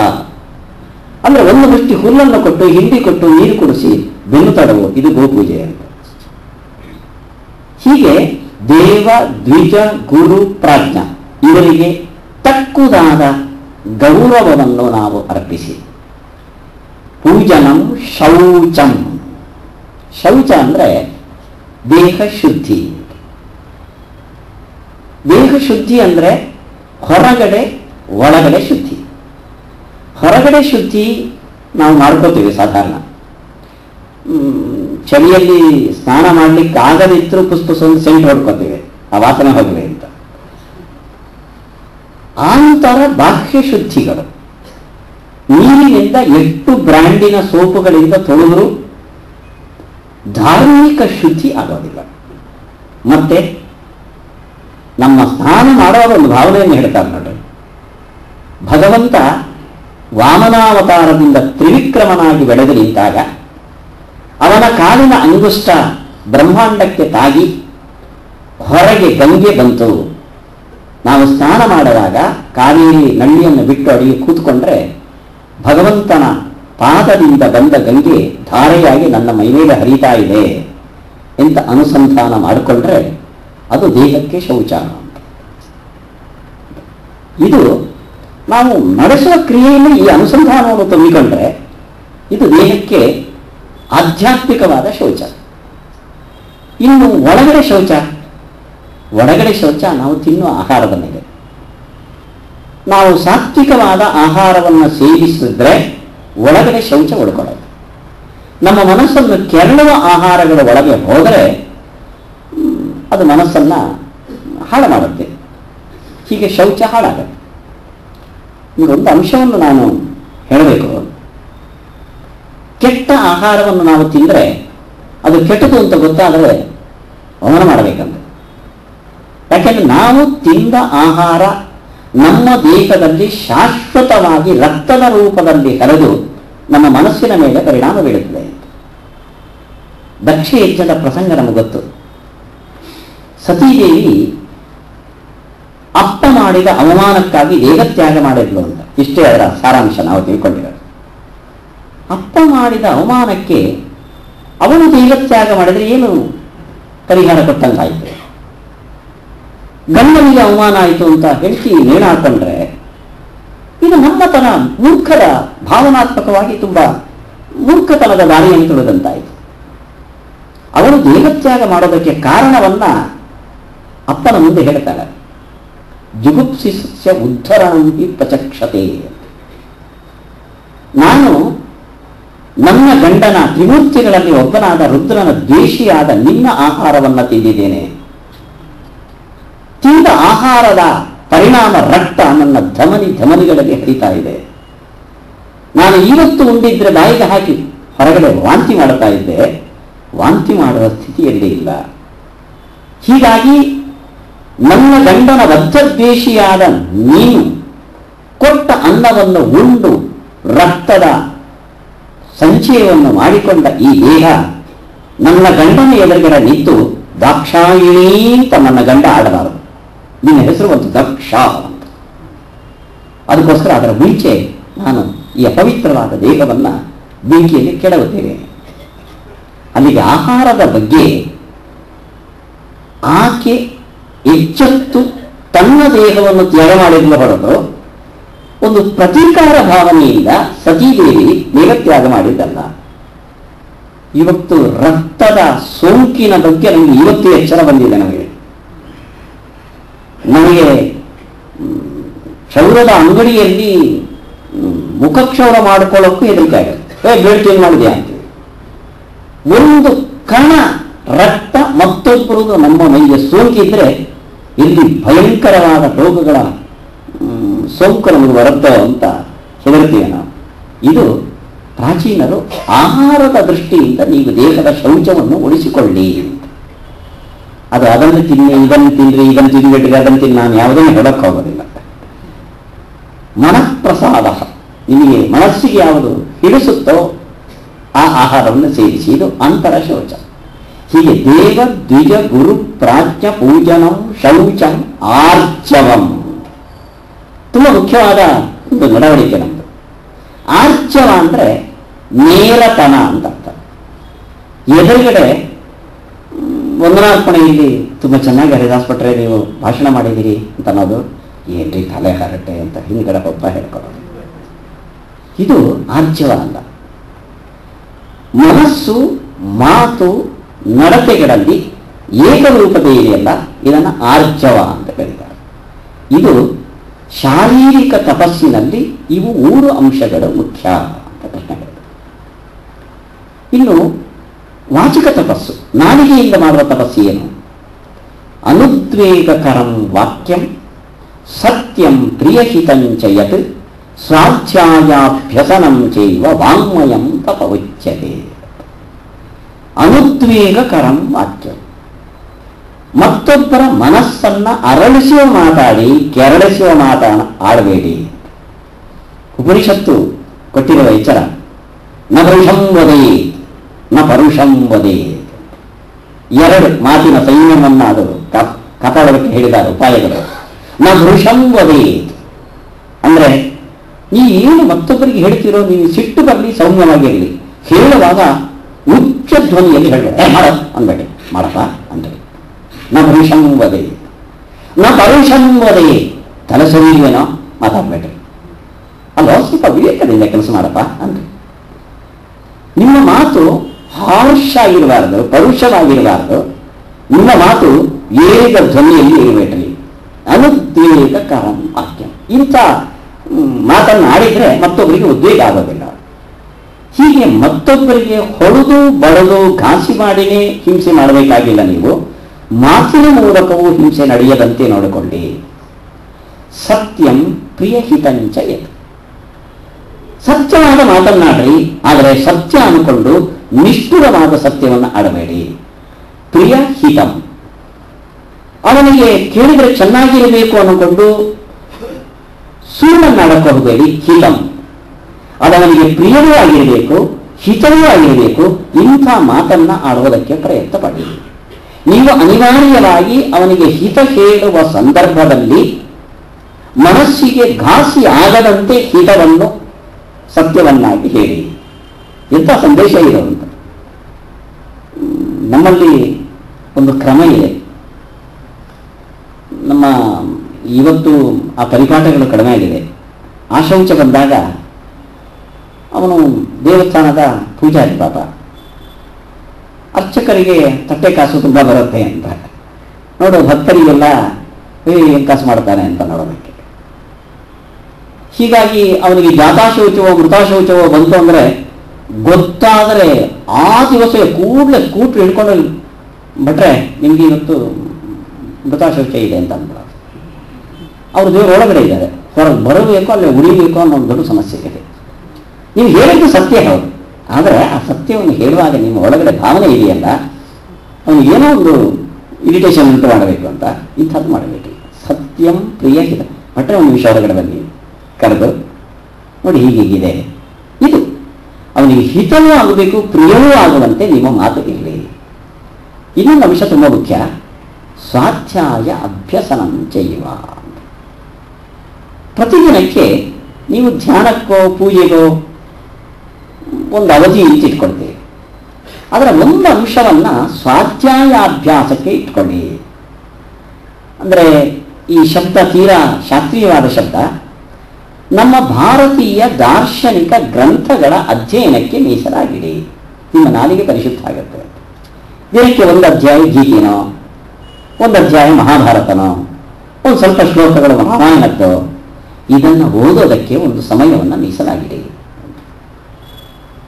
ಅಂದರೆ ಒಂದು ಮುಷ್ಟಿ ಹುಲ್ಲನ್ನು ಕೊಟ್ಟು, ಹಿಂಡಿ ಕೊಟ್ಟು, ನೀರು ಕುಡಿಸಿ ಬೆನ್ನು ತಡವು, ಇದು ಗೋಪೂಜೆ ಅಂತ. ಹೀಗೆ ದೇವ, ದ್ವಿಜ, ಗುರು, ಪ್ರಾಜ್ಞ. ಇವರಿಗೆ ತಕ್ಕುದಾದ ಗೌರವವನ್ನು ನಾವು ಅರ್ಪಿಸಿ. ಪೂಜನಂ ಶೌಚಂ. ಶೌಚ ಅಂದ್ರೆ ದೇಹ ಶುದ್ಧಿ. ದೇಹ ಶುದ್ಧಿ ಅಂದ್ರೆ ಹೊರಗಡೆ, ಒಳಗಡೆ ಶುದ್ಧಿ. ಹೊರಗಡೆ ಶುದ್ಧಿ ನಾವು ಮಾಡ್ಕೋತೀವಿ ಸಾಧಾರಣ. ಚಳಿಯಲ್ಲಿ ಸ್ನಾನ ಮಾಡ್ಲಿಕ್ಕೆ ಇದ್ರೂ ಪುಸ್ತಕ ಒಂದು ಸೆಂಟ್ ಹೊಡ್ಕೊತೇವೆ, ಆ ವಾಸನೆ ಹೋಗಲಿ ಅಂತ. ಆಂತರ ಬಾಹ್ಯ ಶುದ್ಧಿಗಳು. ನೀರಿನಿಂದ ಎಷ್ಟು ಬ್ರ್ಯಾಂಡಿನ ಸೋಪುಗಳಿಂದ ತೊಳೆದರೂ ಧಾರ್ಮಿಕ ಶುದ್ಧಿ ಆಗೋದಿಲ್ಲ. ಮತ್ತೆ ನಮ್ಮ ಸ್ನಾನ ಮಾಡುವಾಗ ಒಂದು ಭಾವನೆಯನ್ನು ಹೇಳ್ತಾರೆ ನೋಡ್ರಿ. ಭಗವಂತ ವಾಮನಾವತಾರದಿಂದ ತ್ರಿವಿಕ್ರಮನಾಗಿ ಬೆಳೆದು ನಿಂತಾಗ ಅವನ ಕಾಲಿನ ಅಂಗುಷ್ಟ ಬ್ರಹ್ಮಾಂಡಕ್ಕೆ ತಾಗಿ ಹೊರಗೆ ಗಂಗೆ ಬಂತು. ನಾವು ಸ್ನಾನ ಮಾಡುವಾಗ ಕಾವೇರಿ ನಳ್ಳಿಯನ್ನು ಬಿಟ್ಟು ಅಡಿಗೆ ಕೂತ್ಕೊಂಡ್ರೆ ಭಗವಂತನ ಪಾದದಿಂದ ಬಂದ ಗಂಗೆ ಧಾರೆಯಾಗಿ ನನ್ನ ಮೈಮೇಲೆ ಹರಿತಾ ಇದೆ ಅಂತ ಅನುಸಂಧಾನ ಮಾಡಿಕೊಂಡ್ರೆ ಅದು ದೇಹಕ್ಕೆ ಶೌಚ ಇದು ನಾವು ನಡೆಸುವ ಕ್ರಿಯೆಯಲ್ಲಿ ಈ ಅನುಸಂಧಾನವನ್ನು ತುಂಬಿಕೊಂಡ್ರೆ ಇದು ದೇಹಕ್ಕೆ ಆಧ್ಯಾತ್ಮಿಕವಾದ ಶೌಚ. ಇನ್ನು ಒಳಗಡೆ ಶೌಚ? ಒಳಗಡೆ ಶೌಚ ನಾವು ತಿನ್ನುವ ಆಹಾರದ ಮೇಲೆ ನಾವು ಸಾತ್ವಿಕವಾದ ಆಹಾರವನ್ನು ಸೇವಿಸಿದ್ರೆ ಒಳಗಡೆ ಶೌಚ ಉಳ್ಕೊಳ್ಳೋದು ನಮ್ಮ ಮನಸ್ಸನ್ನು ಕೆರಳುವ ಆಹಾರಗಳ ಒಳಗೆ ಹೋದರೆ, ಅದು ಮನಸ್ಸನ್ನು ಹಾಳು ಮಾಡುತ್ತೆ ಹೀಗೆ ಶೌಚ ಹಾಳಾಗುತ್ತೆ. ಈಗ ಒಂದು ಅಂಶವನ್ನು ನಾನು ಹೇಳಬೇಕು. ಕೆಟ್ಟ ಆಹಾರವನ್ನು ನಾವು ತಿಂದರೆ ಅದು ಕೆಟ್ಟದು ಅಂತ ಗೊತ್ತಾದರೆ ಅವನ ಮಾಡಬೇಕಂತ. ಯಾಕೆಂದ್ರೆ ನಾವು ತಿಂದ ಆಹಾರ ನಮ್ಮ ದೇಹದಲ್ಲಿ ಶಾಶ್ವತವಾಗಿ ರಕ್ತದ ರೂಪದಲ್ಲಿ ಹರಿದು ನಮ್ಮ ಮನಸ್ಸಿನ ಮೇಲೆ ಪರಿಣಾಮ ಬೀಳುತ್ತದೆ ದಕ್ಷ ಯಜ್ಞದ ಪ್ರಸಂಗ ನಮಗೆ ಗೊತ್ತು. ಸತೀದೇವಿ ಅಪ್ಪ ಮಾಡಿದ ಅವಮಾನಕ್ಕಾಗಿ ದೇಹತ್ಯಾಗ ಮಾಡಿದ್ಲು ಅಂತ. ಇಷ್ಟೇ ಅದರ ಸಾರಾಂಶ ನಾವು ತಿಳ್ಕೊಂಡಿರೋದು. ಅಪ್ಪ ಮಾಡಿದ ಅವಮಾನಕ್ಕೆ ಅವನು ದೈವತ್ಯಾಗ ಮಾಡಿದರೆ ಏನು ಪರಿಹಾರ ಕೊಟ್ಟಂತಾಯಿತು? ಗಂಡನಿಗೆ ಅವಮಾನ ಆಯಿತು ಅಂತ ಹೆಂಡತಿ ನೇಣ ಹಾಕೊಂಡ್ರೆ ಇದು ನಮ್ಮತನ ಮೂರ್ಖರ ಭಾವನಾತ್ಮಕವಾಗಿ ತುಂಬಾ ಮೂರ್ಖತನದ ದಾರಿಯನ್ನು ತುಳಿದಂತಾಯಿತು. ಅವನು ದೇಹತ್ಯಾಗ ಮಾಡೋದಕ್ಕೆ ಕಾರಣವನ್ನ ಅಪ್ಪನ ಮುಂದೆ ಹೇಳ್ತಾಳೆ ಜುಗುಪ್ಸಿಸ್ಯ ಉದ್ಧರಾಂತಿ ಪ್ರಚಕ್ಷತೆ ನಾನು ನನ್ನ ಗಂಡನ ತ್ರಿಮೂರ್ತಿಗಳಲ್ಲಿ ಒಬ್ಬನಾದ ರುದ್ರನ ದ್ವೇಷಿಯಾದ ನಿನ್ನ ಆಹಾರವನ್ನು ತಿಂದಿದ್ದೇನೆ. ತಿಂದ ಆಹಾರದ ಪರಿಣಾಮ ರಕ್ತ ನನ್ನ ಧಮನಿ ಧಮನಿಗಳಲ್ಲಿ ಹರಿತಾ ಇದೆ. ನಾನು ಇವತ್ತು ಉಂಡಿದ್ರೆ ಬಾಯಿಗೆ ಹಾಕಿ ಹೊರಗಡೆ ವಾಂತಿ ಮಾಡ್ತಾ ಇದ್ದೆ. ವಾಂತಿ ಮಾಡುವ ಸ್ಥಿತಿಯಲ್ಲಿ ಇಲ್ಲ. ಹೀಗಾಗಿ ನನ್ನ ಗಂಡನ ಬದ್ಧದ್ವೇಷಿಯಾದ ನೀನು ಕೊಟ್ಟ ಅನ್ನವನ್ನು ಉಂಡು ರಕ್ತದ ಸಂಚಯವನ್ನು ಮಾಡಿಕೊಂಡ ಈ ದೇಹ ನನ್ನ ಗಂಡನ ಎದುರುಗಡೆ ನಿಂತು ದಾಕ್ಷಾಯಿಣಿ ಅಂತ ನನ್ನ ಗಂಡ ಆಡಬಾರದು. ನಿನ್ನ ಹೆಸರು ಒಂದು ದಕ್ಷ ಅಂತ. ಅದಕ್ಕೋಸ್ಕರ ಅದರ ಮುಂಚೆ ನಾನು ಈ ಅಪವಿತ್ರವಾದ ದೇಹವನ್ನು ಬೆಂಕಿಯಲ್ಲಿ ಕೆಡವುತ್ತೇನೆ. ಅಲ್ಲಿಗೆ ಆಹಾರದ ಬಗ್ಗೆ ಆಕೆ ಎಚ್ಚೆತ್ತು ತನ್ನ ದೇಹವನ್ನು ತ್ಯಾಗ ಮಾಡಿದ್ಲು ಹೊರತು ಒಂದು ಪ್ರತೀಕಾರ ಭಾವನೆಯಿಂದ ಸತೀದೇವಿ ದೇವತ್ಯಾಗ ಮಾಡಿದ್ದಲ್ಲ ಇವತ್ತು ರಕ್ತದ ಸೋಂಕಿನ ಬಗ್ಗೆ ನಮಗೆ ಇವತ್ತು ಎಚ್ಚರ ಬಂದಿದೆ ನಮಗೆ. ನಮಗೆ ಕ್ಷೌರದ ಅಂಗಡಿಯಲ್ಲಿ ಮುಖಕ್ಷೌರ ಮಾಡಿಕೊಳ್ಳೋಕ್ಕೂ ಹೆದರಿಕೆ ಆಗುತ್ತೆ ಏ ಬೇಡ ಚೇಂಜ್ ಅಂತ ಒಂದು ಕಣ ರಕ್ತ ಮತ್ತೊಬ್ಬರದು ನಮ್ಮ ಮೈಗೆ ಸೋಂಕಿದ್ರೆ, ಇಲ್ಲಿ ಭಯಂಕರವಾದ ರೋಗಗಳ ಸೋಂಕು ನಮಗೆ ಬರುತ್ತೋ ಅಂತ ಹೆದರ್ತೀವಿ ನಾವು. ಇದು ಪ್ರಾಚೀನರು ಆಹಾರದ ದೃಷ್ಟಿಯಿಂದ ನೀವು ದೇಹದ ಶೌಚವನ್ನು ಉಳಿಸಿಕೊಳ್ಳಿ ಅದು ಅದನ್ನು ತಿನ್ನಿ, ಇದನ್ನು ತಿನ್ರಿ, ಇದನ್ನು ತಿನ್ಬಿಟ್ರಿ ಅದನ್ನು ತಿನ್ನಿ, ನಾನು ಯಾವುದನ್ನು ಹೇಳೋಕ್ಕಾಗೋದಿಲ್ಲ ಮನಃಪ್ರಸಾದ ನಿಮಗೆ ಮನಸ್ಸಿಗೆ ಯಾವುದು ಹಿಡಿಸುತ್ತೋ ಆ ಆಹಾರವನ್ನು ಸೇರಿಸಿ ಇದು ಅಂತರ ಶೌಚ. ಹೀಗೆ ದೇವ ದ್ವಿಜ, ಗುರು, ಪ್ರಾಜ್ಞ, ಪೂಜನಂ, ಶೌಚಂ ಆರ್ಚವಂ ತುಂಬ ಮುಖ್ಯವಾದ ಒಂದು ನಡವಳಿಕೆ ನಮ್ಮದು ಆರ್ಚವ ಅಂದರೆ ನೇರತನ ಅಂತ ಅರ್ಥ ಎದುರುಗಡೆ ವಂದನಾರ್ಪಣೆಯಲ್ಲಿ ತುಂಬ ಚೆನ್ನಾಗಿ ಹರಿದಾಸ್ ಭಟ್ರೆ ನೀವು ಭಾಷಣ ಮಾಡಿದ್ದೀರಿ ಅಂತ ಅನ್ನೋದು, ಏನ್ರಿ ತಲೆ ಹರಟೆ ಅಂತ ಹಿಂದ್ಗಡೆ ಒಬ್ಬ ಹೇಳ್ಕೊಳ್ಳೋದು ಇದು ಆರ್ಚವ ಅಲ್ಲ. ಮನಸ್ಸು, ಮಾತು, ನಡತೆಗಳಲ್ಲಿ ಏಕರೂಪತೆ ಇದೆಯಲ್ಲ ಇದನ್ನು ಆರ್ಚವ ಅಂತ ಕರೀತಾರೆ. ಇದು ಶಾರೀರಿಕ ತಪಸ್ಸಿನಲ್ಲಿ ಇವು ಮೂರು ಅಂಶಗಳು ಮುಖ್ಯ ಅಂತ ಕೃಷ್ಣ ಹೇಳಿದ. ಇನ್ನು ವಾಚಿಕ ತಪಸ್ಸು, ನಾಲಿಗೆಯಿಂದ ಮಾಡುವ ತಪಸ್ಸು ಏನು? ಅನುದ್ವೇಗಕರಂ ವಾಕ್ಯಂ, ಸತ್ಯಂ ಪ್ರಿಯಹಿತಂಚ ಯತ್, ಸ್ವಾಧ್ಯಾಯಾಭ್ಯಸನಂ ಚೈವ ವಾಂಗ್ಮಯಂ ತಪ ಉಚ್ಯತೆ ಅನುದ್ವೇಗಕರಂ ವಾಕ್ಯಂ. ಮತ್ತೊಬ್ಬರ ಮನಸ್ಸನ್ನ ಅರಳಿಸುವ ಮಾತಾಡಿ ಕೆರಳಿಸುವ ಮಾತಾಡ ಆಡಬೇಡಿ. ಉಪನಿಷತ್ತು ಕೊಟ್ಟಿರುವ ಎಚ್ಚರ ನ ಪರುಷಂ ನ ಪರುಷಂ ಎರಡು ಮಾತಿನ ಸೈನ್ಯವನ್ನಾದರೂ ಅದು ಕಾಪಾಡೋದಕ್ಕೆ ಹೇಳಿದ ಉಪಾಯಗಳು. ನ ವದೇ ಅಂದ್ರೆ, ನೀ ಏನು ಮತ್ತೊಬ್ಬರಿಗೆ ಹೇಳ್ತಿರೋ ನೀವು ಸಿಟ್ಟು ಬರಲಿ ಸೌಮ್ಯವಾಗಿರಲಿ ಹೇಳುವಾಗ ಉಚ್ಚ ಧ್ವನಿಯಲ್ಲಿ ಏ, ಮಾಡ ಅನ್ಬೇಡಿ ಮಾಡಪ್ಪ. ಅಂದ್ರೆ ನ ಪರುಷಂ ವದೇ ನ ಪರುಷಂ ವದೇ ತಲೆ ಸರಿಯುವೇನೋ ಮಾತಾಡ್ಬೇಡ್ರಿ. ಅಲ್ಲ ಸ್ವಲ್ಪ ವಿವೇಕದಿಂದ ಕೆಲಸ ಮಾಡಪ್ಪ ಅಂದ್ರೆ ನಿಮ್ಮ ಮಾತು ಹಾರ್ಷ ಆಗಿರಬಾರದು ಪರುಷವಾಗಿರಬಾರದು. ನಿಮ್ಮ ಮಾತು ಏರಿದ ಧ್ವನಿಯಲ್ಲಿ ಇರಬೇಡ್ರಿ. ಅನುದ್ವೇಗ ಕಾರಣ ವಾಕ್ಯ ಇಂಥ ಮಾತನ್ನಾಡಿದ್ರೆ ಮಾತನ್ನು ಆಡಿದ್ರೆ ಮತ್ತೊಬ್ಬರಿಗೆ ಉದ್ವೇಗ ಆಗೋದಿಲ್ಲ. ಹೀಗೆ ಮತ್ತೊಬ್ಬರಿಗೆ ಹೊಡೆದು, ಬಡದು ಘಾಸಿ ಮಾಡಿನೇ ಹಿಂಸೆ ಮಾಡಬೇಕಾಗಿಲ್ಲ ನೀವು. ಮಾತಿನ ಮೂಲಕವೂ ಹಿಂಸೆ ನಡೆಯದಂತೆ ನೋಡಿಕೊಳ್ಳಿ ಸತ್ಯಂ ಪ್ರಿಯಹಿತಂಚ ಎತ್ ಸತ್ಯವಾದ ಮಾತನ್ನಾಡ್ರಿ, ಆದರೆ ಸತ್ಯ ಅನ್ಕೊಂಡು ನಿಷ್ಠುರವಾದ ಸತ್ಯವನ್ನು ಆಡಬೇಡಿ. ಪ್ರಿಯ ಹಿತಂ ಅವನಿಗೆ ಕೇಳಿದರೆ ಚೆನ್ನಾಗಿರಬೇಕು ಅನ್ಕೊಂಡು ಸುಳ್ಳನ್ನಾಡಕ್ಕೆ ಹೋಗಬೇಡಿ ಹಿತಂ. ಅದವನಿಗೆ ಪ್ರಿಯವೂ ಆಗಿರಬೇಕು, ಹಿತವೂ ಆಗಿರಬೇಕು, ಇಂಥ ಮಾತನ್ನ ಆಡುವುದಕ್ಕೆ ಪ್ರಯತ್ನ ಪಡಿ ನೀವು ಅನಿವಾರ್ಯವಾಗಿ ಅವನಿಗೆ ಹಿತ ಹೇಳುವ ಸಂದರ್ಭದಲ್ಲಿ ಮನಸ್ಸಿಗೆ ಘಾಸಿ ಆಗದಂತೆ ಹಿತವನ್ನು ಸತ್ಯವನ್ನಾಗಿ ಹೇಳಿ. ಎಂಥ ಸಂದೇಶ ಇರುವಂತ ನಮ್ಮಲ್ಲಿ ಒಂದು ಕ್ರಮ ಇದೆ. ನಮ್ಮ ಇವತ್ತು ಆ ಪರಿಪಾಠಗಳು ಕಡಿಮೆ ಆಗಿದೆ. ಆಶೌಚ ಬಂದಾಗ ಅವನು ದೇವಸ್ಥಾನದ ಪೂಜಾರಿ ಪಾಪ. ಅರ್ಚಕರಿಗೆ ತಟ್ಟೆ ಕಾಸು ತುಂಬ ಬರುತ್ತೆ ಅಂತ. ನೋಡು, ಭಕ್ತರಿಗೆಲ್ಲ ಏನು ಕಾಸು ಮಾಡ್ತಾನೆ ಅಂತ ನೋಡೋದಕ್ಕೆ. ಹೀಗಾಗಿ ಅವನಿಗೆ ಜಾತಾಶೌಚವೋ, ಮೃತಾಶೌಚವೋ ಬಂತು ಅಂದ್ರೆ ಗೊತ್ತಾದರೆ ಆ ದಿವಸ ಕೂಡಲೇ ಕೂಟ್ರು ಹಿಡ್ಕೊಂಡು ಬಟ್ರೆ ನಿಮ್ಗೆ ಇವತ್ತು ಮೃತಾಶೌಚ ಇದೆ ಅಂತ ಅಂದ್ಬಿಡ. ಅವ್ರು ದೇವ್ರ ಒಳಗಡೆ ಇದ್ದಾರೆ. ಹೊರಗೆ ಬರಬೇಕು, ಅಲ್ಲಿ ಉಳಿಬೇಕು ಅನ್ನೋ ಒಂದು ದೊಡ್ಡ ಸಮಸ್ಯೆ ಇದೆ. ನೀವು ಹೇಳಿದ್ದು ಸತ್ಯ ಹೌದು. ಆದರೆ ಆ ಸತ್ಯವನ್ನು ಹೇಳುವಾಗ ನಿಮ್ಮ ಒಳಗಡೆ ಭಾವನೆ ಇದೆಯಲ್ಲ ಅವನು ಏನೋ ಒಂದು ಇರಿಟೇಷನ್ ಉಂಟು ಮಾಡಬೇಕು ಅಂತ, ಇಂಥದ್ದು ಮಾಡಬೇಕು. ಸತ್ಯಂ ಪ್ರಿಯ ಹಿತ ಮಟ್ಟ ಒಂದು ವಿಷಯ ಒಳಗಡೆ ಬನ್ನಿ. ಕರೆದು. ನೋಡಿ ಹೀಗೀಗಿದೆ ಇದು. ಅವನಿಗೆ ಹಿತವೂ ಆಗಬೇಕು, ಪ್ರಿಯವೂ ಆಗುವಂತೆ ನಿಮ್ಮ ಮಾತು ಇರಲಿ ಇನ್ನೊಂದು ಅಂಶ ತುಂಬ ಮುಖ್ಯ. ಸ್ವಾಧ್ಯಾಯ ಅಭ್ಯಸನ ಚೆಯ್ಯುವ ಪ್ರತಿದಿನಕ್ಕೆ ನೀವು ಧ್ಯಾನಕ್ಕೋ, ಪೂಜೆಗೋ ಒಂದು ಅವಧಿ ಅಂತ ಇಟ್ಕೊಳ್ತೀವಿ ಅದರ ಒಂದು ಅಂಶವನ್ನು ಸ್ವಾಧ್ಯಾಯಾಭ್ಯಾಸಕ್ಕೆ ಇಟ್ಕೊಳ್ಳಿ. ಅಂದರೆ ಈ ಶಬ್ದ ತೀರಾ ಶಾಸ್ತ್ರೀಯವಾದ ಶಬ್ದ. ನಮ್ಮ ಭಾರತೀಯ ದಾರ್ಶನಿಕ ಗ್ರಂಥಗಳ ಅಧ್ಯಯನಕ್ಕೆ ಮೀಸಲಾಗಿಡಿ. ನಿಮ್ಮ ನಾಲಿಗೆ ಪರಿಶುದ್ಧ ಆಗುತ್ತೆ. ದಿನಕ್ಕೆ ಒಂದು ಅಧ್ಯಾಯ ಗೀತೆನೋ, ಒಂದು ಅಧ್ಯಾಯ ಮಹಾಭಾರತನೋ, ಒಂದು ಸ್ವಲ್ಪ ಶ್ಲೋಕಗಳು ರಾಮಾಯಣದ್ದು ಇದನ್ನು ಓದೋದಕ್ಕೆ ಒಂದು ಸಮಯವನ್ನು ಮೀಸಲಾಗಿಡಿ.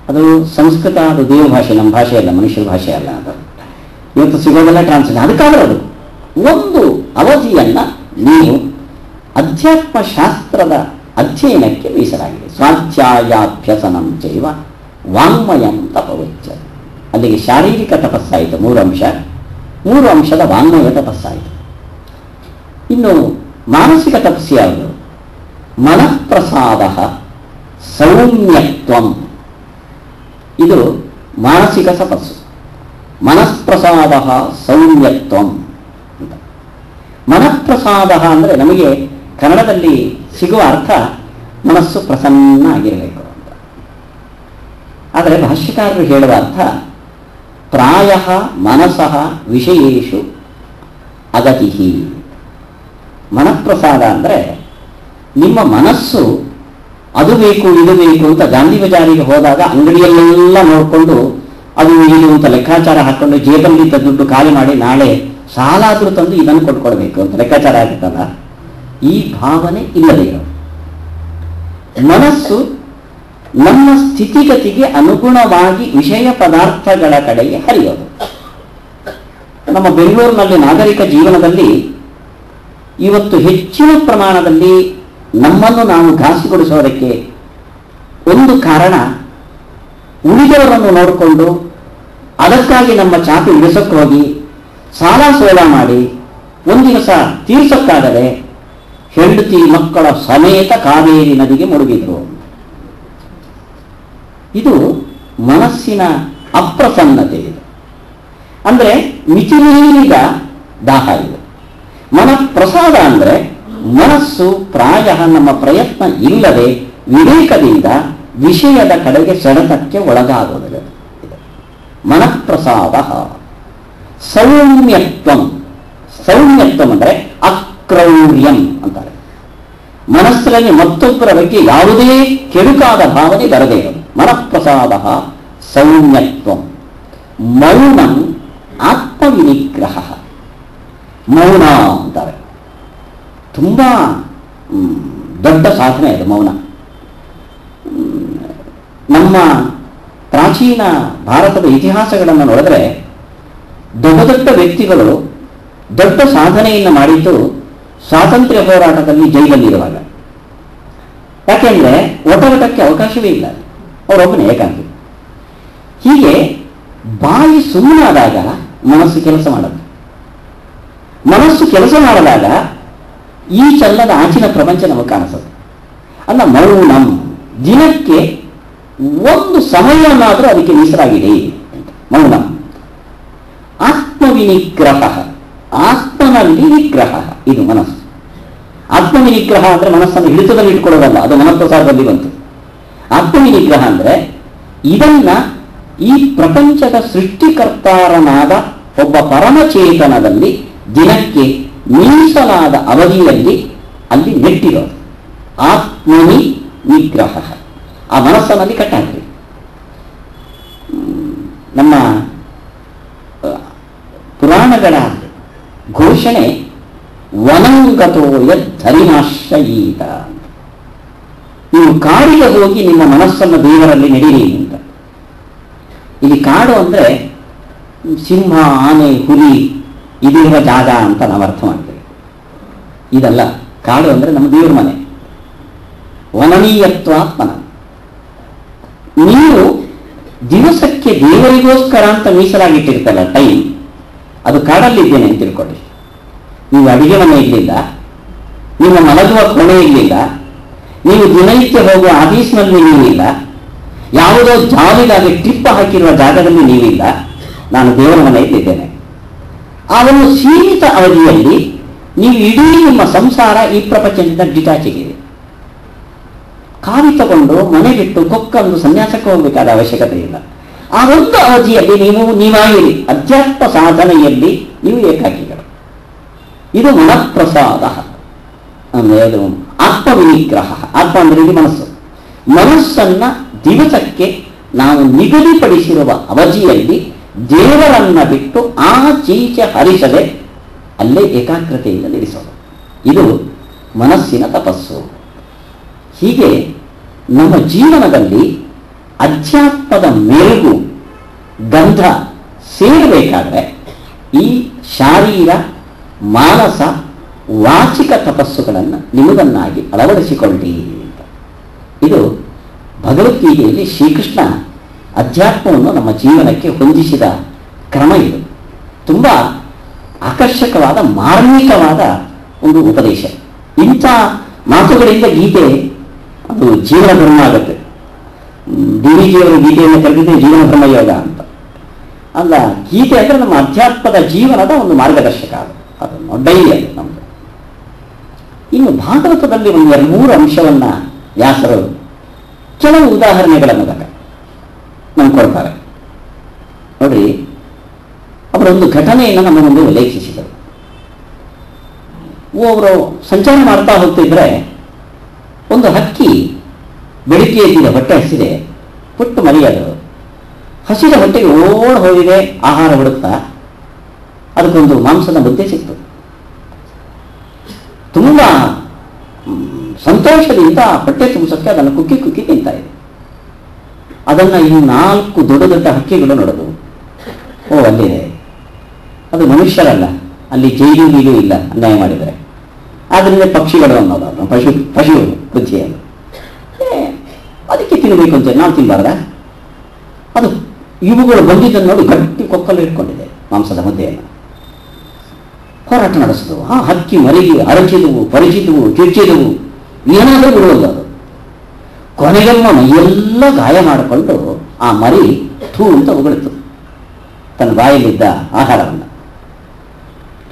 ಅದು ಸಂಸ್ಕೃತ, ಅದು ದೇವ ಭಾಷೆ, ನಮ್ಮ ಭಾಷೆ ಅಲ್ಲ, ಮನುಷ್ಯರ ಭಾಷೆ ಅಲ್ಲ ಅದು. ಇವತ್ತು ಸಿಗೋದೆಲ್ಲ ಟ್ರಾನ್ಸ್ಲೇಟ್ ಅದಕ್ಕಾದ್ರೆ ಅದು. ಒಂದು ಅವಧಿಯನ್ನ ನೀವು ಅಧ್ಯಾತ್ಮ ಶಾಸ್ತ್ರದ ಅಧ್ಯಯನಕ್ಕೆ ಮೀಸಲಾಗಿದೆ. ಸ್ವಾಧ್ಯಾಯಾಭ್ಯಸನಂ ಚೈವ ವಾಂಗ್ಮಯಂ ತಪವಚ್ಚ ಅಲ್ಲಿಗೆ ಶಾರೀರಿಕ ತಪಸ್ಸಾಯಿತು, ಮೂರು ಅಂಶ. ಮೂರು ಅಂಶದ ವಾಂಗ್ಮಯ ತಪಸ್ಸಾಯಿತು. ಇನ್ನು ಮಾನಸಿಕ ತಪಸ್ಸು ಯಾವುದು? ಮನಃಪ್ರಸಾದ ಸೌಮ್ಯತ್ವಂ ಇದು ಮಾನಸಿಕ ತಪಸ್ಸು ಮನಃಪ್ರಸಾದ ಸೌಮ್ಯತ್ವ ಅಂತ. ಮನಃಪ್ರಸಾದ ಅಂದರೆ ನಮಗೆ ಕನ್ನಡದಲ್ಲಿ ಸಿಗುವ ಅರ್ಥ ಮನಸ್ಸು ಪ್ರಸನ್ನ ಆಗಿರಬೇಕು ಅಂತ. ಆದರೆ ಭಾಷ್ಯಕಾರರು ಹೇಳುವ ಅರ್ಥ ಪ್ರಾಯ ಮನಸಃ ವಿಷಯೇಶು ಅಗತಿ ಮನಃಪ್ರಸಾದ ಅಂದರೆ ನಿಮ್ಮ ಮನಸ್ಸು ಅದು ಬೇಕು, ಇದು ಬೇಕು ಅಂತ ಗಾಂಧಿ ಬಜಾರಿಗೆ ಹೋದಾಗ ಅಂಗಡಿಯಲ್ಲೆಲ್ಲ ನೋಡಿಕೊಂಡು ಅದು ಇದು ಅಂತ ಲೆಕ್ಕಾಚಾರ ಹಾಕೊಂಡು ಜೇಬಲ್ಲಿ ಇದ್ದ ದುಡ್ಡು ಖಾಲಿ ಮಾಡಿ ನಾಳೆ ಸಾಲಾದರೂ ತಂದು ಇದನ್ನು ಕೊಟ್ಕೊಡ್ಬೇಕು ಅಂತ ಲೆಕ್ಕಾಚಾರ ಆಗುತ್ತಲ್ಲ ಈ ಭಾವನೆ ಇಲ್ಲದೆ ಮನಸ್ಸು ನಮ್ಮ ಸ್ಥಿತಿಗತಿಗೆ ಅನುಗುಣವಾಗಿ ವಿಷಯ ಪದಾರ್ಥಗಳ ಕಡೆಗೆ ಹರಿಯೋದು. ನಮ್ಮ ಬೆಂಗಳೂರಿನಲ್ಲಿ ನಾಗರಿಕ ಜೀವನದಲ್ಲಿ ಇವತ್ತು ಹೆಚ್ಚಿನ ಪ್ರಮಾಣದಲ್ಲಿ ನಮ್ಮನ್ನು ನಾವು ಘಾಸಿಗೊಳಿಸೋದಕ್ಕೆ ಒಂದು ಕಾರಣ ಉಳಿದವರನ್ನು ನೋಡಿಕೊಂಡು ಅದಕ್ಕಾಗಿ ನಮ್ಮ ಚಾಪಿ ಇಳಿಸಕ್ಕೆ ಹೋಗಿ ಸಾಲ ಸೋಲ ಮಾಡಿ ಒಂದು ದಿವಸ ತೀರ್ಸಕ್ಕಾಗದೆ ಹೆಂಡತಿ ಮಕ್ಕಳ ಸಮೇತ ಕಾವೇರಿ ನದಿಗೆ ಮುಳುಗಿದ್ರು. ಇದು ಮನಸ್ಸಿನ ಅಪ್ರಸನ್ನತೆ ಇದು. ಅಂದರೆ ಮಿತಿಮೀರಿದ ದಾಹ ಇದು. ಮನಃಪ್ರಸಾದ ಅಂದರೆ ಮನಸ್ಸು ಪ್ರಾಯ ನಮ್ಮ ಪ್ರಯತ್ನ ಇಲ್ಲದೆ ವಿವೇಕದಿಂದ ವಿಷಯದ ಕಡೆಗೆ ಸೆಳೆತಕ್ಕೆ ಒಳಗಾಗುವುದಿಲ್ಲ. ಮನಃಪ್ರಸಾದ. ಸೌಮ್ಯತ್ವಂ. ಸೌಮ್ಯತ್ವ ಅಂದರೆ ಅಕ್ರೌರ್ಯಂ ಅಂತಾರೆ. ಮನಸ್ಸಿನಲ್ಲಿ ಮತ್ತೊಬ್ಬರ ಬಗ್ಗೆ ಯಾವುದೇ ಕೆಡುಕಾದ ಭಾವನೆ ಬರದೇ ಇರೋದು. ಮನಃಪ್ರಸಾದ, ಸೌಮ್ಯತ್ವಂ. ಮೌನಂ ಆತ್ಮವಿನಿಗ್ರಹ. ಮೌನ ಅಂತಾರೆ ತುಂಬ ದೊಡ್ಡ ಸಾಧನೆ ಅದು ಮೌನ. ನಮ್ಮ ಪ್ರಾಚೀನ ಭಾರತದ ಇತಿಹಾಸಗಳನ್ನು ನೋಡಿದ್ರೆ ದೊಡ್ಡ ದೊಡ್ಡ ವ್ಯಕ್ತಿಗಳು ದೊಡ್ಡ ಸಾಧನೆಯನ್ನು ಮಾಡಿದ್ದು ಸ್ವಾತಂತ್ರ್ಯ ಹೋರಾಟದಲ್ಲಿ ಜೈಲಲ್ಲಿರುವಾಗ ಯಾಕೆಂದ್ರೆ ಒಟವಟಕ್ಕೆ ಅವಕಾಶವೇ ಇಲ್ಲ. ಅವರೊಬ್ಬನೇ ಏಕಾಂಗಿ. ಹೀಗೆ ಬಾಯಿ ಸುಮ್ಮನಾದಾಗ ಮನಸ್ಸು ಕೆಲಸ ಮಾಡೋದು ಮನಸ್ಸು ಕೆಲಸ ಮಾಡಿದಾಗ ಈ ಚಲ್ಲದ ಆಚಿನ ಪ್ರಪಂಚ ನಮಗೆ ಕಾಣಿಸುತ್ತೆ ಅಲ್ಲ ಮೌನಂ ದಿನಕ್ಕೆ ಒಂದು ಸಮಯವನ್ನಾದರೂ ಅದಕ್ಕೆ ಮೀಸಲಾಗಿದೆ. ಮೌನಂ ಆತ್ಮವಿನಿಗ್ರಹ. ಆತ್ಮನಲ್ಲಿ ನಿಗ್ರಹ ಇದು ಮನಸ್ಸು. ಆತ್ಮವಿನಿಗ್ರಹ ಅಂದ್ರೆ ಮನಸ್ಸನ್ನು ಹಿಡಿತದಲ್ಲಿ ಇಟ್ಕೊಳ್ಳೋದಲ್ಲ, ಅದು ಮನಪ್ರಸಾದದಲ್ಲಿ ಬಂತು. ಆತ್ಮವಿನಿಗ್ರಹ ಅಂದ್ರೆ ಇದನ್ನ ಈ ಪ್ರಪಂಚದ ಸೃಷ್ಟಿಕರ್ತಾರನಾದ ಒಬ್ಬ ಪರಮಚೇತನದಲ್ಲಿ ದಿನಕ್ಕೆ ಮೀಸಲಾದ ಅವಧಿಯಲ್ಲಿ ಅಲ್ಲಿ ನೆಟ್ಟಿರೋದು. ಆತ್ಮನಿ ನಿಗ್ರಹ. ಆ ಮನಸ್ಸನಲ್ಲಿ ಕಟ್ಟಾಕ್ರಿ ನಮ್ಮ ಪುರಾಣಗಳ ಘೋಷಣೆ ವನಂಗತೋ ಯದ್ಧರಿಮಾಶ್ರಯೀತ ನೀವು ಕಾಡಿಗೆ ಹೋಗಿ ನಿಮ್ಮ ಮನಸ್ಸನ್ನು ದೇವರಲ್ಲಿ ನೆಡೀರಿ ಅಂತ. ಇಲ್ಲಿ ಕಾಡು ಅಂದ್ರೆ ಸಿಂಹ, ಆನೆ, ಹುಲಿ ಇದಿರುವ ಜಾಗ ಅಂತ ನಾವು ಅರ್ಥ ಮಾಡ್ತೇವೆ. ಇದಲ್ಲ, ಕಾಡು ಅಂದರೆ ನಮ್ಮ ದೇವ್ರ ಮನೆ. ವನನೀಯತ್ವಾತ್ಮನ. ನೀವು ದಿವಸಕ್ಕೆ ದೇವರಿಗೋಸ್ಕರ ಅಂತ ಮೀಸಲಾಗಿಟ್ಟಿರ್ತಲ್ಲ ಟೈಮ್ ಅದು ಕಾಡಲ್ಲಿದ್ದೇನೆ ಅಂತ ತಿಳ್ಕೊಳ್ಳಿ ನೀವು ಅಡಿಗೆ ಮನೆ ಇರಲಿಲ್ಲ, ನಿಮ್ಮ ಮಲಗುವ ಕೊನೆ ಇರಲಿಲ್ಲ, ನೀವು ದಿನನಿತ್ಯ ಹೋಗುವ ಆಫೀಸ್ನಲ್ಲಿ ನೀವಿಲ್ಲ, ಯಾವುದೋ ಜಾಲಿಗಾಗಿ ಟ್ರಿಪ್ ಹಾಕಿರುವ ಜಾಗದಲ್ಲಿ ನೀವಿಲ್ಲ, ನಾನು ದೇವರ ಮನೆಯಲ್ಲಿದ್ದೇನೆ. ಅವನು ಸೀಮಿತ ಅವಧಿಯಲ್ಲಿ ನೀವು ಇಡೀ ನಿಮ್ಮ ಸಂಸಾರ ಈ ಪ್ರಪಂಚದಿಂದ ಡಿಟ್ಯಾಚ್ ಆಗಿದೆ ಕಾವಿ ತಗೊಂಡು ಮನೆ ಬಿಟ್ಟು ಕೊಕ್ಕೊಂದು ಸನ್ಯಾಸಕ್ಕೆ ಹೋಗಬೇಕಾದ ಅವಶ್ಯಕತೆ ಇಲ್ಲ. ಆ ಒಂದು ಅವಧಿಯಲ್ಲಿ ನೀವು ನೀವಾಗಿರಿ. ಅಧ್ಯಾತ್ಮ ಸಾಧನೆಯಲ್ಲಿ ನೀವು ಏಕಾಕಿಗಳು ಇದು ಮನಃಪ್ರಸಾದ. ಅಂದ್ರೆ ಅದು ಆತ್ಮವಿನಿಗ್ರಹ, ಆತ್ಮ ಅಂದರೆ ಇಲ್ಲಿ ಮನಸ್ಸು. ಮನಸ್ಸನ್ನ ದಿವಸಕ್ಕೆ ನಾವು ನಿಗದಿಪಡಿಸಿರುವ ಅವಧಿಯಲ್ಲಿ ದೇವರನ್ನ ಬಿಟ್ಟು ಆ ಆಚೀಚೆ ಹರಿಸದೆ ಅಲ್ಲೇ ಏಕಾಗ್ರತೆಯಿಂದ ನಿಲ್ಲಿಸೋದು. ಇದು ಮನಸ್ಸಿನ ತಪಸ್ಸು. ಹೀಗೆ ನಮ್ಮ ಜೀವನದಲ್ಲಿ ಅಧ್ಯಾತ್ಮದ ಮೆರುಗು, ಗಂಧ ಸೇರಬೇಕಾದ್ರೆ ಈ ಶಾರೀರ, ಮಾನಸ, ವಾಚಿಕ ತಪಸ್ಸುಗಳನ್ನು ನಿಮ್ಮದನ್ನಾಗಿ ಅಳವಡಿಸಿಕೊಳ್ಳಿ ಅಂತ. ಇದು ಭಗವದ್ಗೀತೆಯಲ್ಲಿ ಶ್ರೀಕೃಷ್ಣ ಅಧ್ಯಾತ್ಮವನ್ನು ನಮ್ಮ ಜೀವನಕ್ಕೆ ಹೊಂದಿಸಿದ ಕ್ರಮ ಇದು. ತುಂಬ ಆಕರ್ಷಕವಾದ, ಮಾರ್ಮಿಕವಾದ ಒಂದು ಉಪದೇಶ. ಇಂಥ ಮಾತುಗಳಿಂದ ಗೀತೆ, ಅದು ಜೀವನ ಧರ್ಮ ಆಗುತ್ತೆ. ದೇವಿಜಿಯವರು ಗೀತೆಯನ್ನು ಕರೆದಿದ್ದೆ ಜೀವನ ಧರ್ಮ ಯೋಗ ಅಂತ. ಅಲ್ಲ, ಗೀತೆ ಅಂದರೆ ನಮ್ಮ ಅಧ್ಯಾತ್ಮದ ಜೀವನದ ಒಂದು ಮಾರ್ಗದರ್ಶಕ ಅದು. ಅದು ಡೈಲಿ ಅದು ನಮ್ದು. ಇನ್ನು ಭಾಗವತದಲ್ಲಿ ಒಂದು ಎರಡು ಮೂರು ಅಂಶವನ್ನ ವ್ಯಾಸರು ಕೆಲವು ಉದಾಹರಣೆಗಳನ್ನು ಮೂಲಕ ನಮ್ಗೆ ಕೊಡ್ತಾರೆ. ನೋಡಿ, ಅವರೊಂದು ಘಟನೆಯನ್ನು ನಮ್ಮ ಮುಂದೆ ಉಲ್ಲೇಖಿಸಿದರು. ಅವರು ಸಂಚಾರ ಮಾಡ್ತಾ ಹೋಗ್ತಿದ್ರೆ, ಒಂದು ಹಕ್ಕಿ ಬೆಳಿಗ್ಗೆ ಎದ್ದಿದೆ ಹೊಟ್ಟೆ ಹಸಿದೆ, ಪುಟ್ಟು ಮರಿಯದು. ಹಸಿದ ಹೊಟ್ಟೆಗೆ ಓಡ್ ಹೋಗಿದೆ, ಆಹಾರ ಹುಡುಕ್ತಾ. ಅದಕ್ಕೊಂದು ಮಾಂಸದ ಮುದ್ದೆ ಸಿಕ್ತು. ತುಂಬ ಸಂತೋಷದಿಂದ ಹೊಟ್ಟೆ ತುಂಬಿಸೋಕ್ಕೆ ಅದನ್ನು ಕುಕ್ಕಿ ಕುಕ್ಕಿ ತಿಂತಾ ಇದೆ ಅದನ್ನು ಈ ನಾಲ್ಕು ದೊಡ್ಡ ದೊಡ್ಡ ಹಕ್ಕಿಗಳು ನೋಡೋದು ಓ ಅಲ್ಲಿದೆ ಅದು ಮನುಷ್ಯರಲ್ಲ. ಅಲ್ಲಿ ಜೈಲು ಗೀಲು ಇಲ್ಲ ಅನ್ಯಾಯ ಮಾಡಿದರೆ ಆದ್ದರಿಂದ ಪಕ್ಷಿಗಳು ಅನ್ನೋದು ಪಶು ಪಶು ಏ, ಅದಕ್ಕೆ ತಿನ್ನಬೇಕು ಅಂತ ನಾವು ತಿನ್ನಬಾರ್ದ ಅದು ಇವುಗಳು ಬಂದಿದ್ದನ್ನು ನೋಡಿ ಗಟ್ಟಿ ಕೊಕ್ಕಲು ಇಟ್ಕೊಂಡಿದೆ ಮಾಂಸದ ಮುದ್ದೆಯನ್ನು ಹೋರಾಟ ನಡೆಸಿದವು. ಆ ಹಕ್ಕಿ ಮರಿಗೆ ಅರಚಿದವು ಪರಿಚಿದವು ಚುಚ್ಚಿದವು ಏನಾದರೂ ಬಿಡುವುದು ಅದು ಕೊನೆಗೆಮ್ಮ ಮೈಯೆಲ್ಲ ಗಾಯ ಮಾಡಿಕೊಂಡು ಆ ಮರಿ ಥೂ ಅಂತ ಹೊಗಳಿತು ತನ್ನ ಬಾಯಲ್ಲಿದ್ದ ಆಹಾರವನ್ನು.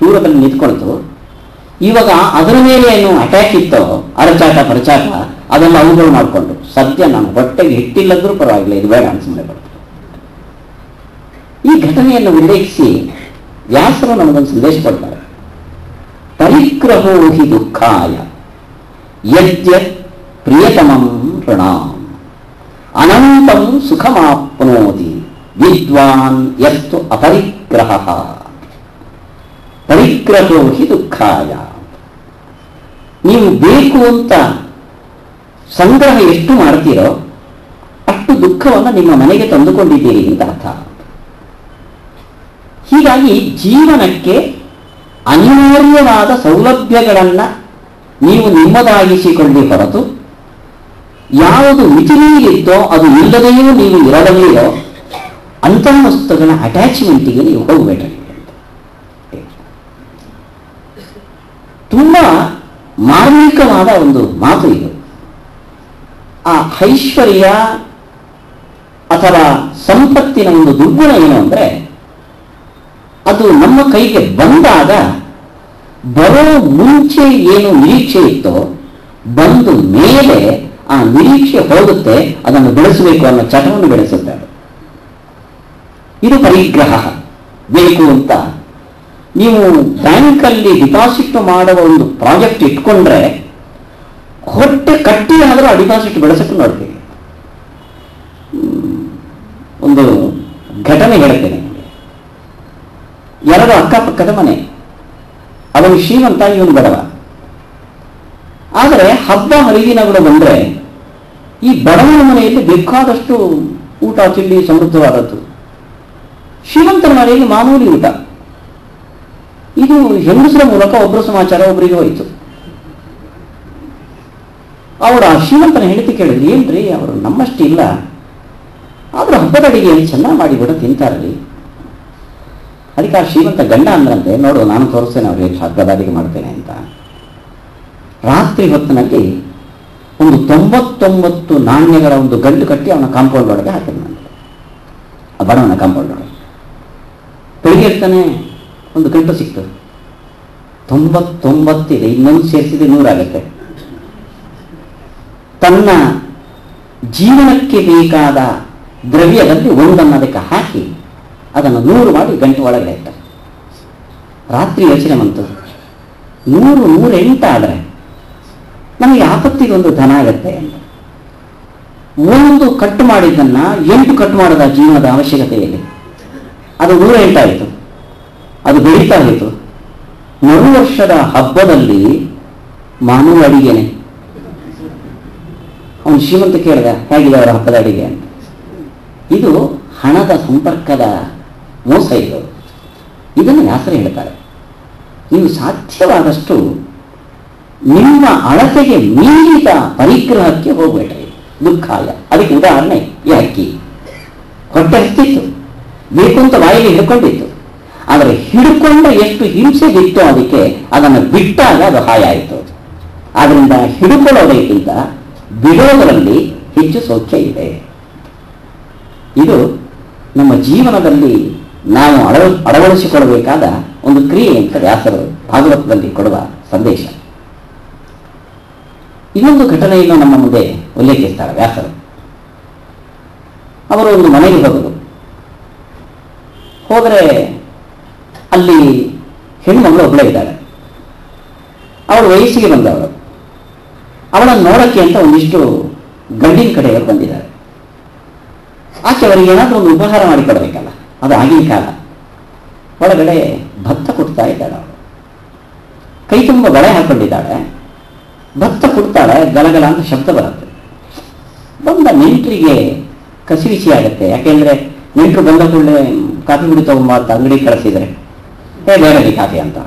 ದೂರದಲ್ಲಿ ನಿಂತ್ಕೊಳ್ತು. ಇವಾಗ ಅದರ ಮೇಲೆ ಏನು ಅಟ್ಯಾಕ್ ಇತ್ತೋ, ಅರಚಾಟ ಪರಚಾಟ, ಅದೆಲ್ಲ ಅವುಗಳು ಮಾಡಿಕೊಂಡು, ಸದ್ಯ ನಾನು ಹೊಟ್ಟೆಗೆ ಹಿಟ್ಟಿಲ್ಲದ್ರೂ ಪರವಾಗಿಲ್ಲ, ಇದು ಬೇಡ ಸುಮ್ಮನೆ ಬರ್ತದೆ ಈ ಘಟನೆಯನ್ನು ಉಲ್ಲೇಖಿಸಿ ವ್ಯಾಸರು ನಮಗೊಂದು ಸಂದೇಶ ಕೊಡ್ತಾರೆ. ಪರಿಗ್ರಹೋ ಹಿ ದುಃಖಾಯ, ಯದ್ಯ ಪ್ರಿಯತಮಂ ಋಣಾಂ ಅನಂತಂ ಸುಖಮಾಪ್ನೋತಿ ವಿದ್ವಾನ್ ಯಸ್ತು ಅಪರಿಗ್ರಹ ಪರಿಗ್ರಹೋ ಹಿ ದುಃಖಾಯ ನೀವು ಬೇಕು ಅಂತ ಸಂಗ್ರಹ ಎಷ್ಟು ಮಾಡ್ತೀರೋ ಅಷ್ಟು ದುಃಖವನ್ನು ನಿಮ್ಮ ಮನೆಗೆ ತಂದುಕೊಂಡಿದ್ದೀರಿ ಅಂತ ಅರ್ಥ. ಹೀಗಾಗಿ ಜೀವನಕ್ಕೆ ಅನಿವಾರ್ಯವಾದ ಸೌಲಭ್ಯಗಳನ್ನು ನೀವು ನಿಮ್ಮದಾಗಿಸಿಕೊಳ್ಳಿ ಹೊರತು ಯಾವುದು ಇತ್ತೋ ಅದು ಇಲ್ಲದೆಯೂ ನೀವು ಇರದೆಯೋ ಅಂತಹ ವಸ್ತುಗಳ ಅಟ್ಯಾಚ್ಮೆಂಟಿಗೆ ನೀವು ಹೋಗಬೇಡ್ರಿ ತುಂಬ ಮಾರ್ಮಿಕವಾದ ಒಂದು ಮಾತು ಇದು. ಆ ಐಶ್ವರ್ಯ ಅಥವಾ ಸಂಪತ್ತಿನ ಒಂದು ದುರ್ಗುಣ ಏನು ಅಂದರೆ, ಅದು ನಮ್ಮ ಕೈಗೆ ಬಂದಾಗ ಬರೋ ಮುಂಚೆ ಏನು ನಿರೀಕ್ಷೆ ಇತ್ತೋ, ಬಂದು ಮೇಲೆ ಆ ನಿರೀಕ್ಷೆ ಹೋಗುತ್ತೆ ಅದನ್ನು ಬೆಳೆಸಬೇಕು ಅನ್ನೋ ಚಟವನ್ನು ಬೆಳೆಸುತ್ತೆ. ಇದು ಪರಿಗ್ರಹ. ಬೇಕು ಅಂತ. ನೀವು ಬ್ಯಾಂಕಲ್ಲಿ ಡಿಪಾಸಿಟ್ ಮಾಡುವ ಒಂದು ಪ್ರಾಜೆಕ್ಟ್ ಇಟ್ಕೊಂಡ್ರೆ, ಹೊಟ್ಟೆ ಕಟ್ಟಿ ಆದರೂ ಆ ಡಿಪಾಸಿಟ್ ಬೆಳೆಸಕ್ಕೆ ನೋಡ್ತೀವಿ ಒಂದು ಘಟನೆ ಹೇಳ್ತೇನೆ ಎರಡು ಅಕ್ಕಪಕ್ಕದ ಮನೆ. ಅವನು ಶ್ರೀಮಂತ, ಇವನು ಬಡವ. ಆದರೆ ಹಬ್ಬ ಹರಿದಿನಗಳು ಬಂದರೆ ಈ ಬಡವನ ಮನೆಯಲ್ಲಿ ಬೇಕಾದಷ್ಟು ಊಟ, ತಿಂಡಿ ಸಮೃದ್ಧವಾದದ್ದು. ಶ್ರೀಮಂತರ ಮನೆಯಲ್ಲಿ ಮಾಮೂಲಿ ಊಟ. ಇದು ಹೆಂಗಸರ ಮೂಲಕ ಒಬ್ಬರ ಸಮಾಚಾರ ಒಬ್ಬರಿಗೆ ಹೋಯಿತು. ಅವರ ಶ್ರೀಮಂತನ ಹೆಂಡತಿ ಕೇಳಿದ್ರು, ಏನ್ರಿ, ಅವರು ನಮ್ಮಷ್ಟು ಇಲ್ಲ. ಆದ್ರೂ ಹಬ್ಬದ ಮಾಡಿ ಚೆನ್ನಾಗಿ ಮಾಡಿಬಿಟ್ಟು ತಿಂತಾರಲ್ಲಿ ಅದಕ್ಕೆ ಆ ಶ್ರೀಮಂತ ಗಂಡ ಅಂದ್ರಂತೆ, ನೋಡು, ನಾನು ತೋರಿಸ್ತೇನೆ ಅವ್ರಿಗೆ, ಹಬ್ಬದ ಅಡಿಗೆ ಮಾಡ್ತೇನೆ ಅಂತ. ರಾತ್ರಿ ಹೊತ್ತಿನಲ್ಲಿ ಒಂದು ತೊಂಬತ್ತೊಂಬತ್ತು ನಾಣ್ಯಗಳ ಒಂದು ಗಂಟು ಕಟ್ಟಿ ಅವನ ಕಾಂಪೌಂಡ್ ಒಳಗೆ ಹಾಕಿದ್ನಂತೆ ಆ ಬಡವನ ಕಾಂಪೌಂಡ್ ಒಳಗೆ. ಬೆಳಿಗ್ಗೆ ಇರ್ತಾನೆ ಒಂದು ಗಂಟು ಸಿಕ್ತದೆ ತೊಂಬತ್ತೊಂಬತ್ತಿದೆ, ಇನ್ನೊಂದು ಸೇರಿಸಿದ್ರೆ ನೂರಾಗುತ್ತೆ ತನ್ನ ಜೀವನಕ್ಕೆ ಬೇಕಾದ ದ್ರವ್ಯದಲ್ಲಿ ಒಂದನ್ನು ಅದಕ್ಕೆ ಹಾಕಿ ಅದನ್ನು ನೂರು ಮಾಡಿ ಗಂಟು ಒಳಗಡೆ ಇಟ್ಟ ರಾತ್ರಿ ಯೋಚನೆ ಬಂತು. ನೂರು ನೂರೆಂಟಾದರೆ ನಮಗೆ ಆಪತ್ತಿಗೆ ಒಂದು ಧನ ಆಗುತ್ತೆ? ಒಂದು ಕಟ್ ಮಾಡಿದ್ದನ್ನ ಎಂಟು ಕಟ್ ಮಾಡದ ಜೀವನದ ಅವಶ್ಯಕತೆಯಲ್ಲಿ ಅದು ನೂರ ಎಂಟಾಯಿತು ಅದು ಬೆಳೀತಾ ಇತ್ತು ಮರು ವರ್ಷದ ಹಬ್ಬದಲ್ಲಿ ಮಾನವ ಅಡಿಗೆನೆ. ಅವನು ಶ್ರೀಮಂತ ಕೇಳಿದ, ಹೇಗಿದೆ ಅವರ ಹಬ್ಬದ ಅಡಿಗೆ ಅಂತ. ಇದು ಹಣದ ಸಂಪರ್ಕದ ಮೋಸ ಇದು. ಇದನ್ನು ವ್ಯಾಸರು ಹೇಳ್ತಾರೆ. ನೀವು ಸಾಧ್ಯವಾದಷ್ಟು ನಿಮ್ಮ ಅಳತೆಗೆ ಮೀರಿದ ಪರಿಗ್ರಹಕ್ಕೆ ಹೋಗ್ಬೇಡ್ರಿ. ದುಃಖಾಯ. ಅದಕ್ಕೆ ಉದಾಹರಣೆ, ಈ ಅಕ್ಕಿ. ಹೊಟ್ಟೆ ಹತ್ತಿತ್ತು ಬೇಕು ಅಂತ ಬಾಯಿಗೆ ಹಿಡ್ಕೊಂಡಿತ್ತು. ಆದರೆ ಹಿಡ್ಕೊಂಡ ಎಷ್ಟು ಹಿಂಸೆ ಬಿತ್ತು ಅದಕ್ಕೆ ಅದನ್ನು ಬಿಟ್ಟಾಗ ಅದು ಹಾಯ ಆಯಿತು ಆದ್ರಿಂದ ಹಿಡ್ಕೊಳ್ಳೋದಕ್ಕಿಂತ ಬಿಡೋದರಲ್ಲಿ ಹೆಚ್ಚು ಸೌಖ್ಯ ಇದೆ. ಇದು ನಮ್ಮ ಜೀವನದಲ್ಲಿ ನಾವು ಅಳವ ಅಳವಡಿಸಿಕೊಳ್ಳಬೇಕಾದ ಒಂದು ಕ್ರಿಯೆ ಅಂತ ವ್ಯಾಸರು ಭಾಗವತದಲ್ಲಿ ಕೊಡುವ ಸಂದೇಶ. ಇನ್ನೊಂದು ಘಟನೆಯನ್ನು ನಮ್ಮ ಮುಂದೆ ಉಲ್ಲೇಖಿಸ್ತಾರೆ ವ್ಯಾಸರು. ಅವರು ಒಂದು ಮನೆಗೆ ಹೋದರು. ಹೋದರೆ ಅಲ್ಲಿ ಹೆಣ್ಮಗಳು ಒಬ್ಬಳೇ ಇದ್ದಾಳೆ. ಅವಳು ವಯಸ್ಸಿಗೆ ಬಂದವಳು. ಅವಳನ್ನು ನೋಡಕ್ಕೆ ಅಂತ ಒಂದಿಷ್ಟು ಗಂಡಿನ ಕಡೆಯವರು ಬಂದಿದ್ದಾರೆ. ಆಕೆ ಅವರಿಗೆ ಏನಾದರೂ ಒಂದು ಉಪಹಾರ ಮಾಡಿಕೊಡ್ಬೇಕಲ್ಲ ಅದು ಆಗಿನ ಕಾಲ. ಒಳಗಡೆ ಭತ್ತ ಕೊಡ್ತಾ ಇದ್ದಾಳೆ ಅವಳು. ಕೈ ತುಂಬ ಬಳೆ ಹಾಕೊಂಡಿದ್ದಾಳೆ. ಭತ್ತ ಕೊಡ್ತಾಳೆ, ಗಲಗಲ ಅಂತ ಶಬ್ದ ಬರುತ್ತೆ. ಬಂದ ನೆಂಟರಿಗೆ ಕಸಿವಿಸಿ ಆಗುತ್ತೆ. ಯಾಕೆಂದ್ರೆ ನೆಂಟರು ಬಂದ ಕೂಡಲೇ ಕಾಫಿ ಗುಡಿ ತಗೊಂಬ ಅಂತ ಅಂಗಡಿ ಕಳಿಸಿದರೆ, ಏ ಬೇರೆ ಕಾಫಿ ಅಂತ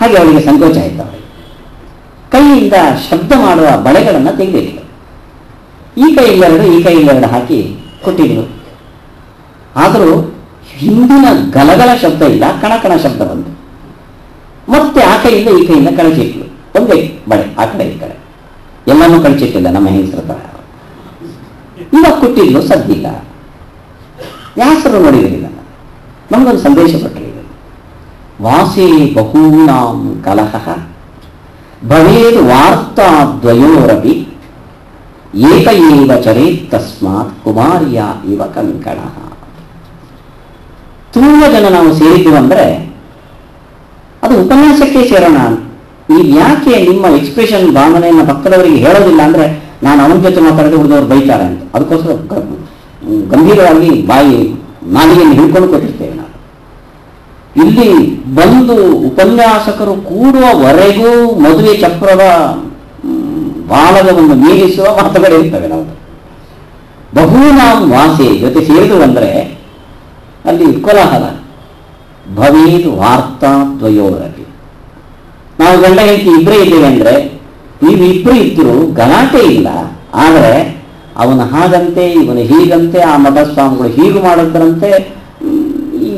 ಹಾಗೆ ಅವಳಿಗೆ ಸಂಕೋಚ ಆಯ್ತು. ಅವಳಿಗೆ ಕೈಯಿಂದ ಶಬ್ದ ಮಾಡುವ ಬಳೆಗಳನ್ನು ತೆಗೆದಿಲ್ಲ ಈ ಕೈಯೆರಡು ಈ ಕೈಯೆರಡು ಹಾಕಿ ಕೊಟ್ಟಿದ್ರು. ಆದರೂ ಹಿಂದಿನ ಗಲಗಲ ಶಬ್ದ ಇಲ್ಲ, ಕಣಕಣ ಶಬ್ದ ಬಂತು. ಮತ್ತೆ ಆ ಕೈಯಿಂದ ಈ ಕೈಯಿಂದ ಕಳಚಿಟ್ಲು ಒಂದೇ ಮಳೆ ಆ ಈ ಎಲ್ಲನೂ ಕಳಿಸಿಟ್ಟಿಲ್ಲ ನಮ್ಮ ಹೆಂಗಸರ ತರ ಇವಾಗ ಕೊಟ್ಟಿದ್ಲು ಸದ್ದಿಲ್ಲ. ಯಾಸರು ನೋಡಿರಲಿಲ್ಲ ನಮಗೊಂದು ಸಂದೇಶ ಕೊಟ್ಟರು ವಾಸಿ ಬಹೂನಾಂ ಕಲಹ. ಭವೇದ್ ವಾರ್ತಾದ್ವಯೋರಪಿ ಏಕ ಏವ ಚರೇತ್ ತಸ್ಮಾತ್ ಕುಮಾರಿಯ ಇವ ಕಂಕಣ. ತುಂಬ ಜನ ನಾವು ಸೇರಿದ್ದೀವಿ ಅಂದ್ರೆ, ಅದು ಉಪನ್ಯಾಸಕ್ಕೆ ಸೇರೋಣ ನೀವು ಯಾಕೆ ನಿಮ್ಮ ಎಕ್ಸ್ಪ್ರೆಷನ್ ಭಾವನೆಯನ್ನು ಪಕ್ಕದವರಿಗೆ ಹೇಳೋದಿಲ್ಲ ಅಂದ್ರೆ ನಾನು ಅವನ ಜೊತೆ ಮಾತಾಡಿದ್ರೆ ಉಳಿದವರು ಬೈತಾರೆ ಅಂತ. ಅದಕ್ಕೋಸ್ಕರ ಗಂಭೀರವಾಗಿ ಬಾಯಿ ನಾಲಿಗೆಯನ್ನು ಹಿಡ್ಕೊಂಡು ಕೊಟ್ಟಿರ್ತೇವೆ ನಾವು. ಇಲ್ಲಿ ಬಂದು ಉಪನ್ಯಾಸಕರು ಕೂಡುವವರೆಗೂ ಮದುವೆ ಚಕ್ರದ ಮ್, ಮೀರಿಸುವ ಮೀರಿಸುವ ಮಾತುಗಳಿರ್ತವೆ ನಾವು. ಬಹುನಾಂ ವಾಸೆ ಜೊತೆ ಸೇರಿದು ಅಂದರೆ ಅಲ್ಲಿ ಕೋಲಾಹಲ ಭವೇದ್ ವಾರ್ತಾ ದ್ವಯೋರಪಿ ನಾವು ಗಂಡ ಹೆಂಡತಿ ಇಬ್ಬರೇ ಇದ್ದೇವೆ ಅಂದ್ರೆ ನೀವು ಇಬ್ಬರು ಇದ್ರು ಗಲಾಟೆ ಇಲ್ಲ. ಆದರೆ ಅವನು ಹಾಗಂತೆ, ಇವನು ಹೀಗಂತೆ, ಆ ಮಠ ಸ್ವಾಮಿಗಳು ಹೀಗೂ ಮಾಡಿದ್ರಂತೆ, ಈ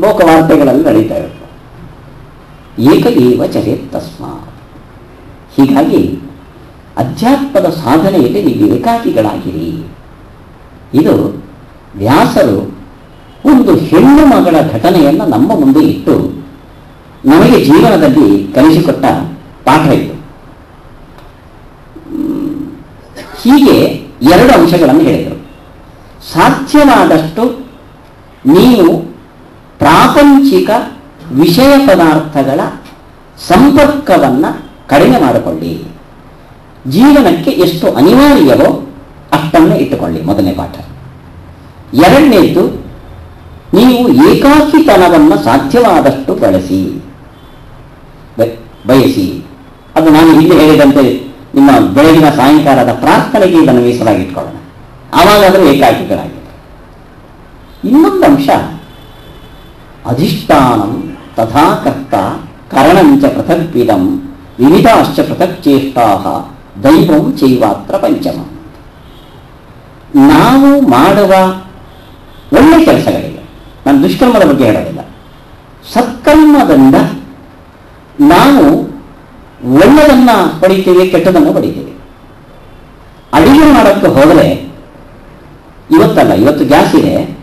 ಲೋಕವಾರ್ತೆಗಳಲ್ಲಿ ನಡೀತಾ ಇರುತ್ತೆ. ಏಕ ಏವ ತಸ್ಮಾತ್ ಹೀಗಾಗಿ ಅಧ್ಯಾತ್ಮದ ಸಾಧನೆಯಲ್ಲಿ ನೀವು ಏಕಾಕಿಗಳಾಗಿರಿ. ಇದು ವ್ಯಾಸರು ಒಂದು ಹೆಣ್ಣು ಮಗಳ ಘಟನೆಯನ್ನು ನಮ್ಮ ಮುಂದೆ ಇಟ್ಟು ನಮಗೆ ಜೀವನದಲ್ಲಿ ಕಲಿಸಿಕೊಟ್ಟ ಪಾಠ ಇದು. ಹೀಗೆ ಎರಡು ಅಂಶಗಳನ್ನು ಹೇಳಿದರು. ಸಾಧ್ಯವಾದಷ್ಟು ನೀವು ಪ್ರಾಪಂಚಿಕ ವಿಷಯ ಪದಾರ್ಥಗಳ ಸಂಪರ್ಕವನ್ನು ಕಡಿಮೆ ಮಾಡಿಕೊಳ್ಳಿ. ಜೀವನಕ್ಕೆ ಎಷ್ಟು ಅನಿವಾರ್ಯವೋ ಅಷ್ಟನ್ನು ಇಟ್ಟುಕೊಳ್ಳಿ ಮೊದಲನೇ ಪಾಠ. ಎರಡನೇದು ನೀವು ಏಕಾಕಿತನವನ್ನು ಸಾಧ್ಯವಾದಷ್ಟು ಬಳಸಿ. ಬಯಸಿ. ಅದು ನಾನು ಇಲ್ಲಿ ಹೇಳಿದಂತೆ ನಿಮ್ಮ ಬೆಳಗಿನ ಸಾಯಂಕಾಲದ ಪ್ರಾರ್ಥನೆಗೆ ಇದನ್ನು ಮೀಸಲಾಗಿಟ್ಕೊಳ್ಳೋಣ ಆವಾಗಾದರೂ ಏಕಾಕಿಗಳಾಗಿ ಇನ್ನೊಂದು ಅಂಶ, ಅಧಿಷ್ಠಾನಂ ತಥಾ ಕರ್ತ ಕರಣಂಚ ಪೃಥಗ್ವಿದಂ ವಿವಿಧಾಶ್ಚ ಪೃಥಕ್ ಚೇಷ್ಟಾ ದೈವಂ ಚೈವಾತ್ರ ಪಂಚಮ. ನಾವು ಮಾಡುವ ಒಳ್ಳೆ ಕೆಲಸಗಳಿಗೆ ನಾನು ದುಷ್ಕರ್ಮದ ಬಗ್ಗೆ ಹೇಳೋದಿಲ್ಲ. ಸತ್ಕರ್ಮದಿಂದ ನಾವು ಒಳ್ಳೆಯದನ್ನ ಪಡಿತೀವಿ, ಕೆಟ್ಟದನ್ನು ಪಡಿತೀವಿ. ಅಡಿಗೆ ಮಾಡೋಕ್ಕೆ ಹೋದರೆ, ಇವತ್ತಲ್ಲ, ಇವತ್ತು ಗ್ಯಾಸ್ ಇದೆ.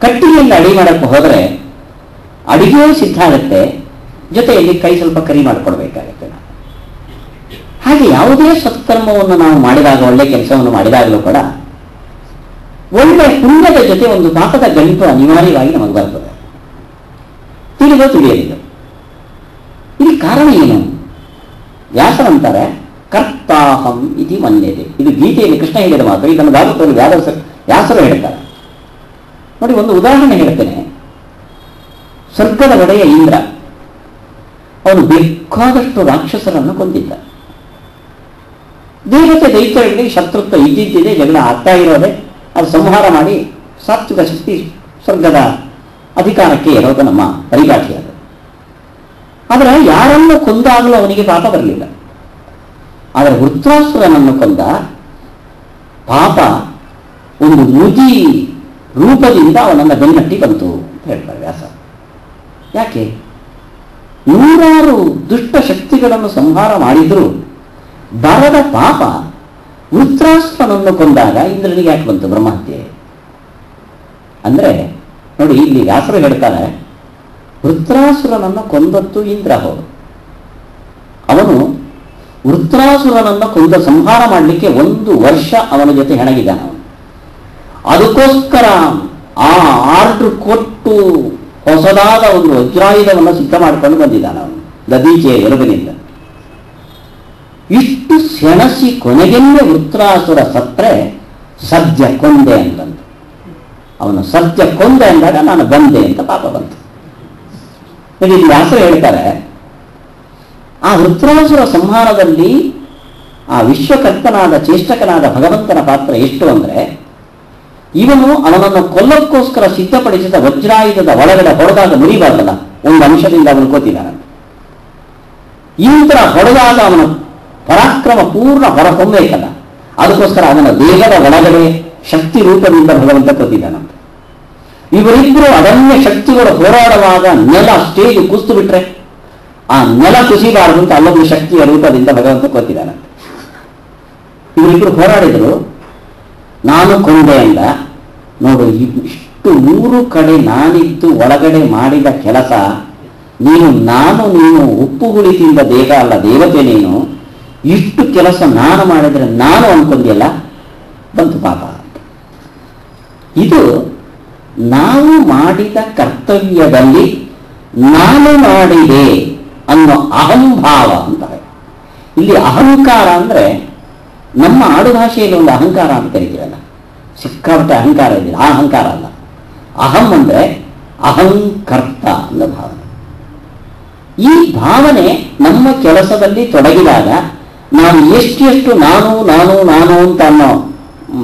ಕಟ್ಟಿಗೆಯಿಂದ ಅಡಿಗೆ ಮಾಡೋಕ್ಕೆ ಹೋದರೆ, ಅಡಿಗೆಯೂ ಸಿದ್ಧ ಆಗುತ್ತೆ. ಜೊತೆಯಲ್ಲಿ ಕೈ ಸ್ವಲ್ಪ ಕರಿ ಮಾಡಿಕೊಡ್ಬೇಕಾಗುತ್ತೆ. ಹಾಗೆ ಯಾವುದೇ ಸತ್ಕರ್ಮವನ್ನು ನಾವು ಮಾಡಿದಾಗ, ಒಳ್ಳೆ ಕೆಲಸವನ್ನು ಮಾಡಿದಾಗಲೂ ಕೂಡ, ಒಳ್ಳೆ ಪುಣ್ಯದ ಜೊತೆ ಒಂದು ಪಾಪದ ಗಂಟು ಅನಿವಾರ್ಯವಾಗಿ ನಮಗೆ ಬರ್ತದೆ. ತಿಳಿದೋ ತಿಳಿಯಲಿಲ್ಲ ಇಲ್ಲಿ ಕಾರಣ ಏನು? ವ್ಯಾಸರಂತಾರೆ, ಕರ್ತಾಹಂ ಇತಿ ಮನ್ಯತೆ. ಇದು ಗೀತೆಯಲ್ಲಿ ಕೃಷ್ಣ ಹೇಳಿದ ಮಾತು, ಇದನ್ನು ಭಾಗವತದಲ್ಲಿ ವ್ಯಾಸ ವ್ಯಾಸರು ಹೇಳ್ತಾರೆ. ನೋಡಿ, ಒಂದು ಉದಾಹರಣೆ ಹೇಳ್ತೇನೆ. ಸ್ವರ್ಗದ ಒಡೆಯ ಇಂದ್ರ, ಅವನು ಬೇಕಾದಷ್ಟು ರಾಕ್ಷಸರನ್ನು ಕೊಂದಿದ್ದ. ದೇವತೆ ದೈತ್ಯರಲ್ಲಿ ಶತ್ರುತ್ವ ಇದ್ದಿದ್ದಿದೆ, ಜಗಳ ಆಗ್ತಾ ಇರೋದೆ. ಅದು ಸಂಹಾರ ಮಾಡಿ ಸಾತ್ವಿಕ ಶಕ್ತಿ ಸ್ವರ್ಗದ ಅಧಿಕಾರಕ್ಕೆ ಇರೋದು ನಮ್ಮ ಅದು ಆದರೆ ಯಾರನ್ನು ಕೊಂದಾಗಲೂ ಅವನಿಗೆ ಪಾಪ ಬರಲಿಲ್ಲ. ಆದರೆ ವೃತ್ರಾಸುರನನ್ನು ಕೊಂದ ಪಾಪ ಒಂದು ಮುದಿ ರೂಪದಿಂದ ಅವನನ್ನು ಬೆನ್ನಟ್ಟಿ ಬಂತು ಅಂತ ಹೇಳ್ತಾರೆ ವ್ಯಾಸ. ಯಾಕೆ? ನೂರಾರು ದುಷ್ಟ ಶಕ್ತಿಗಳನ್ನು ಸಂಹಾರ ಮಾಡಿದ್ರು. ಬರದ ಪಾಪ ವೃತ್ರಾಸುರನನ್ನು ಕೊಂದಾಗ ಇಂದ್ರನಿಗೆ ಯಾಕೆ ಬಂತು ಬ್ರಹ್ಮಹತ್ಯೆ ಅಂದ್ರೆ ನೋಡಿ, ಇಲ್ಲಿ ವ್ಯಾಸರು ಹೇಳ್ತಾರೆ ವೃತ್ರಾಸುರನನ್ನು ಕೊಂದತ್ತು ಇಂದ್ರ ಅವರು. ಅವನು ವೃತ್ರಾಸುರನನ್ನು ಕೊಂದ ಸಂಹಾರ ಮಾಡಲಿಕ್ಕೆ ಒಂದು ವರ್ಷ ಅವನ ಜೊತೆ ಹೆಣಗಿದ್ದಾನೆ ಅದಕ್ಕೋಸ್ಕರ ಆ ಆರ್ಡರ್ ಕೊಟ್ಟು ಹೊಸದಾದ ಒಂದು ವಜ್ರಾಯುಧವನ್ನು ಸಿದ್ಧ ಮಾಡಿಕೊಂಡು ಬಂದಿದ್ದಾನ ಅವನು ದದೀಚೆಯ ಎರಡಿನಿಂದ ಇಷ್ಟು ಸೆಣಸಿ ಕೊನೆಗೆಲ್ಲೇ ವೃತ್ರಾಸುರ ಸತ್ರೆ ಸದ್ಯ ಕೊಂದೆ ಅಂತಂದು ಅವನು ಸದ್ಯ ಕೊಂದೆ ಅಂದಾಗ ನಾನು ಬಂದೆ ಅಂತ ಪಾಪ ಬಂತು. ನೋಡಿ, ವ್ಯಾಸರು ಹೇಳ್ತಾರೆ ಆ ವೃತ್ರಾಸುರ ಸಂಹಾರದಲ್ಲಿ ಆ ವಿಶ್ವಕರ್ತನಾದ ಚೇಷ್ಟಕನಾದ ಭಗವಂತನ ಪಾತ್ರ ಎಷ್ಟು ಅಂದ್ರೆ ಇವನು ಅವನನ್ನು ಕೊಲ್ಲಕ್ಕೋಸ್ಕರ ಸಿದ್ಧಪಡಿಸಿದ ವಜ್ರಾಯುಧದ ಒಳಗಡೆ ಹೊಡೆದಾಗ ಮುರಿಬಾರ್ದಲ್ಲ ಒಂದು ಅಂಶದಿಂದ ಅವನು ಕೋತಿದ್ದಾನೆ ಇಂತರ ಹೊಡೆದಾಗ ಅವನ ಪರಾಕ್ರಮ ಪೂರ್ಣ ಹೊರಹೊಮ್ಮಬೇಕಲ್ಲ ಅದಕ್ಕೋಸ್ಕರ ಅವನ ದೇಹದ ಒಳಗಡೆ ಶಕ್ತಿ ರೂಪದಿಂದ ಭಗವಂತ ಕೋತಿದ್ದಾನಂತ ಇವರಿಬ್ಬರು ಅದನ್ಯ ಶಕ್ತಿಗಳು ಹೋರಾಡುವಾಗ ನೆಲ ಸ್ಟೇಜ್ ಕುಸ್ತು ಬಿಟ್ರೆ ಆ ನೆಲ ಕುಸಿಬಾರದು ಅಂತ ಅಲ್ಲೊಂದು ಶಕ್ತಿಯ ರೂಪದಿಂದ ಭಗವಂತ ಕೊತ್ತಿದ್ದಾನೆ. ಇವರಿಬ್ಬರು ಹೋರಾಡಿದರು. ನಾನು ಕೊಂದೆ ಅಂದ. ನೋಡು, ಇಷ್ಟು ಮೂರು ಕಡೆ ನಾನಿದ್ದು ಒಳಗಡೆ ಮಾಡಿದ ಕೆಲಸ, ನೀನು, ನಾನು, ನೀನು ಉಪ್ಪು ಹುಳಿ ತಿಂದ ದೇಹ ಅಲ್ಲ, ದೇವತೆ ನೀನು, ಇಷ್ಟು ಕೆಲಸ ನಾನು ಮಾಡಿದರೆ ನಾನು ಅನ್ಕೊಂದಿಯಲ್ಲ ಬಂತು ಪಾಪ ಇದು ನಾವು ಮಾಡಿದ ಕರ್ತವ್ಯದಲ್ಲಿ ನಾನು ಮಾಡಿದೆ ಅನ್ನೋ ಅಹಂಭಾವ ಅಂತಾರೆ ಇಲ್ಲಿ ಅಹಂಕಾರ ಅಂದರೆ ನಮ್ಮ ಆಡುಭಾಷೆಯಲ್ಲಿ ಒಂದು ಅಹಂಕಾರ ಅಂತ ಕರಿತೀರಲ್ಲ ಸಿಕ್ಕಾಪಟ್ಟೆ ಅಹಂಕಾರ ಇದೆ ಆ ಅಹಂಕಾರ ಅಲ್ಲ. ಅಹಂ ಅಂದರೆ ಅಹಂಕರ್ತ ಅನ್ನೋ ಭಾವನೆ. ಈ ಭಾವನೆ ನಮ್ಮ ಕೆಲಸದಲ್ಲಿ ತೊಡಗಿದಾಗ ನಾವು ಎಷ್ಟೆಷ್ಟು ನಾನು ನಾನು ನಾನು ಅಂತ ಅನ್ನೋ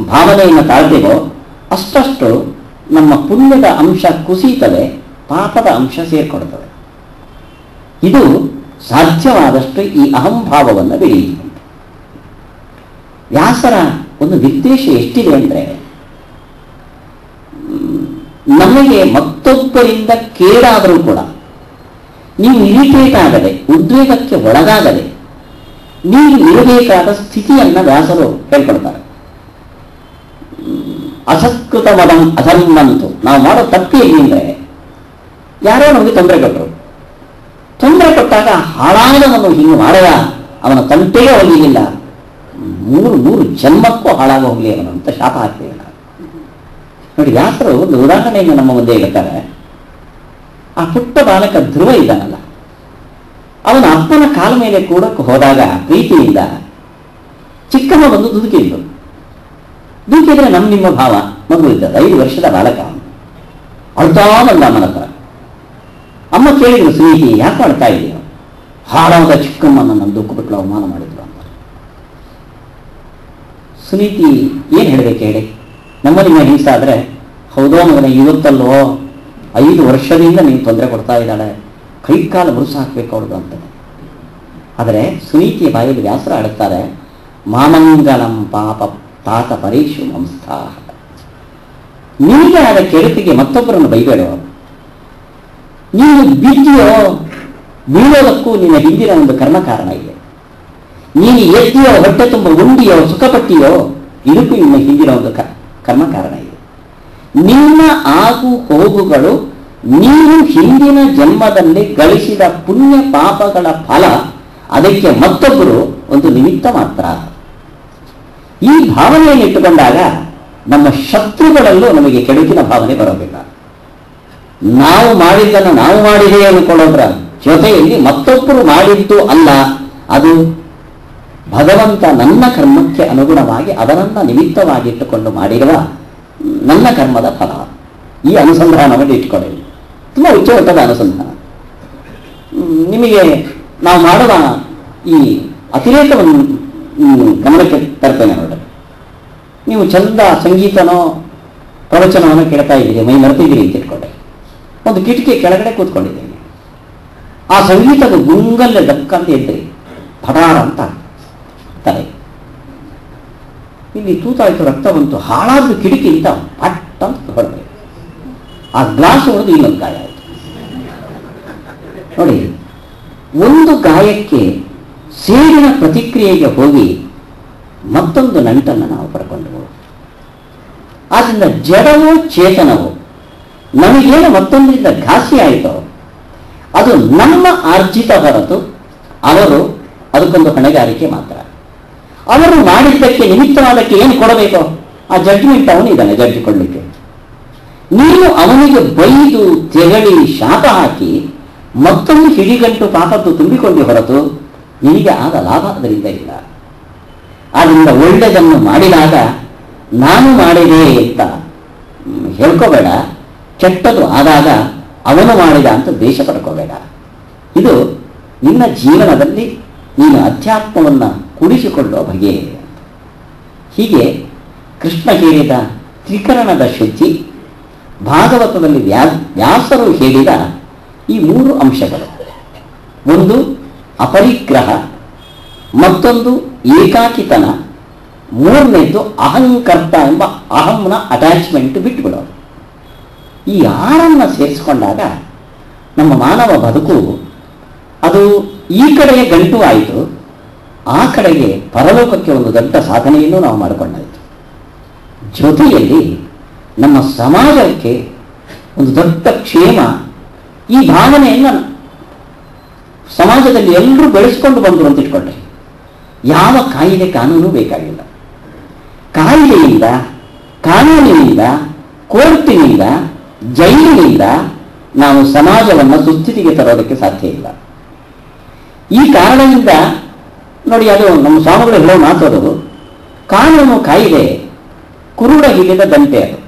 ಭಾವನೆಯನ್ನು ತಾಳ್ತೀವೋ, ಅಷ್ಟಷ್ಟು ನಮ್ಮ ಪುಣ್ಯದ ಅಂಶ ಕುಸಿಯುತ್ತದೆ ಪಾಪದ ಅಂಶ ಸೇರ್ಕೊಡ್ತದೆ ಇದು ಸಾಧ್ಯವಾದಷ್ಟು ಈ ಅಹಂಭಾವವನ್ನು ಬೆಳೆಯುತ್ತೆ ವ್ಯಾಸರ ಒಂದು ನಿರ್ದೇಶ ಎಷ್ಟಿದೆ ಅಂದರೆ ನಮಗೆ ಮತ್ತೊಬ್ಬರಿಂದ ಕೇಡಾದರೂ ಕೂಡ ನೀವು ಇರಿಟೇಟ್ ಆಗದೆ, ಉದ್ವೇಗಕ್ಕೆ ಒಳಗಾಗದೆ, ನೀವು ಇರಬೇಕಾದ ಸ್ಥಿತಿಯನ್ನ ವ್ಯಾಸರು ಹೇಳ್ಕೊಡ್ತಾರೆ ಅಸತ್ಕೃತ ಮದಂ ಅಧರ್ಮಂತು. ನಾವು ಮಾಡೋ ತಪ್ಪಿ ಏನಿದೆ? ಯಾರೋ ನಮಗೆ ತೊಂದರೆ ಕೊಟ್ಟರು ತೊಂದರೆ ಕೊಟ್ಟಾಗ ನಮ್ಮ ಹಿಂಗೆ ಮಾಡದ ಅವನ ತಂಟೆಗೆ ಹೋಗಲಿಲ್ಲ ಮೂರು ಮೂರು ಜನ್ಮಕ್ಕೂ ಹಾಳಾಗ ಹೋಗಲಿ ಅಂತ ಶಾಪ ಹಾಕ್ತೀವಿ ನೋಡಿ ಯಾಸರು ಒಂದು ಉದಾಹರಣೆಯನ್ನು ನಮ್ಮ ಮುಂದೆ ಇಡ್ತಾರೆ ಆ ಪುಟ್ಟ ಬಾಲಕ ಧ್ರುವ ಇದ್ದಾನಲ್ಲ. ಅವನ ಅಪ್ಪನ ಕಾಲ ಮೇಲೆ ಕೂಡಕ್ಕೆ ಹೋದಾಗ ಪ್ರೀತಿಯಿಂದ ಚಿಕ್ಕಮ್ಮ ಬಂದು ದುದುಕಿದ್ಲು. ದುದುಕಿದ್ರೆ ನಮ್ಮ ನಿಮ್ಮ ಭಾವ. ಮಗು ಇದ್ದದ ಐದು ವರ್ಷದ ಬಾಲಕ. ಅಳ್ತಾ ಬಂದ ಅಮ್ಮನ ಹತ್ರ. ಅಮ್ಮ ಕೇಳಿದ್ರು, ಸ್ನೇಹಿ, ಯಾಕೆ ಅಳ್ತಾ ಇದೆಯೋ? ಹಾಳಾದ ಚಿಕ್ಕಮ್ಮನ ನನ್ನ ದುಃಖ ಬಿಟ್ಟು ಅವಮಾನ ಮಾಡಿದ್ರು ಅಂತ. ಸುನೀತಿ ಏನು ಹೇಳಬೇಕು ಹೇಳಿ? ನಮ್ಮ ನಿಮ್ಮ ಹಿಂಸೆ ಆದರೆ ಹೌದೋ ಮಗನೇ ಇವತ್ತಲ್ಲೋ ಐದು ವರ್ಷದಿಂದ ನೀವು ತೊಂದರೆ ಕೊಡ್ತಾ ಇದ್ದಾಳೆ. ಕೈ ಕಾಲು ಮುರುಸು ಹಾಕಬೇಕು ಅವ್ರದ್ದು ಅಂತ ಆದರೆ ಸುನೀತಿಯ ಬಾಯಲ್ಲಿ ವ್ಯಾಸರ ಆಡುತ್ತಾರೆ ಮಾಮಂಗಲಂ ಪಾಪ. ತಾತ ಪರೇಶು ಮಂಸ್ಥಾ ಆದ ಕೆಡುಕಿಗೆ ಮತ್ತೊಬ್ಬರನ್ನು ಬೈಬೇಡ. ನೀನು ಬಿದ್ದಿಯೋ, ಬೀಳೋದಕ್ಕೂ ನಿನ್ನ ಹಿಂದಿನ ಒಂದು ಕರ್ಮ ಕಾರಣ ಇದೆ. ನೀನು ಎದ್ದಿಯೋ ಹೊಟ್ಟೆ ತುಂಬ ಉಂಡಿಯೋ, ಸುಖಪಟ್ಟಿಯೋ ಇದಕ್ಕೂ ನಿನ್ನ ಹಿಂದಿನ ಒಂದು ಕರ್ಮ ಕಾರಣ ಇದೆ. ನಿನ್ನ ಆಗು ಹೋಗುಗಳು ನೀನು ಹಿಂದಿನ ಜನ್ಮದಲ್ಲಿ ಗಳಿಸಿದ ಪುಣ್ಯ ಪಾಪಗಳ ಫಲ, ಅದಕ್ಕೆ ಮತ್ತೊಬ್ಬರು ಒಂದು ನಿಮಿತ್ತ ಮಾತ್ರ. ಈ ಭಾವನೆಯನ್ನು ಇಟ್ಟುಕೊಂಡಾಗ ನಮ್ಮ ಶತ್ರುಗಳಲ್ಲೂ ನಮಗೆ ಕೆಡುಕಿನ ಭಾವನೆ ಬರೋದಿಲ್ಲ. ನಾವು ಮಾಡಿದ್ದನ್ನು ನಾವು ಮಾಡಿದೆ ಅಂದ್ಕೊಳ್ಳೋದ್ರ ಜೊತೆಯಲ್ಲಿ ಮತ್ತೊಬ್ಬರು ಮಾಡಿದ್ದು ಅಲ್ಲ, ಅದು ಭಗವಂತ ನನ್ನ ಕರ್ಮಕ್ಕೆ ಅನುಗುಣವಾಗಿ ಅದರನ್ನ ನಿಮಿತ್ತವಾಗಿಟ್ಟುಕೊಂಡು ಮಾಡಿರುವ ನನ್ನ ಕರ್ಮದ ಫಲ. ಈ ಅನುಸಂಧಾನವನ್ನು ಇಟ್ಕೊಳ್ಳಿ. ತುಂಬ ಉಚ್ಚಮಟ್ಟದ ಅನುಸಂಧಾನ. ನಿಮಗೆ ನಾವು ಮಾಡುವ ಈ ಅತಿರೇಕವನ್ನು ಗಮನಕ್ಕೆ ತರ್ತೇನೆ ನೋಡ್ರಿ. ನೀವು ಚಂದ ಸಂಗೀತನೋ ಪ್ರವಚನವನ್ನು ಕೇಳ್ತಾ ಇದ್ದೀರಿ, ಮೈ ಮರೆತಿದ್ದೀರಿ ಅಂತ ಇಟ್ಕೊಂಡೆ ಒಂದು ಕಿಟಕಿ ಕೆಳಗಡೆ ಕೂತ್ಕೊಂಡಿದ್ದೀನಿ. ಆ ಸಂಗೀತದ ಗುಂಗಲ್ಲೇ ದಕ್ಕಂತ ಇದ್ರಿ ಪಟಾರ ಅಂತ ತಲೆ. ಇಲ್ಲಿ ತೂತಾಯ್ತು ರಕ್ತ ಬಂತು ಹಾಳಾದ ಕಿಟಕಿ ಅಂತ ಪಟ್ ಅಂತ ಆ ಗ್ಲಾಸ್ ಹೊಡೆದು ಇನ್ನೊಂದು ಗಾಯ ಆಯಿತು. ನೋಡಿ, ಒಂದು ಗಾಯಕ್ಕೆ ಸೇರಿನ ಪ್ರತಿಕ್ರಿಯೆಗೆ ಹೋಗಿ ಮತ್ತೊಂದು ನಂಟನ್ನು ನಾವು ಪಡ್ಕೊಂಡು ಆದ್ದರಿಂದ ಜಡವೋ ಚೇತನವು ನಮಗೇನು ಮತ್ತೊಂದರಿಂದ ಘಾಸಿ ಆಯಿತೋ, ಅದು ನಮ್ಮ ಆರ್ಜಿತ ಹೊರತು ಅವರು ಅದಕ್ಕೊಂದು ಹೊಣೆಗಾರಿಕೆ ಮಾತ್ರ. ಅವರು ಮಾಡಿದ್ದಕ್ಕೆ ನಿಮಿತ್ತವಾದಕ್ಕೆ ಏನು ಕೊಡಬೇಕೋ, ಆ ಜಡ್ಜ್ಮೆಂಟ್ ಅವನಿದ್ದಾನೆ ಜಡ್ಜ್ ಕೊಡಲಿಕ್ಕೆ ನೀನು ಅವನಿಗೆ ಬೈದು ತೆಗಳಿ ಶಾಪ ಹಾಕಿ ಮತ್ತೊಂದು ಹಿಡಿಗಂಟು ಪಾಪದ್ದು ತುಂಬಿಕೊಂಡು ಹೊರತು ನಿನಗೆ ಆಗ ಲಾಭ ಅದರಿಂದ ಇಲ್ಲ. ಆದ್ದರಿಂದ ಒಳ್ಳೆಯದನ್ನು ಮಾಡಿದಾಗ ನಾನು ಮಾಡಿದೆ ಅಂತ ಹೇಳ್ಕೋಬೇಡ. ಕೆಟ್ಟದು ಆದಾಗ ಅವನು ಮಾಡಿದ ಅಂತ ದ್ವೇಷ ಪಡ್ಕೋಬೇಡ. ಇದು ನಿನ್ನ ಜೀವನದಲ್ಲಿ ನೀನು ಅಧ್ಯಾತ್ಮವನ್ನು ಕೂಡಿಸಿಕೊಳ್ಳುವ ಬಗೆ. ಹೀಗೆ ಕೃಷ್ಣ ಹೇಳಿದ ತ್ರಿಕರಣದ ಶುದ್ಧಿ ಭಾಗವತದಲ್ಲಿ ವ್ಯಾ ವ್ಯಾಸರು ಹೇಳಿದ ಈ ಮೂರು ಅಂಶಗಳು. ಒಂದು ಅಪರಿಗ್ರಹ, ಮತ್ತೊಂದು ಏಕಾಕಿತನ, ಮೂರನೇದ್ದು ಅಹಂಕರ್ತ ಎಂಬ ಅಹಂನ ಅಟ್ಯಾಚ್ಮೆಂಟ್ ಬಿಟ್ಟುಬಿಡೋದು ಈ ಆರನ್ನು ಸೇರಿಸಿಕೊಂಡಾಗ ನಮ್ಮ ಮಾನವ ಬದುಕು ಅದು ಈ ಕಡೆಗೆ ಗಂಟು ಆಯಿತು, ಆ ಕಡೆಗೆ ಪರಲೋಕಕ್ಕೆ ಒಂದು ದೊಡ್ಡ ಸಾಧನೆಯನ್ನು ನಾವು ಮಾಡಿಕೊಂಡಾಯಿತು. ಜೊತೆಯಲ್ಲಿ ನಮ್ಮ ಸಮಾಜಕ್ಕೆ ಒಂದು ದೊಡ್ಡ ಕ್ಷೇಮ ಈ ಭಾವನೆಯನ್ನು ಸಮಾಜದಲ್ಲಿ ಎಲ್ಲರೂ ಬೆಳೆಸ್ಕೊಂಡು ಬಂದರು ಅಂತ ಇಟ್ಕೊಂಡ್ರೆ ಯಾವ ಕಾಯಿಲೆ ಕಾನೂನು ಬೇಕಾಗಿಲ್ಲ. ಕಾಯಿಲೆಯಿಂದ, ಕಾನೂನಿನಿಂದ, ಕೋರ್ಟಿನಿಂದ, ಜೈಲಿನಿಂದ ನಾವು ಸಮಾಜವನ್ನು ಸುಸ್ಥಿತಿಗೆ ತರೋದಕ್ಕೆ ಸಾಧ್ಯ ಇಲ್ಲ. ಈ ಕಾರಣದಿಂದ ನೋಡಿ ಅದು ನಮ್ಮ ಸ್ವಾಮಿಗಳು ಹೇಳೋ ಮಾತಾಡೋದು ಕಾನೂನು ಕಾಯಿಲೆ ಕುರುಡ ಹಿಡಿದ ದಂತೆ ಅದು.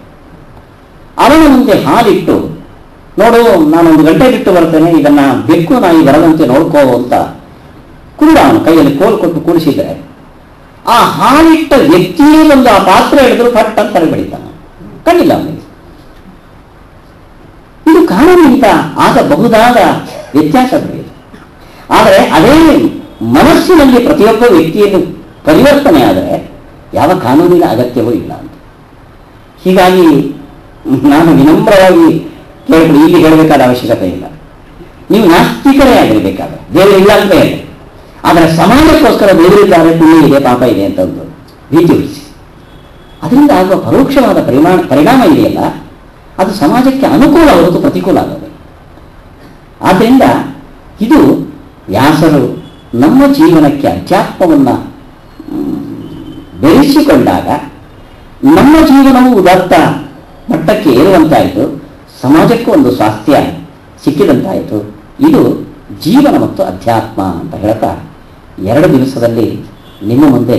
ಅವನ ಮುಂದೆ ಹಾಲಿಟ್ಟು ನೋಡು ನಾನು ಒಂದು ಗಂಟೆ ಬಿಟ್ಟು ಬರ್ತೇನೆ, ಇದನ್ನ ಬೆಕ್ಕು ನಾಯಿ ಬರದಂತೆ ನೋಡ್ಕೋ ಅಂತ ಕುರುಡ ಅವನು ಕೈಯಲ್ಲಿ ಕೋಲ್ ಕೊಟ್ಟು ಕೂಡಿಸಿದ್ರೆ ಆ ಹಾಲಿಟ್ಟ ವ್ಯಕ್ತಿಯೇ ಒಂದು ಆ ಪಾತ್ರ ಹಿಡಿದ್ರು ಫಟ್ ಅಂತ ಬೆಳಿತಾನೆ ಕಣ್ಣಿಲ್ಲ ಅವನಿಗೆ. ಇದು ಕಾರಣದಿಂದ ಆಗಬಹುದಾದ ವ್ಯತ್ಯಾಸ ಆದರೆ ಅದೇ ಮನಸ್ಸಿನಲ್ಲಿ ಪ್ರತಿಯೊಬ್ಬ ವ್ಯಕ್ತಿಯನ್ನು ಪರಿವರ್ತನೆ ಆದರೆ ಯಾವ ಕಾನೂನಿನ ಅಗತ್ಯವೂ ಇಲ್ಲ ಅಂತ. ಹೀಗಾಗಿ, ನಾನು ವಿನಮ್ರವಾಗಿ ಕೇಳ್ಬಿಡಿ ಇಲ್ಲಿ ಹೇಳಬೇಕಾದ ಅವಶ್ಯಕತೆ ಇಲ್ಲ. ನೀವು ನಾಸ್ತಿಕರೇ ಆಗಿರಬೇಕಾದ ದೇವರು ಇಲ್ಲ ಅಂತ ಹೇಳಿ. ಆದರೆ ಸಮಾಜಕ್ಕೋಸ್ಕರ ದೇವರಿದ್ದಾರೆ ಇದೆ, ಪಾಪ ಇದೆ ಅಂತ ಒಂದು ಭೀತಿ ಉಳಿಸಿ. ಅದರಿಂದ ಆಗುವ ಪರೋಕ್ಷವಾದ ಪರಿಮಾಣ, ಪರಿಣಾಮ ಇದೆಯಲ್ಲ, ಅದು ಸಮಾಜಕ್ಕೆ ಅನುಕೂಲ ಹೊರತು ಪ್ರತಿಕೂಲ ಆಗೋದು. ಆದ್ದರಿಂದ ಇದು ವ್ಯಾಸರು ನಮ್ಮ ಜೀವನಕ್ಕೆ ಅಧ್ಯಾತ್ಮವನ್ನು ಬೆರೆಸಿಕೊಂಡಾಗ ನಮ್ಮ ಜೀವನವು ಉದಾತ್ತ ಮಟ್ಟಕ್ಕೆ ಏರುವಂತಾಯಿತು. ಸಮಾಜಕ್ಕೂ ಒಂದು ಸ್ವಾಸ್ಥ್ಯ ಸಿಕ್ಕಿದಂತಾಯಿತು. ಇದು ಜೀವನ ಮತ್ತು ಅಧ್ಯಾತ್ಮ ಅಂತ ಹೇಳ್ತಾ ಎರಡು ದಿವಸದಲ್ಲಿ ನಿಮ್ಮ ಮುಂದೆ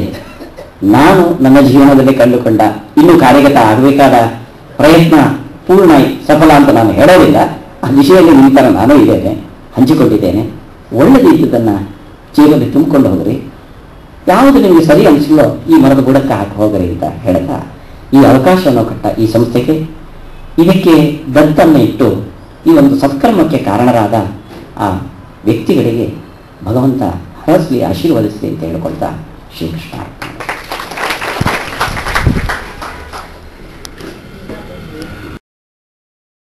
ನಾನು ನನ್ನ ಜೀವನದಲ್ಲಿ ಕಂಡುಕೊಂಡ ಇನ್ನೂ ಕಾರ್ಯಗತ ಆಗಬೇಕಾದ ಪ್ರಯತ್ನ ಪೂರ್ಣ ಸಫಲ ಅಂತ ನಾನು ಹೇಳೋದಿಲ್ಲ. ಆ ವಿಷಯದಲ್ಲಿ ನಿಂತರ ನಾನು ಇದ್ದೇನೆ, ಹಂಚಿಕೊಂಡಿದ್ದೇನೆ. ಒಳ್ಳೆದಿದ್ದುದನ್ನು ಜೀವನದಲ್ಲಿ ತುಂಬಿಕೊಂಡು ಹೋಗ್ರಿ. ಯಾವುದು ನಿಮಗೆ ಸರಿ ಅನಿಸಿಲ್ಲೋ ಈ ಮರದ ಬುಡಕ್ಕೆ ಹಾಕಿ ಹೋಗ್ರಿ ಅಂತ ಹೇಳ್ತಾ ಈ ಅವಕಾಶವನ್ನು ಕಟ್ಟ ಈ ಸಂಸ್ಥೆಗೆ ಇದಕ್ಕೆ ದತ್ತನ್ನು ಇಟ್ಟು ಈ ಒಂದು ಸತ್ಕರ್ಮಕ್ಕೆ ಕಾರಣರಾದ ಆ ವ್ಯಕ್ತಿಗಳಿಗೆ ಭಗವಂತ ಹರಸ್ಲಿ ಆಶೀರ್ವದಿಸಲಿ ಅಂತ ಹೇಳ್ಕೊಳ್ತಾ ಶ್ರೀಕೃಷ್ಣ